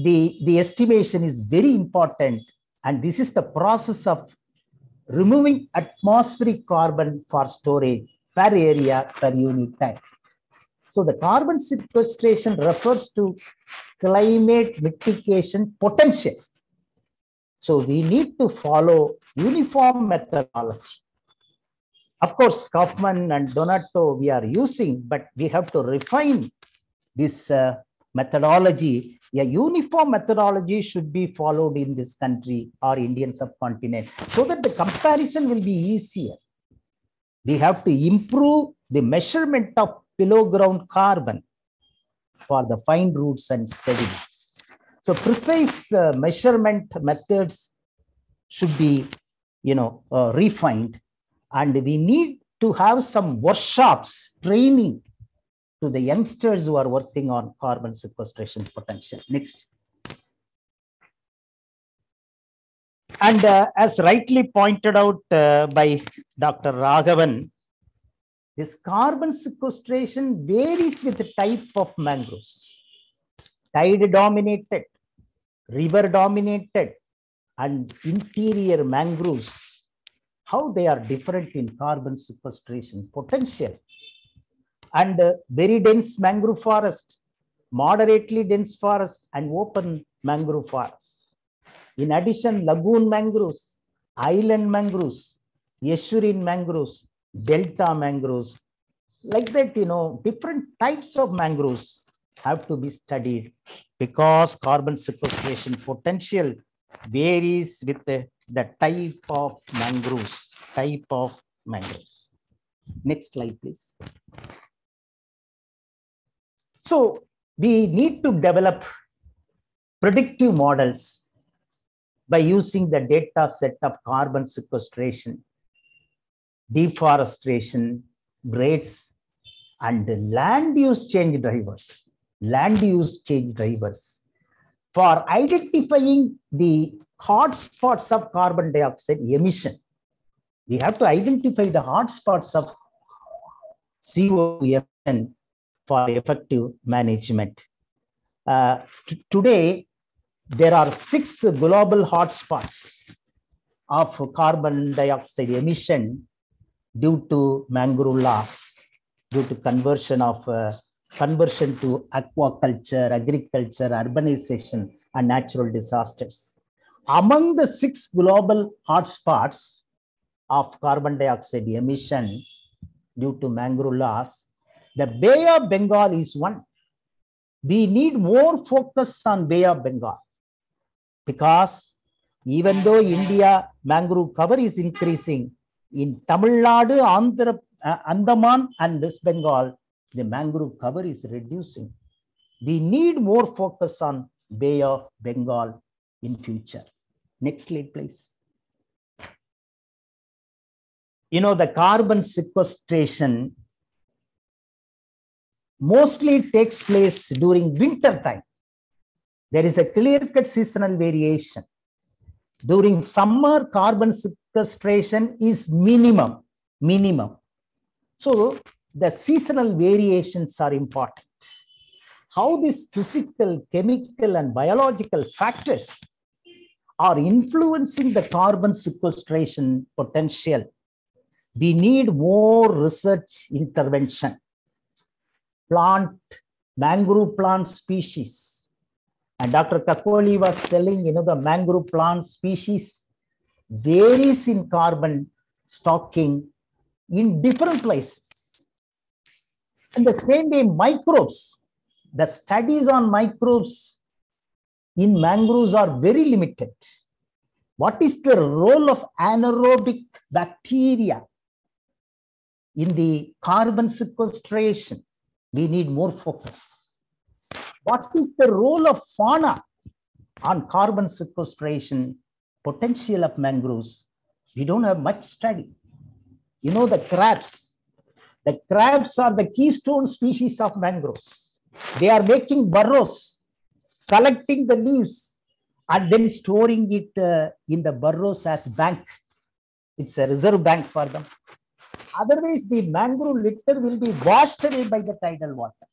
the, the estimation is very important. And this is the process of removing atmospheric carbon for storage per area per unit time. So the carbon sequestration refers to climate mitigation potential. So we need to follow uniform methodology. Of course, Kauffman and Donato we are using, but we have to refine this uh, methodology. A uniform methodology should be followed in this country or Indian subcontinent so that the comparison will be easier. We have to improve the measurement of below ground carbon for the fine roots and sediments. So precise uh, measurement methods should be, you know, uh, refined and we need to have some workshops, training to the youngsters who are working on carbon sequestration potential. Next. And uh, as rightly pointed out uh, by Dr. Ragavan, this carbon sequestration varies with the type of mangroves. Tide dominated, river dominated, and interior mangroves, how they are different in carbon sequestration potential. And uh, very dense mangrove forest, moderately dense forest, and open mangrove forest. In addition, lagoon mangroves, island mangroves, estuarine mangroves, delta mangroves, like that, you know, different types of mangroves have to be studied because carbon sequestration potential varies with the, the type of mangroves, type of mangroves. Next slide, please. So we need to develop predictive models by using the data set of carbon sequestration, deforestation, rates, and land use change drivers, land use change drivers for identifying the hotspots of carbon dioxide emission. We have to identify the hotspots of CO emission for effective management. Uh, today, there are six global hotspots of carbon dioxide emission due to mangrove loss, due to conversion of uh, conversion to aquaculture, agriculture, urbanization, and natural disasters. Among the six global hotspots of carbon dioxide emission due to mangrove loss, the Bay of Bengal is one. We need more focus on Bay of Bengal because even though India mangrove cover is increasing, in Tamil Nadu, Andhra, uh, Andaman, and West Bengal, the mangrove cover is reducing. We need more focus on Bay of Bengal in future. Next slide, please. You know, the carbon sequestration mostly takes place during winter time. There is a clear-cut seasonal variation. During summer, carbon sequestration is minimum, minimum. So the seasonal variations are important. How these physical, chemical, and biological factors are influencing the carbon sequestration potential. We need more research intervention. Plant, mangrove plant species. And Dr. Kakoli was telling, you know, the mangrove plant species varies in carbon stocking in different places. And the same way, microbes, the studies on microbes in mangroves are very limited. What is the role of anaerobic bacteria in the carbon sequestration? We need more focus. What is the role of fauna on carbon sequestration potential of mangroves? We don't have much study. You know, the crabs, the crabs are the keystone species of mangroves. They are making burrows, collecting the leaves, and then storing it uh, in the burrows as bank. It's a reserve bank for them. Otherwise, the mangrove litter will be washed away by the tidal water.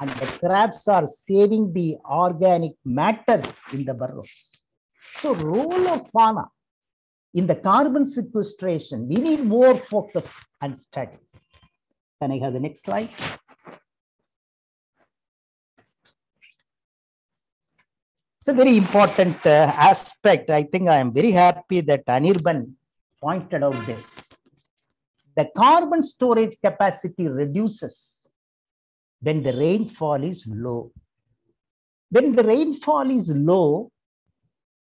And the crabs are saving the organic matter in the burrows. So, role of fauna in the carbon sequestration, we need more focus and studies. Can I have the next slide? It's a very important uh, aspect. I think I am very happy that Anirban pointed out this. The carbon storage capacity reduces when the rainfall is low. When the rainfall is low,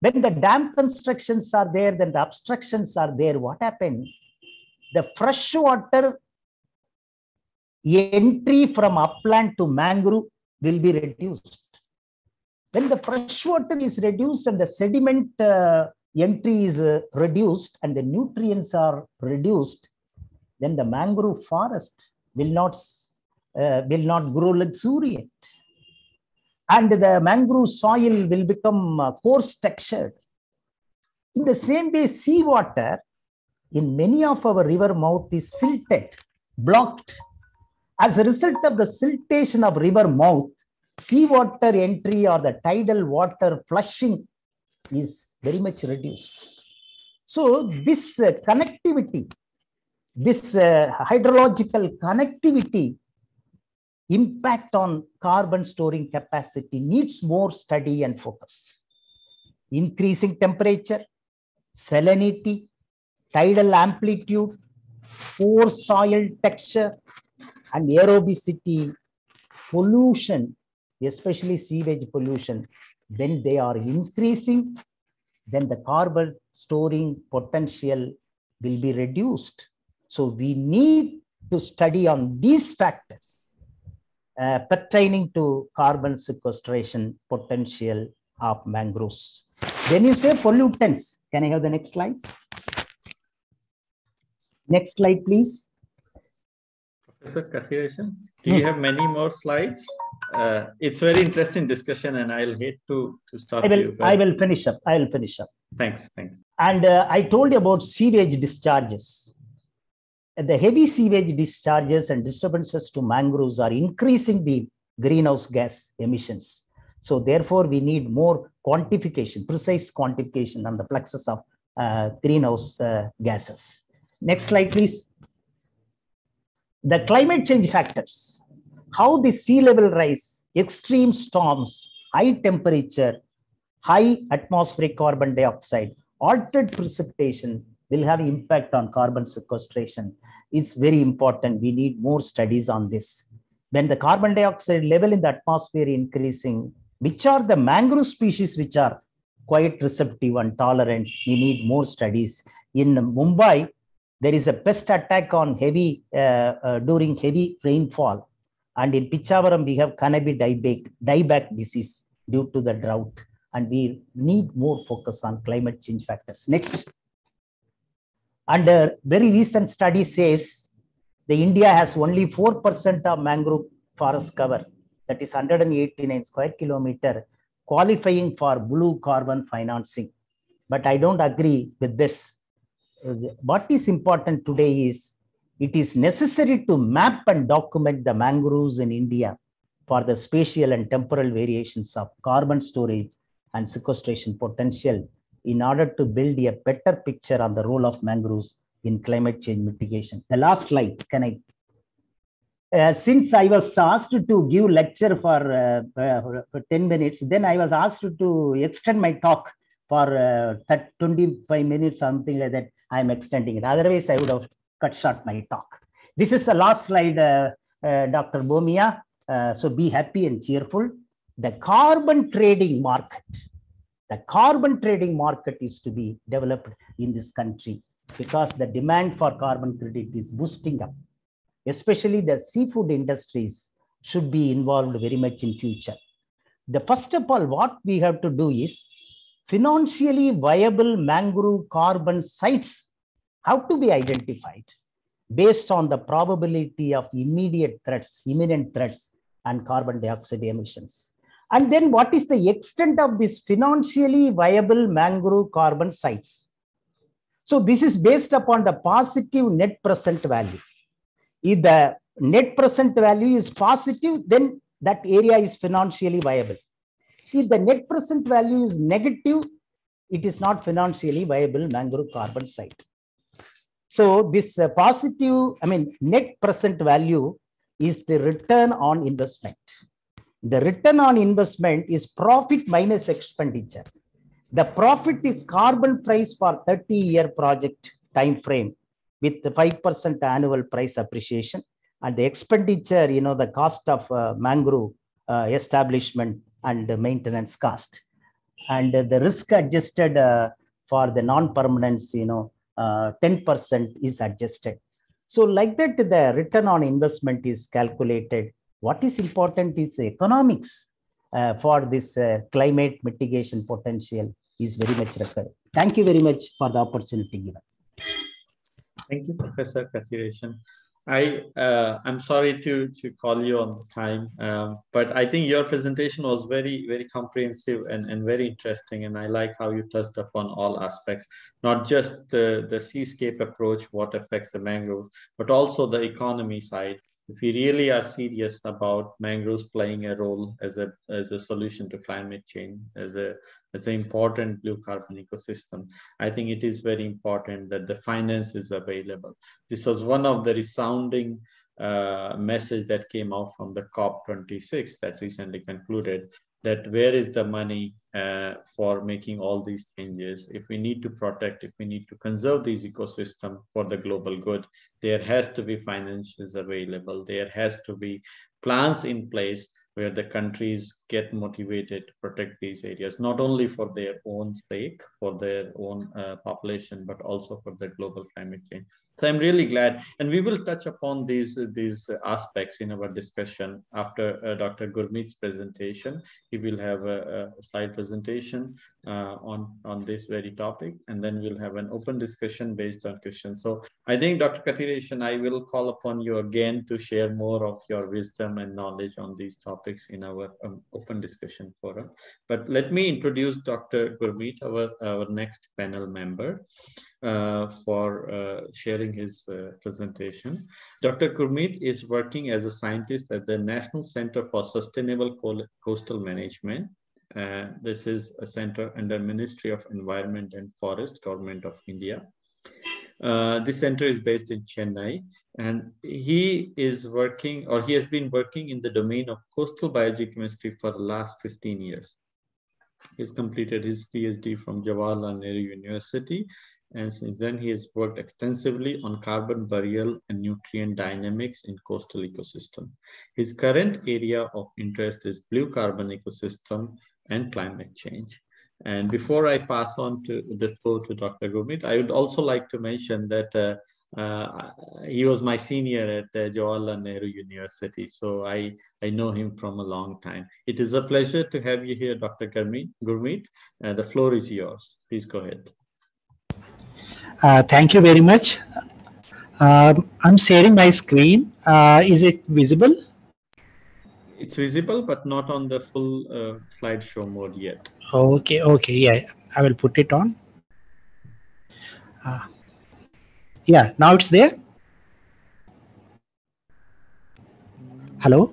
when the dam constructions are there, then the obstructions are there. What happens? The fresh water entry from upland to mangrove will be reduced. When the fresh water is reduced and the sediment uh, entry is uh, reduced and the nutrients are reduced, then the mangrove forest will not, uh, will not grow luxuriant and the mangrove soil will become uh, coarse textured. In the same way, seawater in many of our river mouth is silted, blocked. As a result of the siltation of river mouth, seawater entry or the tidal water flushing is very much reduced. So this uh, connectivity, this uh, hydrological connectivity impact on carbon storing capacity needs more study and focus. Increasing temperature, salinity, tidal amplitude, poor soil texture, and aerobicity, pollution, especially sewage pollution, when they are increasing, then the carbon storing potential will be reduced. So we need to study on these factors uh, pertaining to carbon sequestration potential of mangroves. When you say pollutants, can I have the next slide? Next slide, please. Professor Kathiresan, do you have many more slides? Uh, it's very interesting discussion and I'll hate to, to stop I will, you. I will finish up. I will finish up. Thanks, thanks. And uh, I told you about sewage discharges. The heavy sewage discharges and disturbances to mangroves are increasing the greenhouse gas emissions. So therefore, we need more quantification, precise quantification on the fluxes of uh, greenhouse uh, gases. Next slide, please. The climate change factors, how the sea level rise, extreme storms, high temperature, high atmospheric carbon dioxide, altered precipitation will have impact on carbon sequestration. It's very important. We need more studies on this. When the carbon dioxide level in the atmosphere increasing, which are the mangrove species which are quite receptive and tolerant, we need more studies. In Mumbai, there is a pest attack on heavy uh, uh, during heavy rainfall. And in Pichavaram, we have cannabis dieback, dieback disease due to the drought. And we need more focus on climate change factors. Next. And a very recent study says the India has only 4% of mangrove forest cover, that is 189 square kilometer, qualifying for blue carbon financing. But I don't agree with this. What is important today is it is necessary to map and document the mangroves in India for the spatial and temporal variations of carbon storage and sequestration potential in order to build a better picture on the role of mangroves in climate change mitigation. The last slide, can I? Uh, since I was asked to give lecture for, uh, uh, for 10 minutes, then I was asked to extend my talk for 25 minutes, something like that. I'm extending it. Otherwise, I would have cut short my talk. This is the last slide, Dr. Bhomia. so be happy and cheerful. The carbon trading market the carbon trading market is to be developed in this country because the demand for carbon credit is boosting up. Especially the seafood industries should be involved very much in future. The first of all what we have to do is financially viable mangrove carbon sites have to be identified based on the probability of immediate threats imminent threats and carbon dioxide emissions and then what is the extent of this financially viable mangrove carbon sites? So this is based upon the positive net present value. If the net present value is positive, then that area is financially viable. If the net present value is negative, it is not financially viable mangrove carbon site. So this uh, positive, I mean, net present value is the return on investment. The return on investment is profit minus expenditure. The profit is carbon price for 30 year project time frame with the 5% annual price appreciation and the expenditure, you know, the cost of uh, mangrove uh, establishment and the maintenance cost. And uh, the risk adjusted uh, for the non-permanence, you know, 10% uh, is adjusted. So like that, the return on investment is calculated. What is important is economics uh, for this climate mitigation potential is very much required. Thank you very much for the opportunity given. Thank you, Professor Kathiresan. I uh, I'm sorry to to call you on the time, um, but I think your presentation was very very comprehensive and, and very interesting, and I like how you touched upon all aspects, not just the the seascape approach, what affects the mangrove, but also the economy side, if we really are serious about mangroves playing a role as a as a solution to climate change, as a as an important blue carbon ecosystem, I think it is very important that the finance is available. This was one of the resounding uh, message that came out from the COP26 that recently concluded that where is the money uh, for making all these changes? If we need to protect if we need to conserve these ecosystem for the global good there has to be financials available. There has to be plans in place where the countries get motivated to protect these areas, not only for their own sake, for their own uh, population, but also for the global climate change. So I'm really glad, and we will touch upon these, these aspects in our discussion after uh, Dr. Gurmeet's presentation. He will have a, a slide presentation uh, on, on this very topic, and then we'll have an open discussion based on questions. So I think, Dr. Kathiresan, I will call upon you again to share more of your wisdom and knowledge on these topics in our um, open discussion forum. But let me introduce Dr. Gurmeet, our, our next panel member. Uh, for uh, sharing his uh, presentation. Dr. Gurmeet is working as a scientist at the National Center for Sustainable Coastal Management. Uh, this is a center under Ministry of Environment and Forest, Government of India. Uh, this center is based in Chennai and he is working or he has been working in the domain of coastal biogeochemistry for the last 15 years. He's completed his PhD from Jawaharlal Nehru University and since then he has worked extensively on carbon burial and nutrient dynamics in coastal ecosystem. His current area of interest is blue carbon ecosystem and climate change. And before I pass on to the floor to Dr. Gurmeet, I would also like to mention that uh, uh, he was my senior at uh, Jawaharlal Nehru University, so I, I know him from a long time. It is a pleasure to have you here, Dr. Gurmeet. Gurmeet. Uh, the floor is yours. Please go ahead. Uh, thank you very much. Um, I'm sharing my screen. Uh, is it visible? It's visible, but not on the full uh, slideshow mode yet. Okay, okay, yeah, I will put it on. Uh, yeah, now it's there. Hello?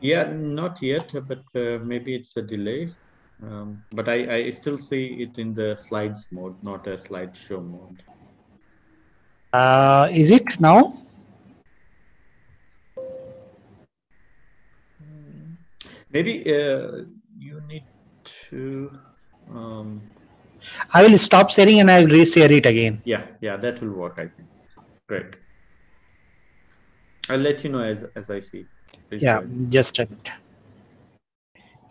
Yeah, not yet, but uh, maybe it's a delay. Um, but I, I still see it in the slides mode, not a slideshow mode. Uh, is it now? Maybe uh, you need to. Um, I will stop sharing and I will reshare it again. Yeah, yeah, that will work. I think. Great. I'll let you know as as I see. Please yeah, just a minute.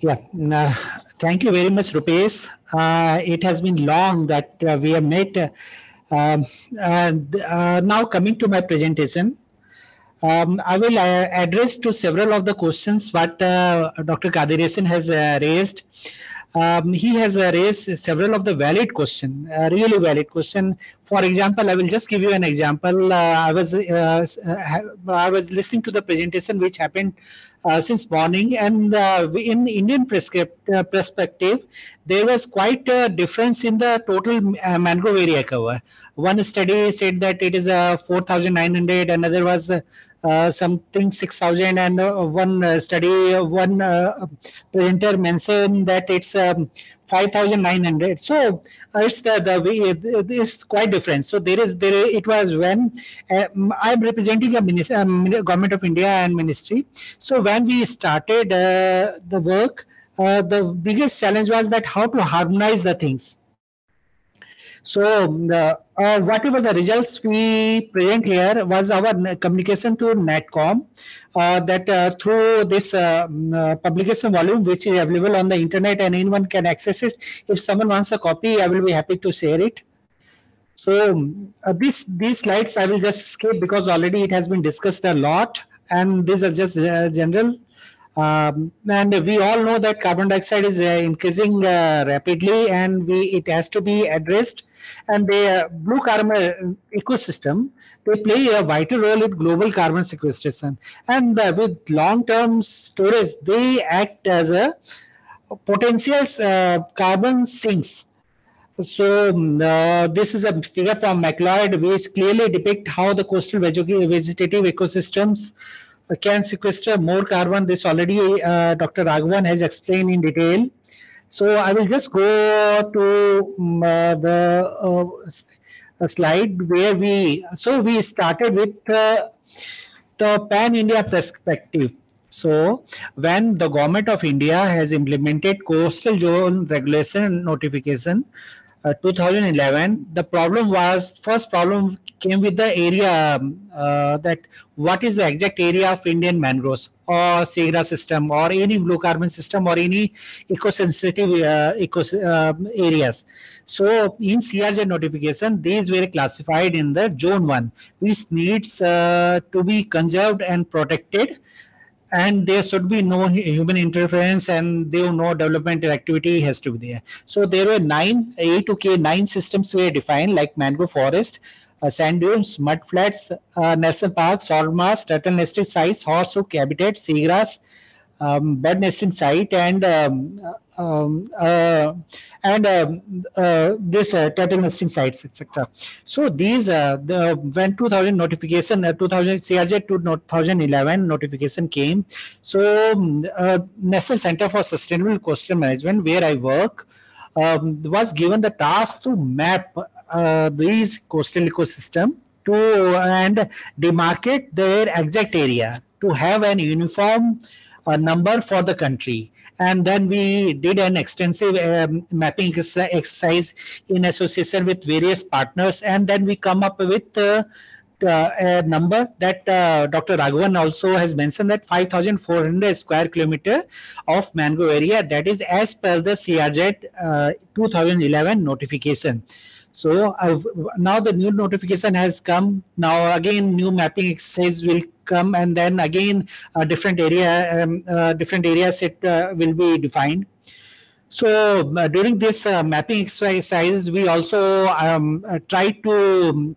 Yeah, uh, thank you very much, Rupesh. Uh, it has been long that uh, we have met. Um, uh, now coming to my presentation, um, I will uh, address to several of the questions what uh, Dr. Kathiresan has raised um, he has uh, raised several of the valid question, uh, really valid question. For example, I will just give you an example. Uh, I was uh, uh, I was listening to the presentation which happened uh, since morning, and in Indian perspective, there was quite a difference in the total mangrove area cover. One study said that it is a 4,900, another was something 6000 and uh, one uh, study uh, one uh, presenter mentioned that it's um, 5900 so uh, it's the the it's quite different. So there is there it was when i'm representing the um, government of india and ministry. So when we started the work the biggest challenge was that how to harmonize the things so uh, uh, whatever the results we present here was our communication to NATCOM uh, that uh, through this uh, uh, publication volume which is available on the internet and anyone can access it. If someone wants a copy, I will be happy to share it. So these these slides I will just skip because already it has been discussed a lot and these are just general um, and we all know that carbon dioxide is uh, increasing uh, rapidly and we it has to be addressed. And the uh, blue carbon ecosystem, they play a vital role in global carbon sequestration. And with long-term storage, they act as a potential carbon sinks. So um, uh, this is a figure from McLeod which clearly depict how the coastal vegetative ecosystems can sequester more carbon. This already uh, Dr. Ragavan has explained in detail. So I will just go to um, uh, the uh, slide where we, so we started with uh, the pan-India perspective. So when the government of India has implemented coastal zone regulation notification, uh, 2011 the problem was first problem came with the area um, uh, that what is the exact area of indian mangroves or SEGRA system or any blue carbon system or any eco-sensitive uh, eco uh, areas so in crz notification these were classified in the zone 1 which needs uh, to be conserved and protected and there should be no human interference and there no developmental activity has to be there. So there were nine A to K nine systems were defined like mangrove forest, uh, sand dunes, mud flats, uh, national parks, marsh, turtle nesting sites, horsehook habitat, seagrass, um, bird nesting site, and um, um, uh, and um, uh, this uh, turtle nesting sites, etc. So these uh, the when 2000 notification, uh, 2000 CRZ 2011 notification came. So um, uh, National Center for Sustainable Coastal Management, where I work, um, was given the task to map uh, these coastal ecosystem to and demarcate their exact area to have an uniform uh, number for the country and then we did an extensive um, mapping exercise in association with various partners and then we come up with uh, uh, a number that uh, Dr. Ragavan also has mentioned that 5,400 square kilometer of mangrove area that is as per the CRZ uh, 2011 notification. So I've, now the new notification has come. Now again, new mapping exercise will come, and then again, a different area, um, uh, different area set uh, will be defined. So uh, during this uh, mapping exercise, we also um, uh, try to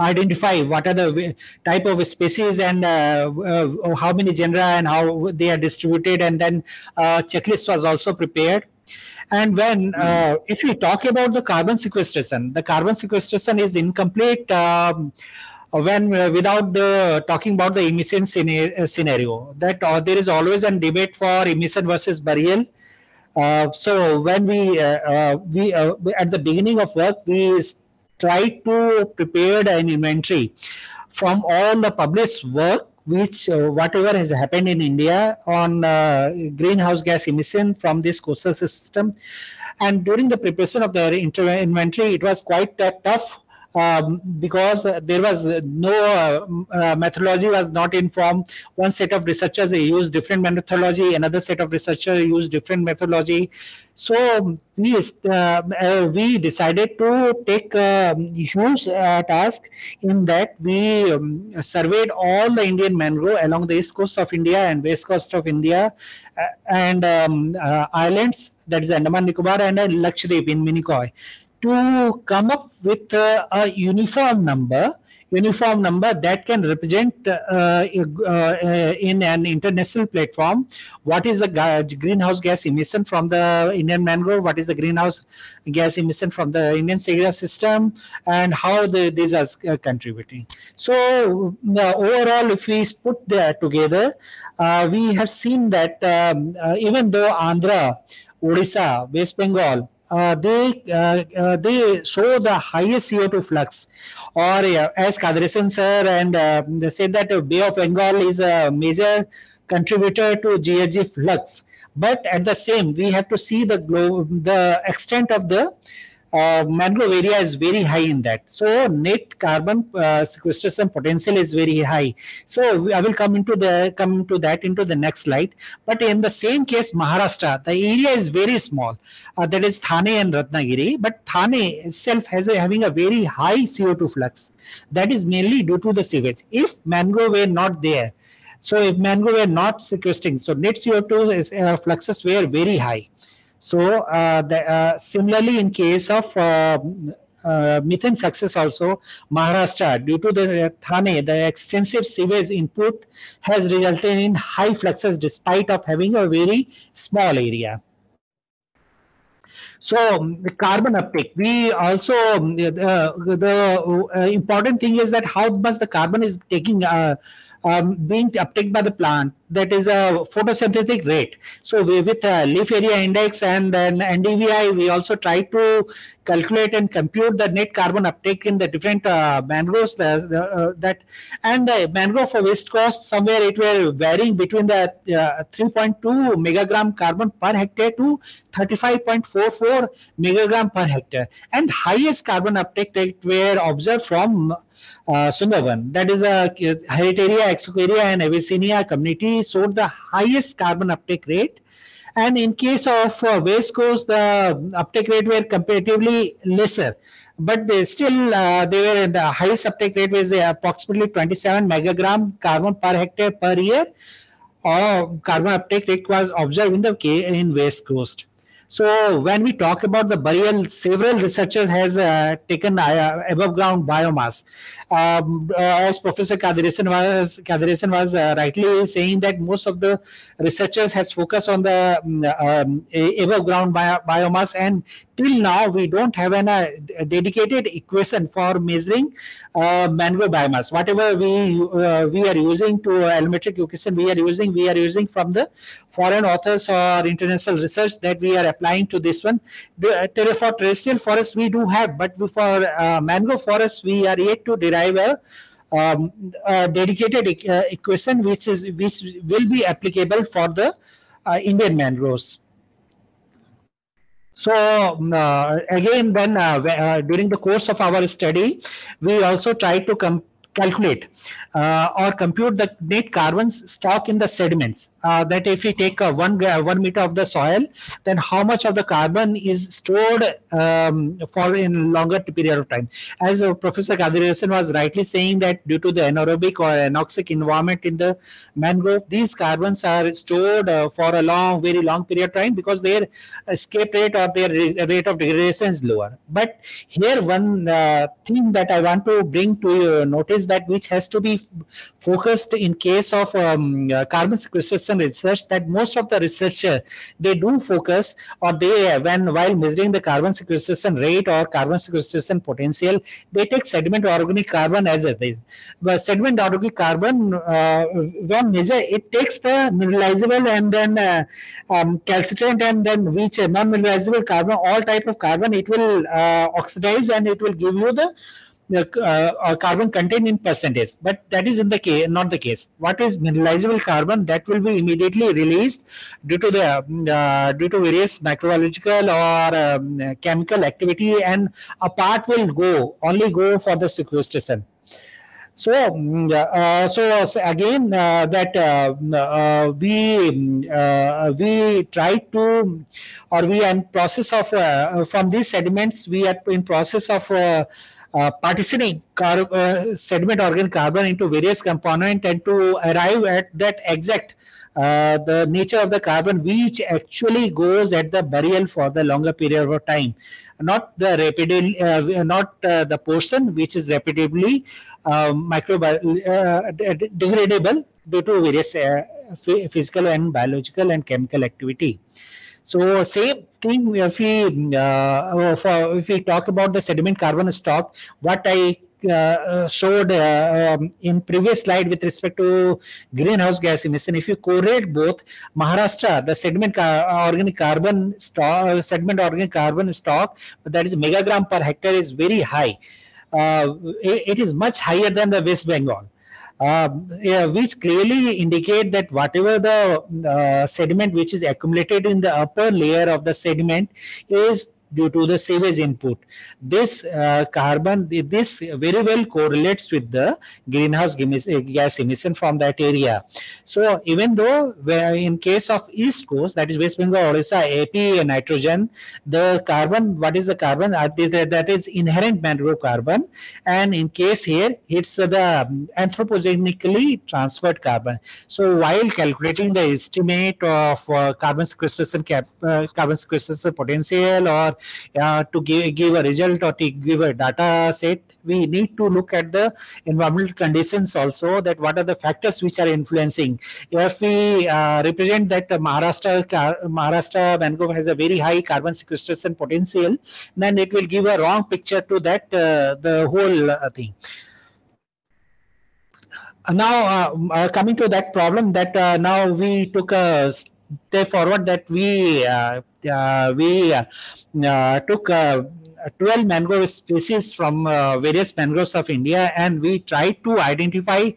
identify what are the type of species and uh, uh, how many genera and how they are distributed and then uh, checklist was also prepared and when, uh, if we talk about the carbon sequestration, the carbon sequestration is incomplete um, when uh, without the talking about the emission uh, scenario. That uh, there is always a debate for emission versus burial. Uh, so when we uh, we at the beginning of work we try to prepare an inventory from all the published work which uh, whatever has happened in India on uh, greenhouse gas emission from this coastal system. And during the preparation of the inventory, it was quite uh, tough um, because there was no uh, uh, methodology was not informed. One set of researchers they used different methodology, another set of researchers used different methodology. So we uh, uh, we decided to take a huge uh, task in that we um, surveyed all the Indian mangrove along the east coast of India and west coast of India uh, and um, islands that is Andaman Nicobar and Lakshadweep in Minicoy to come up with uh, a uniform number uniform number that can represent uh, uh, in an international platform. What is the greenhouse gas emission from the Indian mangrove, what is the greenhouse gas emission from the Indian seagrass system, and how the, these are uh, contributing. So overall, if we put that together, uh, we have seen that um, uh, even though Andhra, Odisha, West Bengal, uh, they uh, uh, they show the highest CO2 flux. Or as Kathiresan sir and they said that Bay of Bengal is a major contributor to GHG flux. But at the same, we have to see the the extent of the uh, mangrove area is very high in that. So net carbon uh, sequestration potential is very high. So I will come into the come into that into the next slide. But in the same case, Maharashtra, the area is very small. Uh, that is Thane and Ratnagiri. But Thane itself has a, having a very high CO2 flux. That is mainly due to the sewage. If mangrove were not there, so if mangrove were not sequestering, so net CO2 is, uh, fluxes were very high. So uh, the, uh, similarly, in case of uh, uh, methane fluxes also, Maharashtra, due to the Thane, the extensive sewage input has resulted in high fluxes despite of having a very small area. So um, the carbon uptake, we also, the, the uh, important thing is that how much the carbon is taking uh, um, being uptake by the plant that is a photosynthetic rate. So we, with a leaf area index and then NDVI, we also try to calculate and compute the net carbon uptake in the different uh, mangroves uh, uh, that and the mangrove for west coast somewhere it will varying between the uh, 3.2 megagram carbon per hectare to 35.44 megagram per hectare and highest carbon uptake that were observed from uh, Sundarban. That is a Heritiera, Excoecaria and Avicennia community showed the highest carbon uptake rate. And in case of uh, West Coast, the uptake rate were comparatively lesser. But they still, uh, they were the highest uptake rate was uh, approximately 27 megagram carbon per hectare per year. Or carbon uptake rate was observed in the K in West Coast. So when we talk about the burial, several researchers has uh, taken uh, above ground biomass. Um, uh, as Professor Kathiresan was, Kathiresan was uh, rightly saying that most of the researchers has focused on the um, above ground bio biomass and till now we don't have an, uh, a dedicated equation for measuring uh, mangrove biomass. Whatever we we are using to allometric equation we are using, we are using from the foreign authors or international research that we are applying to this one. For terrestrial forest we do have, but for uh, mangrove forest we are yet to derive a, um, dedicated uh, equation which is which will be applicable for the uh, Indian mangroves. So um, uh, again, then uh, uh, during the course of our study, we also try to calculate uh, or compute the net carbon stock in the sediments. Uh, that if we take uh, one one meter of the soil, then how much of the carbon is stored um, for in longer period of time? As uh, Professor Kathiresan was rightly saying that due to the anaerobic or anoxic environment in the mangrove, these carbons are stored uh, for a long, very long period of time because their escape rate or their rate of degradation is lower. But here one uh, thing that I want to bring to your notice that which has to be focused in case of um, uh, carbon sequestration research that most of the researcher they do focus or they when while measuring the carbon sequestration rate or carbon sequestration potential they take sediment organic carbon as a. But sediment organic carbon uh, when measure it takes the mineralizable and then uh, um, calcitrant and then which non-mineralizable carbon all type of carbon it will uh, oxidize and it will give you the uh, carbon contained in percentage but that is in the case not the case. What is mineralizable carbon that will be immediately released due to the uh, due to various microbiological or um, chemical activity and a part will go only go for the sequestration. So, mm, uh, so again, uh, that uh, uh we mm, uh, we try to, or we are in process of from these sediments, we are in process of uh, partitioning uh, sediment organic carbon into various components and to arrive at that exact uh, the nature of the carbon which actually goes at the burial for the longer period of time. Not the rapidly uh, not uh, the portion which is rapidly micro degradable due to various physical and biological and chemical activity so same thing if we uh, if we talk about the sediment carbon stock, what I uh, uh, showed uh, um, in previous slide with respect to greenhouse gas emission, if you correlate both Maharashtra, the sediment car organic carbon stock, sediment organic carbon stock, that is megagram per hectare is very high. Uh, it, it is much higher than the West Bengal. Yeah, which clearly indicate that whatever the uh, sediment which is accumulated in the upper layer of the sediment is due to the sewage input. This uh, carbon, this very well correlates with the greenhouse gas emission from that area. So even though in case of East Coast, that is West Bengal, Orissa, AP, nitrogen, the carbon, what is the carbon? Uh, that is inherent mangrove carbon. And in case here, it's the anthropogenically transferred carbon. So while calculating the estimate of uh, carbon sequestration cap, uh, carbon sequestration potential or uh, to give, give a result or to give a data set, we need to look at the environmental conditions also that what are the factors which are influencing. If we uh, represent that Maharashtra, Maharashtra mangrove has a very high carbon sequestration potential, then it will give a wrong picture to that, uh, the whole uh, thing now uh, uh, coming to that problem that uh, now we took a step forward that we uh, we uh, took uh, 12 mangrove species from various mangroves of India and we tried to identify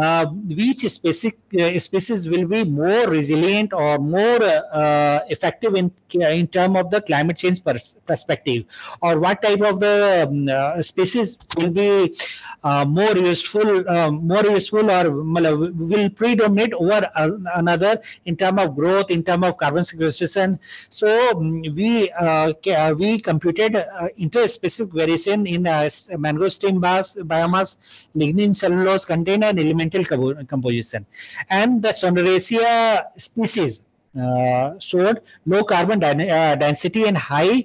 uh, which specific uh, species will be more resilient or more uh, effective in Uh, in term of the climate change perspective or what type of the um, uh, species will be uh, more useful um, more useful or will predominate over another in term of growth in term of carbon sequestration so um, we we computed inter-specific variation in mangrove stream biomass lignin cellulose content and elemental composition. And the Soneraceae species uh, showed low carbon uh, density and high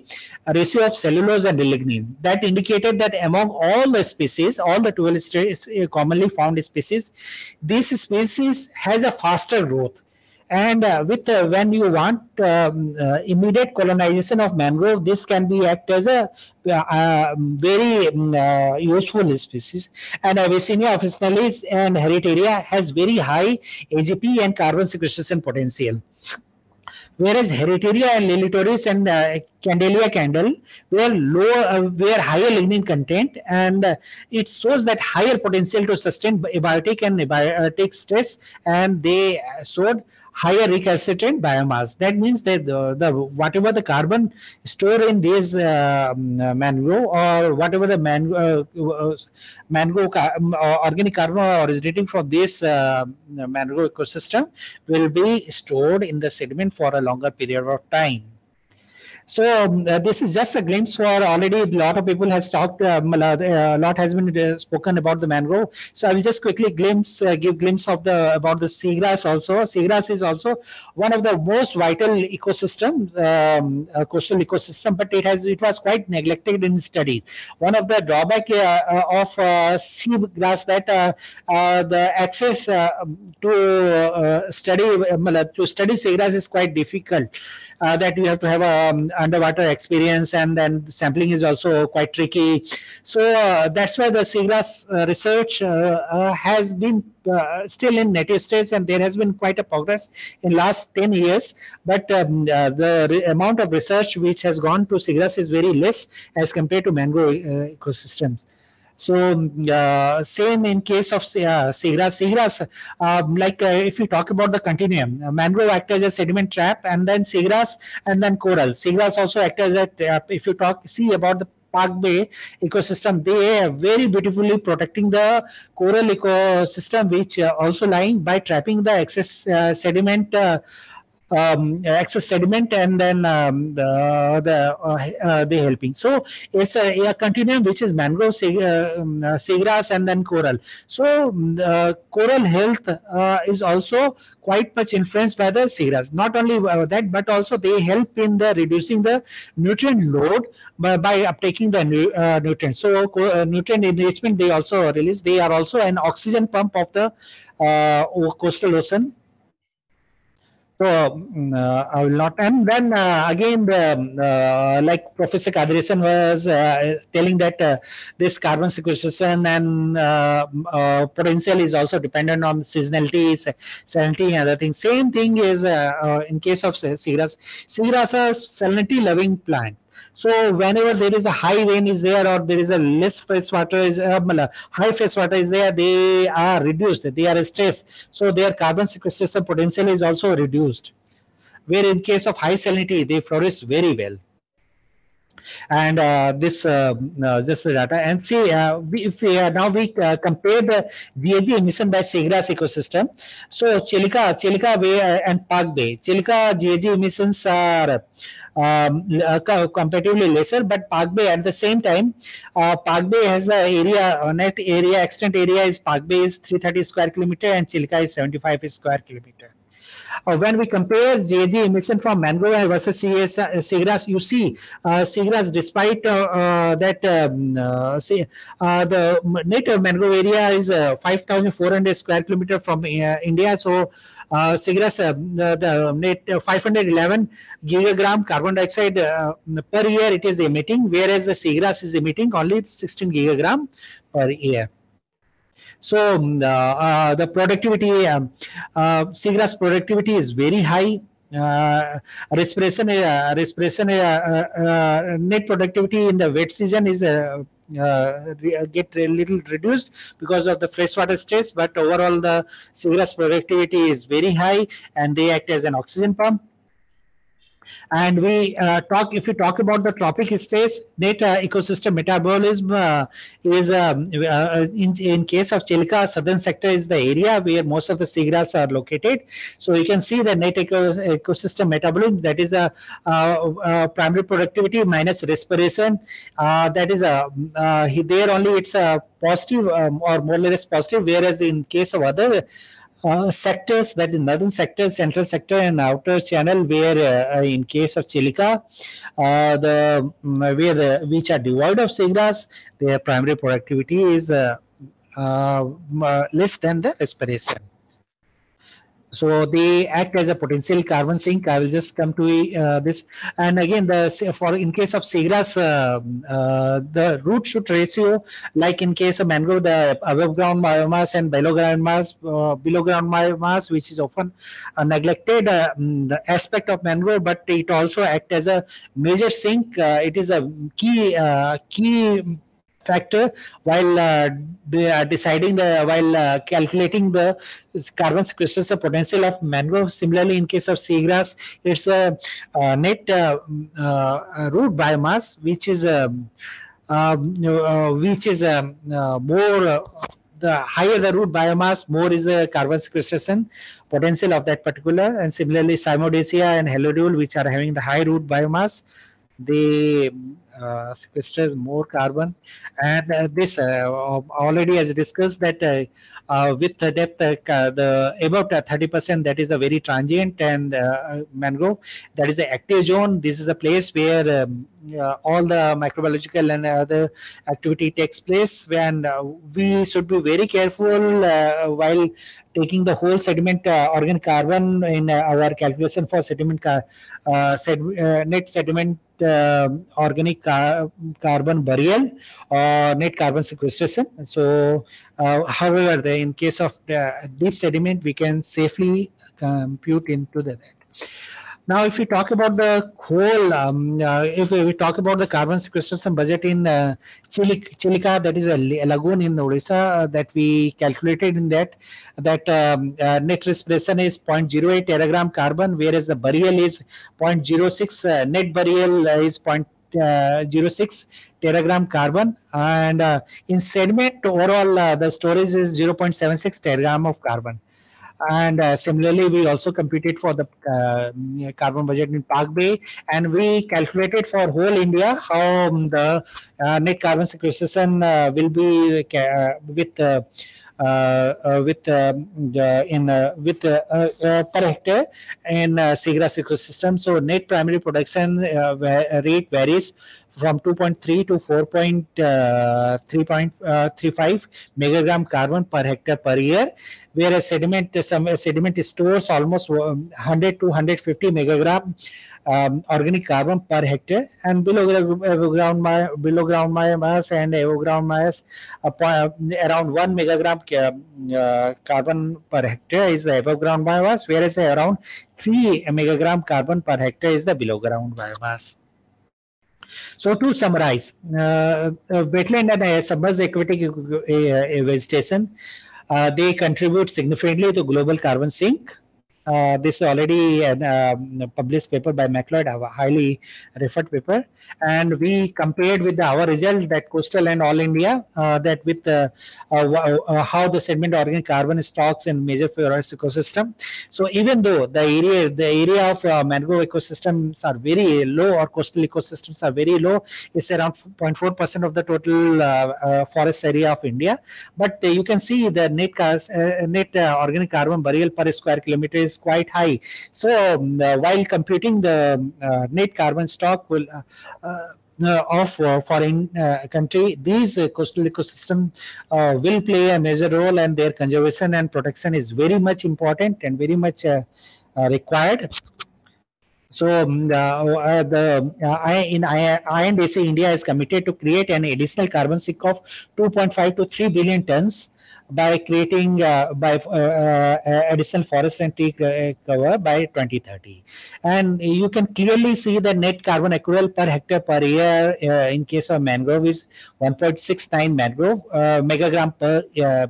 ratio of cellulose and lignin. That indicated that among all the species, all the 12 uh, commonly found species, this species has a faster growth and uh, with uh, when you want um, uh, immediate colonization of mangrove this can be act as a um, very um, useful species. And Avicennia officinalis and Heritiera has very high AGB and carbon sequestration potential. Whereas Heritiera and littoralis and uh, Kandelia candel were low, uh, were higher lignin content, and uh, it shows that higher potential to sustain abiotic and abiotic stress, and they showed higher recalcitrant biomass. That means that the, the whatever the carbon stored in these uh, mangrove or whatever the mangrove, uh, mangrove um, organic carbon originating from this uh, mangrove ecosystem will be stored in the sediment for a longer period of time. So um, uh, this is just a glimpse for already a lot of people has talked, um, a lot has been uh, spoken about the mangrove. So I will just quickly glimpse, uh, give glimpse of the about the seagrass also. Seagrass is also one of the most vital ecosystems, um, uh, coastal ecosystem, but it has it was quite neglected in studies. One of the drawback uh, of seagrass that the access to study to study seagrass is quite difficult uh, that you have to have a um, underwater experience and then sampling is also quite tricky. So uh, that's why the seagrass uh, research uh, uh, has been still in native stage and there has been quite a progress in last 10 years but um, the amount of research which has gone to seagrass is very less as compared to mangrove ecosystems. So uh, same in case of uh, seagrass. Seagrass, um, like uh, if you talk about the continuum, uh, mangrove act as a sediment trap, and then seagrass, and then coral. Seagrass also act as a trap. If you talk, see about the Palk Bay ecosystem, they are very beautifully protecting the coral ecosystem, which uh, also lying by trapping the excess uh, sediment um, excess sediment and then um, the, the uh, uh, they helping. So it's a, a continuum which is mangrove, uh, um, seagrass and then coral. So um, coral health is also quite much influenced by the seagrass. Not only that, but also they help in the reducing the nutrient load by, by uptaking the nu nutrients. So nutrient enrichment they also release. They are also an oxygen pump of the coastal ocean so I will not. And then uh, again, uh, like Professor Kathiresan was uh, telling that uh, this carbon sequestration and uh, uh, potential is also dependent on seasonality, salinity, and other things. Same thing is in case of seagrass. Seagrass is salinity loving plant. So whenever there is a high rain is there or there is a less fresh water is uh, high fresh water is there, they are reduced. They are stressed. So their carbon sequestration potential is also reduced. Where in case of high salinity, they flourish very well and uh, this uh, uh, this data and see uh, we, if we now we uh, compare the GHG emission by seagrass ecosystem. So Chilka, Chilka Bay and Palk Bay, Chilka GHG emissions are um, uh, comparatively lesser, but Palk Bay at the same time, uh, Palk Bay has the area, uh, net area, extent area is Palk Bay is 330 square kilometer and Chilka is 75 square kilometer. Uh, when we compare GHG emission from mangrove versus seagrass, you see uh, seagrass, despite uh, uh that um, uh, uh, the native mangrove area is 5,400 square kilometer from India. So uh, seagrass, the, the net 511 gigagram carbon dioxide per year it is emitting, whereas the seagrass is emitting only 16 gigagram per year. So um, uh, the productivity, um, uh, seagrass productivity is very high. Uh, respiration, uh, respiration, uh, uh, net productivity in the wet season is uh, get a little reduced because of the freshwater stress, but overall the seagrass productivity is very high and they act as an oxygen pump and we uh, talk if we talk about the tropic states net uh, ecosystem metabolism uh, is um, uh, in, in case of Chilka southern sector is the area where most of the seagrass are located. So you can see the net eco ecosystem metabolism that is a, primary productivity minus respiration. Uh, that is a uh, there only it's a positive um, or more or less positive whereas in case of other uh, sectors that is northern sector, central sector, and outer channel, where uh, in case of Chilka, uh, the mm, where the, which are devoid of seagrass, their primary productivity is uh, uh, less than the respiration. So they act as a potential carbon sink. I will just come to uh, this. And again, the for in case of seagrass, uh, uh, the root shoot ratio, like in case of mangrove, the above ground biomass and below ground mass, uh, below ground biomass, which is often a neglected uh, mm, aspect of mangrove, but it also act as a major sink. Uh, it is a key key factor while uh, they are deciding the while uh, calculating the carbon sequestration potential of mangrove. Similarly, in case of seagrass, it's a, a net uh, uh root biomass which is um, um, uh, which is um, uh, more. the higher the root biomass, more is the carbon sequestration potential of that particular. And similarly, Cymodocea and Halodule, which are having the high root biomass, they uh, sequesters more carbon. And uh, this uh, already as discussed that uh, uh, with the depth uh, the about 30 percent that is a very transient and mangrove that is the active zone. This is the place where um, all the microbiological and other activity takes place. And we should be very careful while taking the whole sediment uh, organic carbon in uh, our calculation for sediment uh, sed, net sediment organic car carbon burial or net carbon sequestration. So, however, the, in case of deep sediment, we can safely compute into the, that. Now, if we talk about the whole, um, uh, if we talk about the carbon sequestration budget in uh, Chilika, that is a lagoon in Odisha uh, that we calculated in that, that um, uh, net respiration is 0.08 teragram carbon, whereas the burial is 0.06, uh, net burial is 0.06 uh, teragram carbon. And uh, in sediment overall uh, the storage is 0.76 teragram of carbon and uh, similarly we also computed for the uh, carbon budget in Palk Bay and we calculated for whole India how um, the uh, net carbon sequestration uh, will be uh, with uh, uh, with in uh, with per hectare in seagrass ecosystem. So net primary production rate varies from 2.3 to 4.3.35 megagram carbon per hectare per year, whereas sediment some sediment stores almost 100 to 150 megagram um, organic carbon per hectare and below ground below ground mass and above ground mass uh, around 1 megagram uh, carbon per hectare is the above ground biomass whereas around 3 megagram carbon per hectare is the below ground biomass. So to summarize, uh, uh, wetland and uh, submerged aquatic uh, vegetation, they contribute significantly to global carbon sink. Uh, this is already a um, published paper by MacLeod, a highly referred paper. And we compared with our result that coastal and all India, uh, that with uh, uh, uh how the sediment organic carbon stocks in major forest ecosystem. So even though the area, the area of uh, mangrove ecosystems are very low or coastal ecosystems are very low, it's around 0.4% of the total forest area of India. But you can see the net, net organic carbon burial per square kilometer is quite high. So um, uh, while computing the uh, net carbon stock will uh, of uh, foreign uh, country, these uh, coastal ecosystem will play a major role and their conservation and protection is very much important and very much required. So um, uh, the uh, I, in INDC India is committed to create an additional carbon sink of 2.5 to 3 billion tons by creating uh, by uh, uh, additional forest and tree cover by 2030 and you can clearly see the net carbon equivalent per hectare per year in case of mangrove is 1.69 mangrove megagram per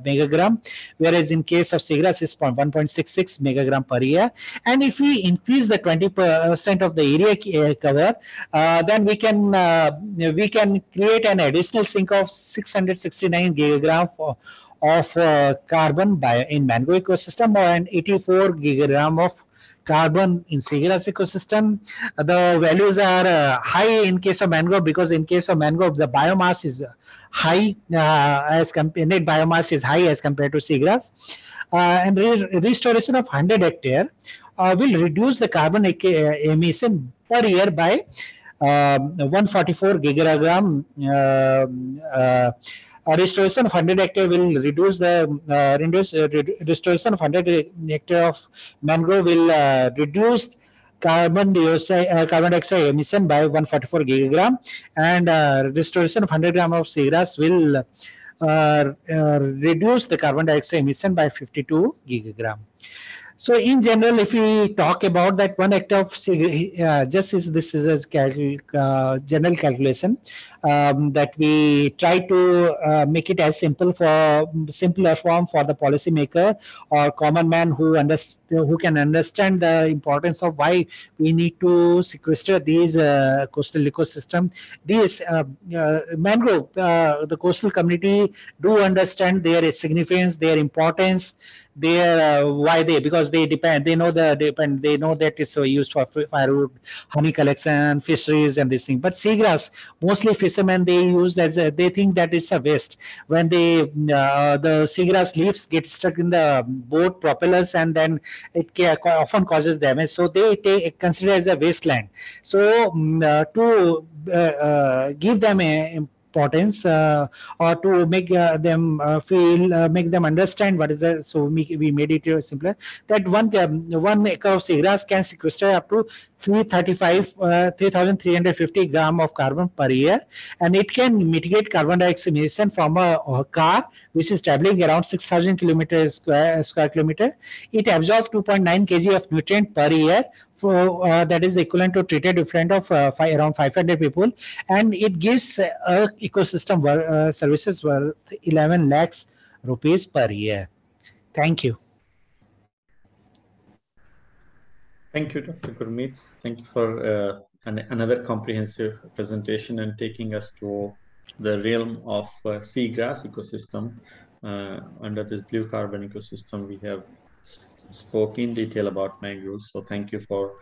megagram whereas in case of seagrass is 1.66 megagram per year. And if we increase the 20 percent of the area cover uh, then we can uh, we can create an additional sink of 669 gigagram for of uh, carbon in mangrove ecosystem or and 84 gigagram of carbon in seagrass ecosystem. The values are uh, high in case of mangrove because in case of mangrove the biomass is high uh, as net biomass is high as compared to seagrass. Uh, and re restoration of 100 hectare uh, will reduce the carbon emission per year by um, 144 gigagram uh, uh, restoration of 100 hectare will reduce the uh, reduce, uh, restoration of 100 hectare of mangrove will uh, reduce carbon dioxide uh, carbon dioxide emission by 144 gigagram and uh, restoration of 100 gram of seagrass will reduce the carbon dioxide emission by 52 gigagram so in general, if we talk about that one act of uh, just is this is a uh, general calculation um, that we try to uh, make it as simple for simpler form for the policymaker or common man who understand who can understand the importance of why we need to sequester these uh, coastal ecosystem. These uh, uh, mangrove, the coastal community do understand their significance, their importance they uh, why they because they depend they know the depend they know that it's used for firewood honey collection fisheries and this thing. But seagrass mostly fishermen they use as a, they think that it's a waste. When they uh, the seagrass leaves get stuck in the boat propellers and then it often causes damage. So they take consider as a wasteland. So um, uh, to uh, uh, give them a importance uh, or to make uh, them uh, feel make them understand what is that so we, we made it simpler. That one um, one acre of seagrass can sequester up to 335 3350 gram of carbon per year and it can mitigate carbon dioxide emission from a, a car which is traveling around 6000 kilometers square, square kilometer. It absorbs 2.9 kg of nutrient per year uh, that is equivalent to treated effluent of uh, five, around 500 people and it gives uh, ecosystem uh, services worth 11 lakhs rupees per year. Thank you. Thank you, Dr. Gurmeet. Thank you for uh, an, another comprehensive presentation and taking us to the realm of uh, seagrass ecosystem. Under this blue carbon ecosystem, we have spoke in detail about mangroves. So thank you for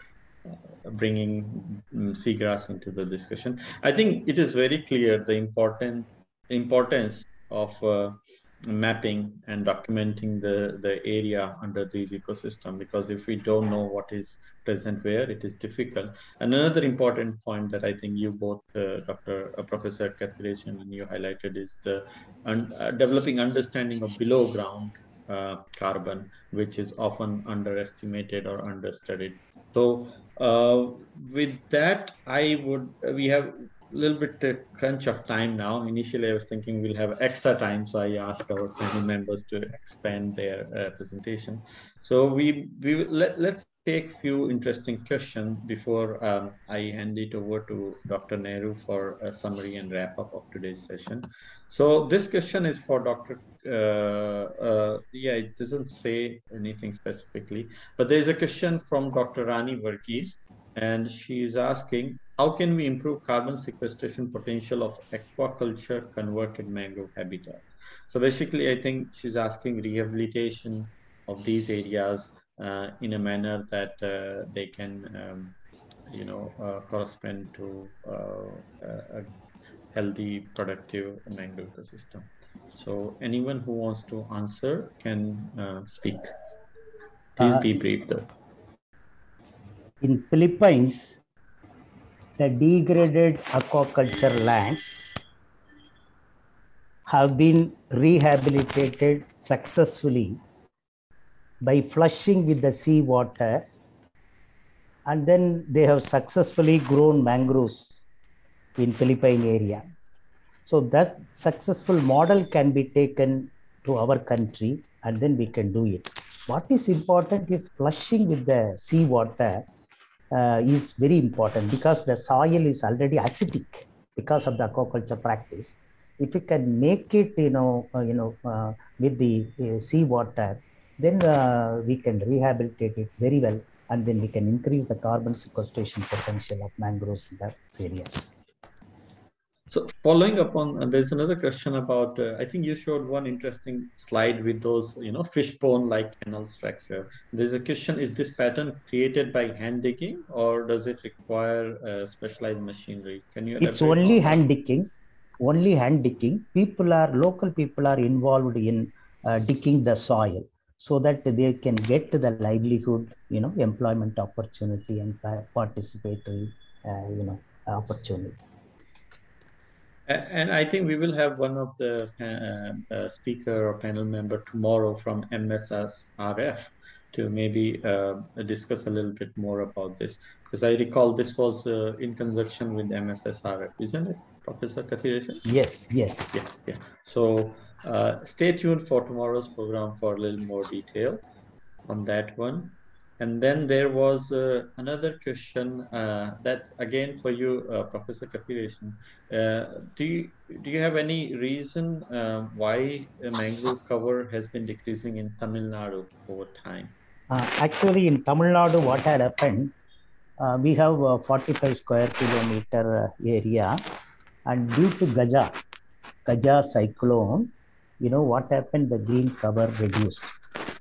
uh, bringing um, seagrass into the discussion. I think it is very clear the important importance of uh, mapping and documenting the, the area under these ecosystem because if we don't know what is present where, it is difficult. And another important point that I think you both, uh, Dr. Uh, Professor Kathiresan and you highlighted is the un uh, developing understanding of below ground uh, carbon, which is often underestimated or understudied. So uh, with that, I would, we have little bit uh, crunch of time now. Initially, I was thinking we'll have extra time, so I asked our panel members to expand their uh, presentation. So we we let, let's take few interesting questions before um, I hand it over to Dr. Nehru for a summary and wrap up of today's session. So this question is for Dr. Uh, uh, yeah, it doesn't say anything specifically, but there is a question from Dr. Rani Varghese, and she is asking, how can we improve carbon sequestration potential of aquaculture converted mangrove habitats? So basically, I think she's asking rehabilitation of these areas uh, in a manner that uh, they can, um, you know, uh, correspond to uh, a healthy, productive mangrove ecosystem. So anyone who wants to answer can uh, speak. Please be brief though. In Philippines, the degraded aquaculture lands have been rehabilitated successfully by flushing with the sea water and then they have successfully grown mangroves in Philippine area. So that successful model can be taken to our country and then we can do it. What is important is flushing with the sea water uh, is very important because the soil is already acidic because of the aquaculture practice. If you can make it, you know, uh, you know, uh, with the uh, sea water, then uh, we can rehabilitate it very well, and then we can increase the carbon sequestration potential of mangroves in the areas. So following up on, uh, there's another question about, uh, I think you showed one interesting slide with those, you know, fishbone-like canal structure. There's a question, is this pattern created by hand digging or does it require uh, specialized machinery? Can you It's only hand digging, only hand digging. People are, local people are involved in uh, digging the soil so that they can get the livelihood, you know, employment opportunity and participatory, uh, you know, opportunity. And I think we will have one of the uh, uh, speaker or panel member tomorrow from MSSRF to maybe uh, discuss a little bit more about this. Because I recall this was uh, in conjunction with MSSRF, isn't it, Professor Kathiresan? Yes, yes. Yeah, yeah. So uh, stay tuned for tomorrow's program for a little more detail on that one. And then there was uh, another question uh, that again for you, uh, Professor Kathiresan. Uh, do you do you have any reason uh, why mangrove cover has been decreasing in Tamil Nadu over time? Uh, actually, in Tamil Nadu, what had happened? we have a 45 square kilometer area, and due to Gaja, Gaja cyclone, you know what happened? The green cover reduced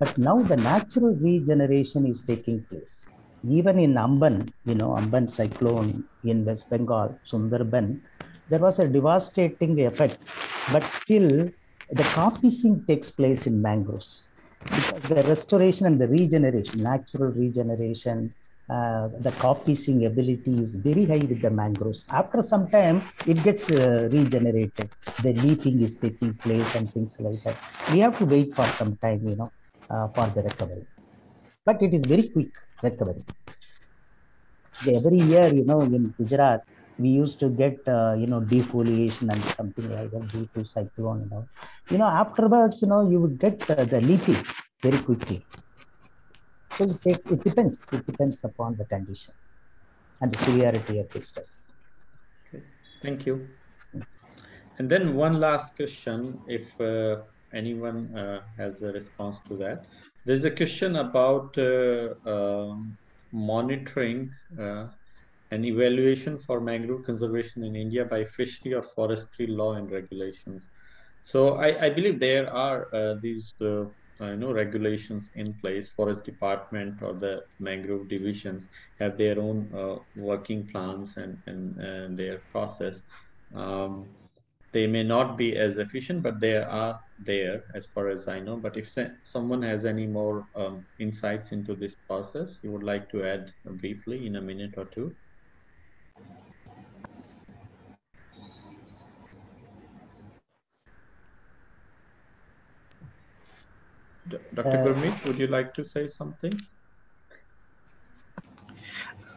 but now the natural regeneration is taking place. Even in Amphan, you know, Amphan cyclone in West Bengal, Sundarban, there was a devastating effect, but still the coppicing takes place in mangroves. Because the restoration and the regeneration, natural regeneration, uh, the coppicing ability is very high with the mangroves. After some time, it gets uh, regenerated. The leafing is taking place and things like that. We have to wait for some time, you know for the recovery. But it is very quick recovery. Every year, you know, in Gujarat, we used to get, uh, you know, defoliation and something like that due to cyclone, you know. You know, afterwards, you know, you would get uh, the leafy very quickly. So it, it depends. It depends upon the condition and the severity of the stress. Okay. Thank you. And then one last question, if uh, anyone uh, has a response to that. There's a question about uh, um, monitoring uh, and evaluation for mangrove conservation in India by fishery or forestry law and regulations. So I, I believe there are uh, these uh, uh, you know regulations in place. Forest Department or the mangrove divisions have their own working plans and and, and their process. Um, they may not be as efficient, but there are there as far as I know. But if someone has any more um, insights into this process, you would like to add briefly in a minute or two. Dr. Uh, Gurmeet, would you like to say something?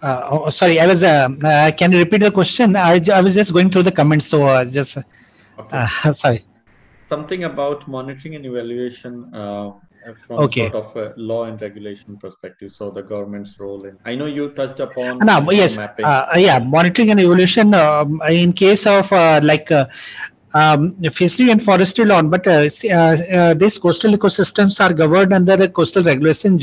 Uh, oh, sorry, I was. Uh, uh, can you repeat the question? I, I was just going through the comments, so uh, just. Okay. Uh, sorry. Something about monitoring and evaluation uh, from okay. sort of a law and regulation perspective. So the government's role in. I know you touched upon. No, yes, yeah, monitoring and evaluation. Um, in case of like um, fishery and forestry law, but uh, uh, uh, these coastal ecosystems are governed under a coastal regulation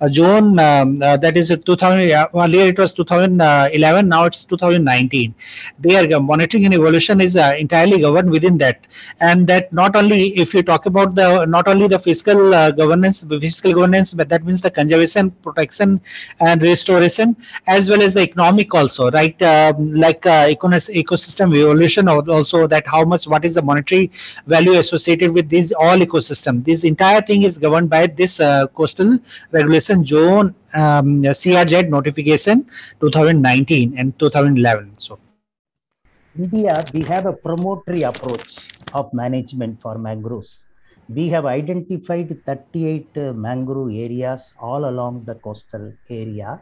Uh, zone um, uh, that is uh, 2000. Earlier it was 2011. Now it's 2019. They are monitoring and evolution is entirely governed within that, and that not only if you talk about the not only the fiscal governance, the fiscal governance, but that means the conservation, protection, and restoration, as well as the economic also, right? Um, like ecosystem evolution, also that how much what is the monetary value associated with this all ecosystem this entire thing is governed by this uh, coastal regulation zone um, crz notification 2019 and 2011 so. India we have a promotory approach of management for mangroves. We have identified 38 uh, mangrove areas all along the coastal area.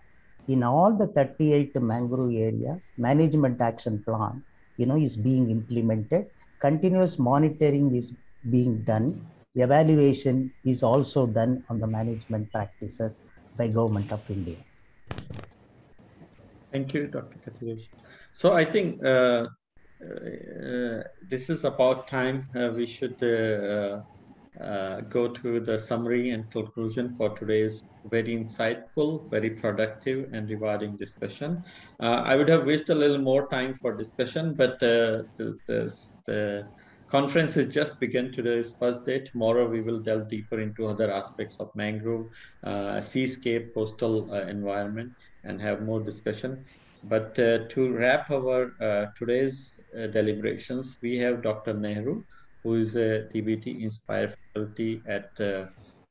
In all the 38 mangrove areas management action plan you know is being implemented. Continuous monitoring is being done. Evaluation is also done on the management practices by Government of India. Thank you, Dr. Kathiresh. So I think uh, uh, this is about time uh, we should uh, uh, go to the summary and conclusion for today's very insightful, very productive and rewarding discussion. Uh, I would have wished a little more time for discussion, but the, the, the, conference has just begun. today's first day. Tomorrow we will delve deeper into other aspects of mangrove, uh, seascape, coastal uh, environment, and have more discussion. But uh, to wrap our today's deliberations, we have Dr. Nehru, who is a DBT inspired faculty at uh,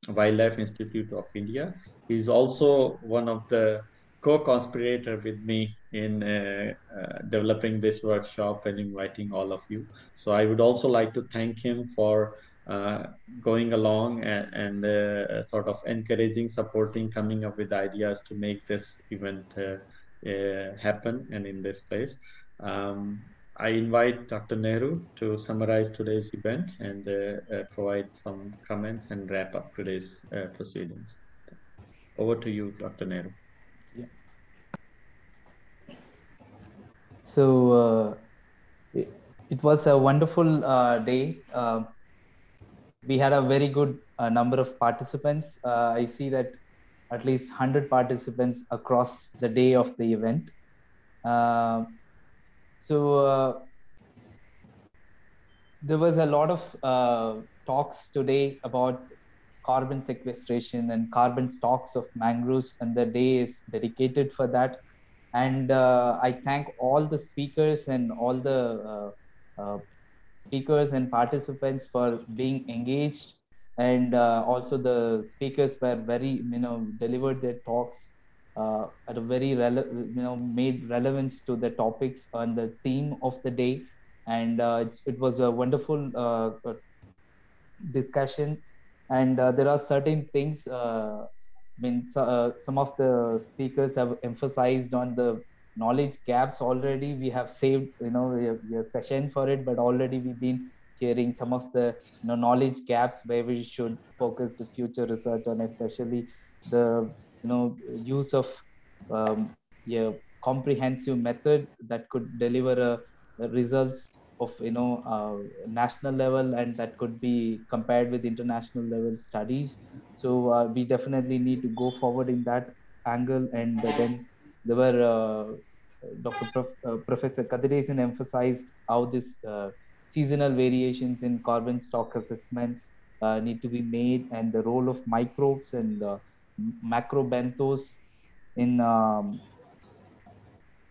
Wildlife Institute of India. He's also one of the co-conspirator with me in uh, uh, developing this workshop and inviting all of you. So I would also like to thank him for uh, going along and, and uh, sort of encouraging, supporting, coming up with ideas to make this event uh, uh, happen and in this place. Um, I invite Dr. Nehru to summarize today's event and provide some comments and wrap up today's proceedings. Over to you, Dr. Nehru. Yeah. So uh, it, it, was a wonderful uh, day. Uh, we had a very good number of participants. I see that at least 100 participants across the day of the event. So uh, there was a lot of uh, talks today about carbon sequestration and carbon stocks of mangroves, and the day is dedicated for that. And uh, I thank all the speakers and all the uh, uh, speakers and participants for being engaged. And uh, also the speakers were very you know delivered their talks uh, at a very rele- you know made relevance to the topics and the theme of the day. And uh, it was a wonderful discussion. And there are certain things uh, mean some of the speakers have emphasized on the knowledge gaps already. We have saved you know a, session for it but already we've been hearing some of the you know, knowledge gaps where we should focus the future research on especially the you know use of um, a comprehensive method that could deliver a, a results of you know uh, national level and that could be compared with international level studies so uh, we definitely need to go forward in that angle and then there were uh, dr Prof, uh, professor Kathiresan emphasized how this uh, seasonal variations in carbon stock assessments need to be made and the role of microbes and macrobenthos in um,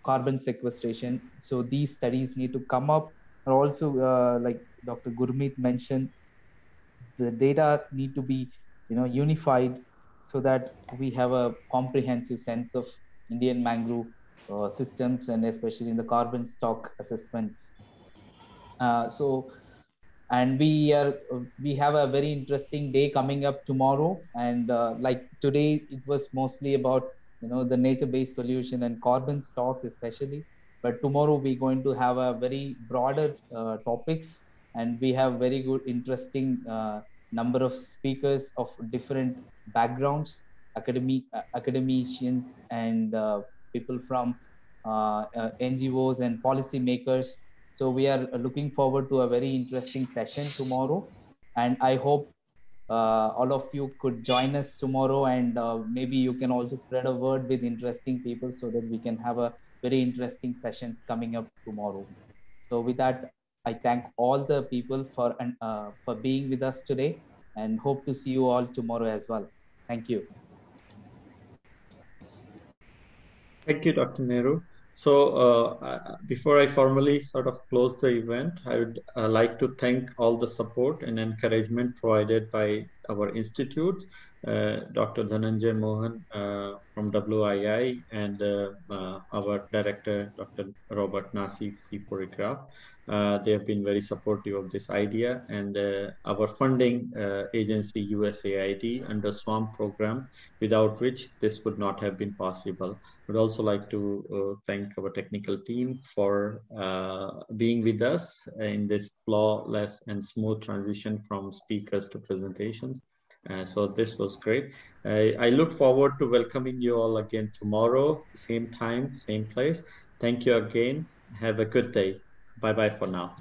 carbon sequestration. So these studies need to come up. And also, uh, like Dr. Gurmeet mentioned, the data need to be, you know, unified so that we have a comprehensive sense of Indian mangrove uh, systems and especially in the carbon stock assessments. Uh, so, and we are we have a very interesting day coming up tomorrow. And uh, like today, it was mostly about you know the nature-based solution and carbon stocks especially. But tomorrow we're going to have a very broader uh, topics, and we have very good, interesting uh, number of speakers of different backgrounds, academic uh, academicians and people from uh, uh, NGOs and policymakers. So we are looking forward to a very interesting session tomorrow. And I hope uh, all of you could join us tomorrow and maybe you can also spread a word with interesting people so that we can have a very interesting sessions coming up tomorrow. So with that, I thank all the people for, uh, for being with us today and hope to see you all tomorrow as well. Thank you. Thank you, Dr. Nehru. So uh, before I formally sort of close the event, I would uh, like to thank all the support and encouragement provided by our institutes, Dr. Dhananjay Mohan uh, from WII and uh, uh, our director, Dr. Robert Nasi. Uh, they have been very supportive of this idea and uh, our funding uh, agency USAID under SWAMP program, without which this would not have been possible. Would also like to uh, thank our technical team for uh, being with us in this flawless and smooth transition from speakers to presentations. Uh, so this was great. I look forward to welcoming you all again tomorrow, same time, same place. Thank you again. Have a good day. Bye bye for now.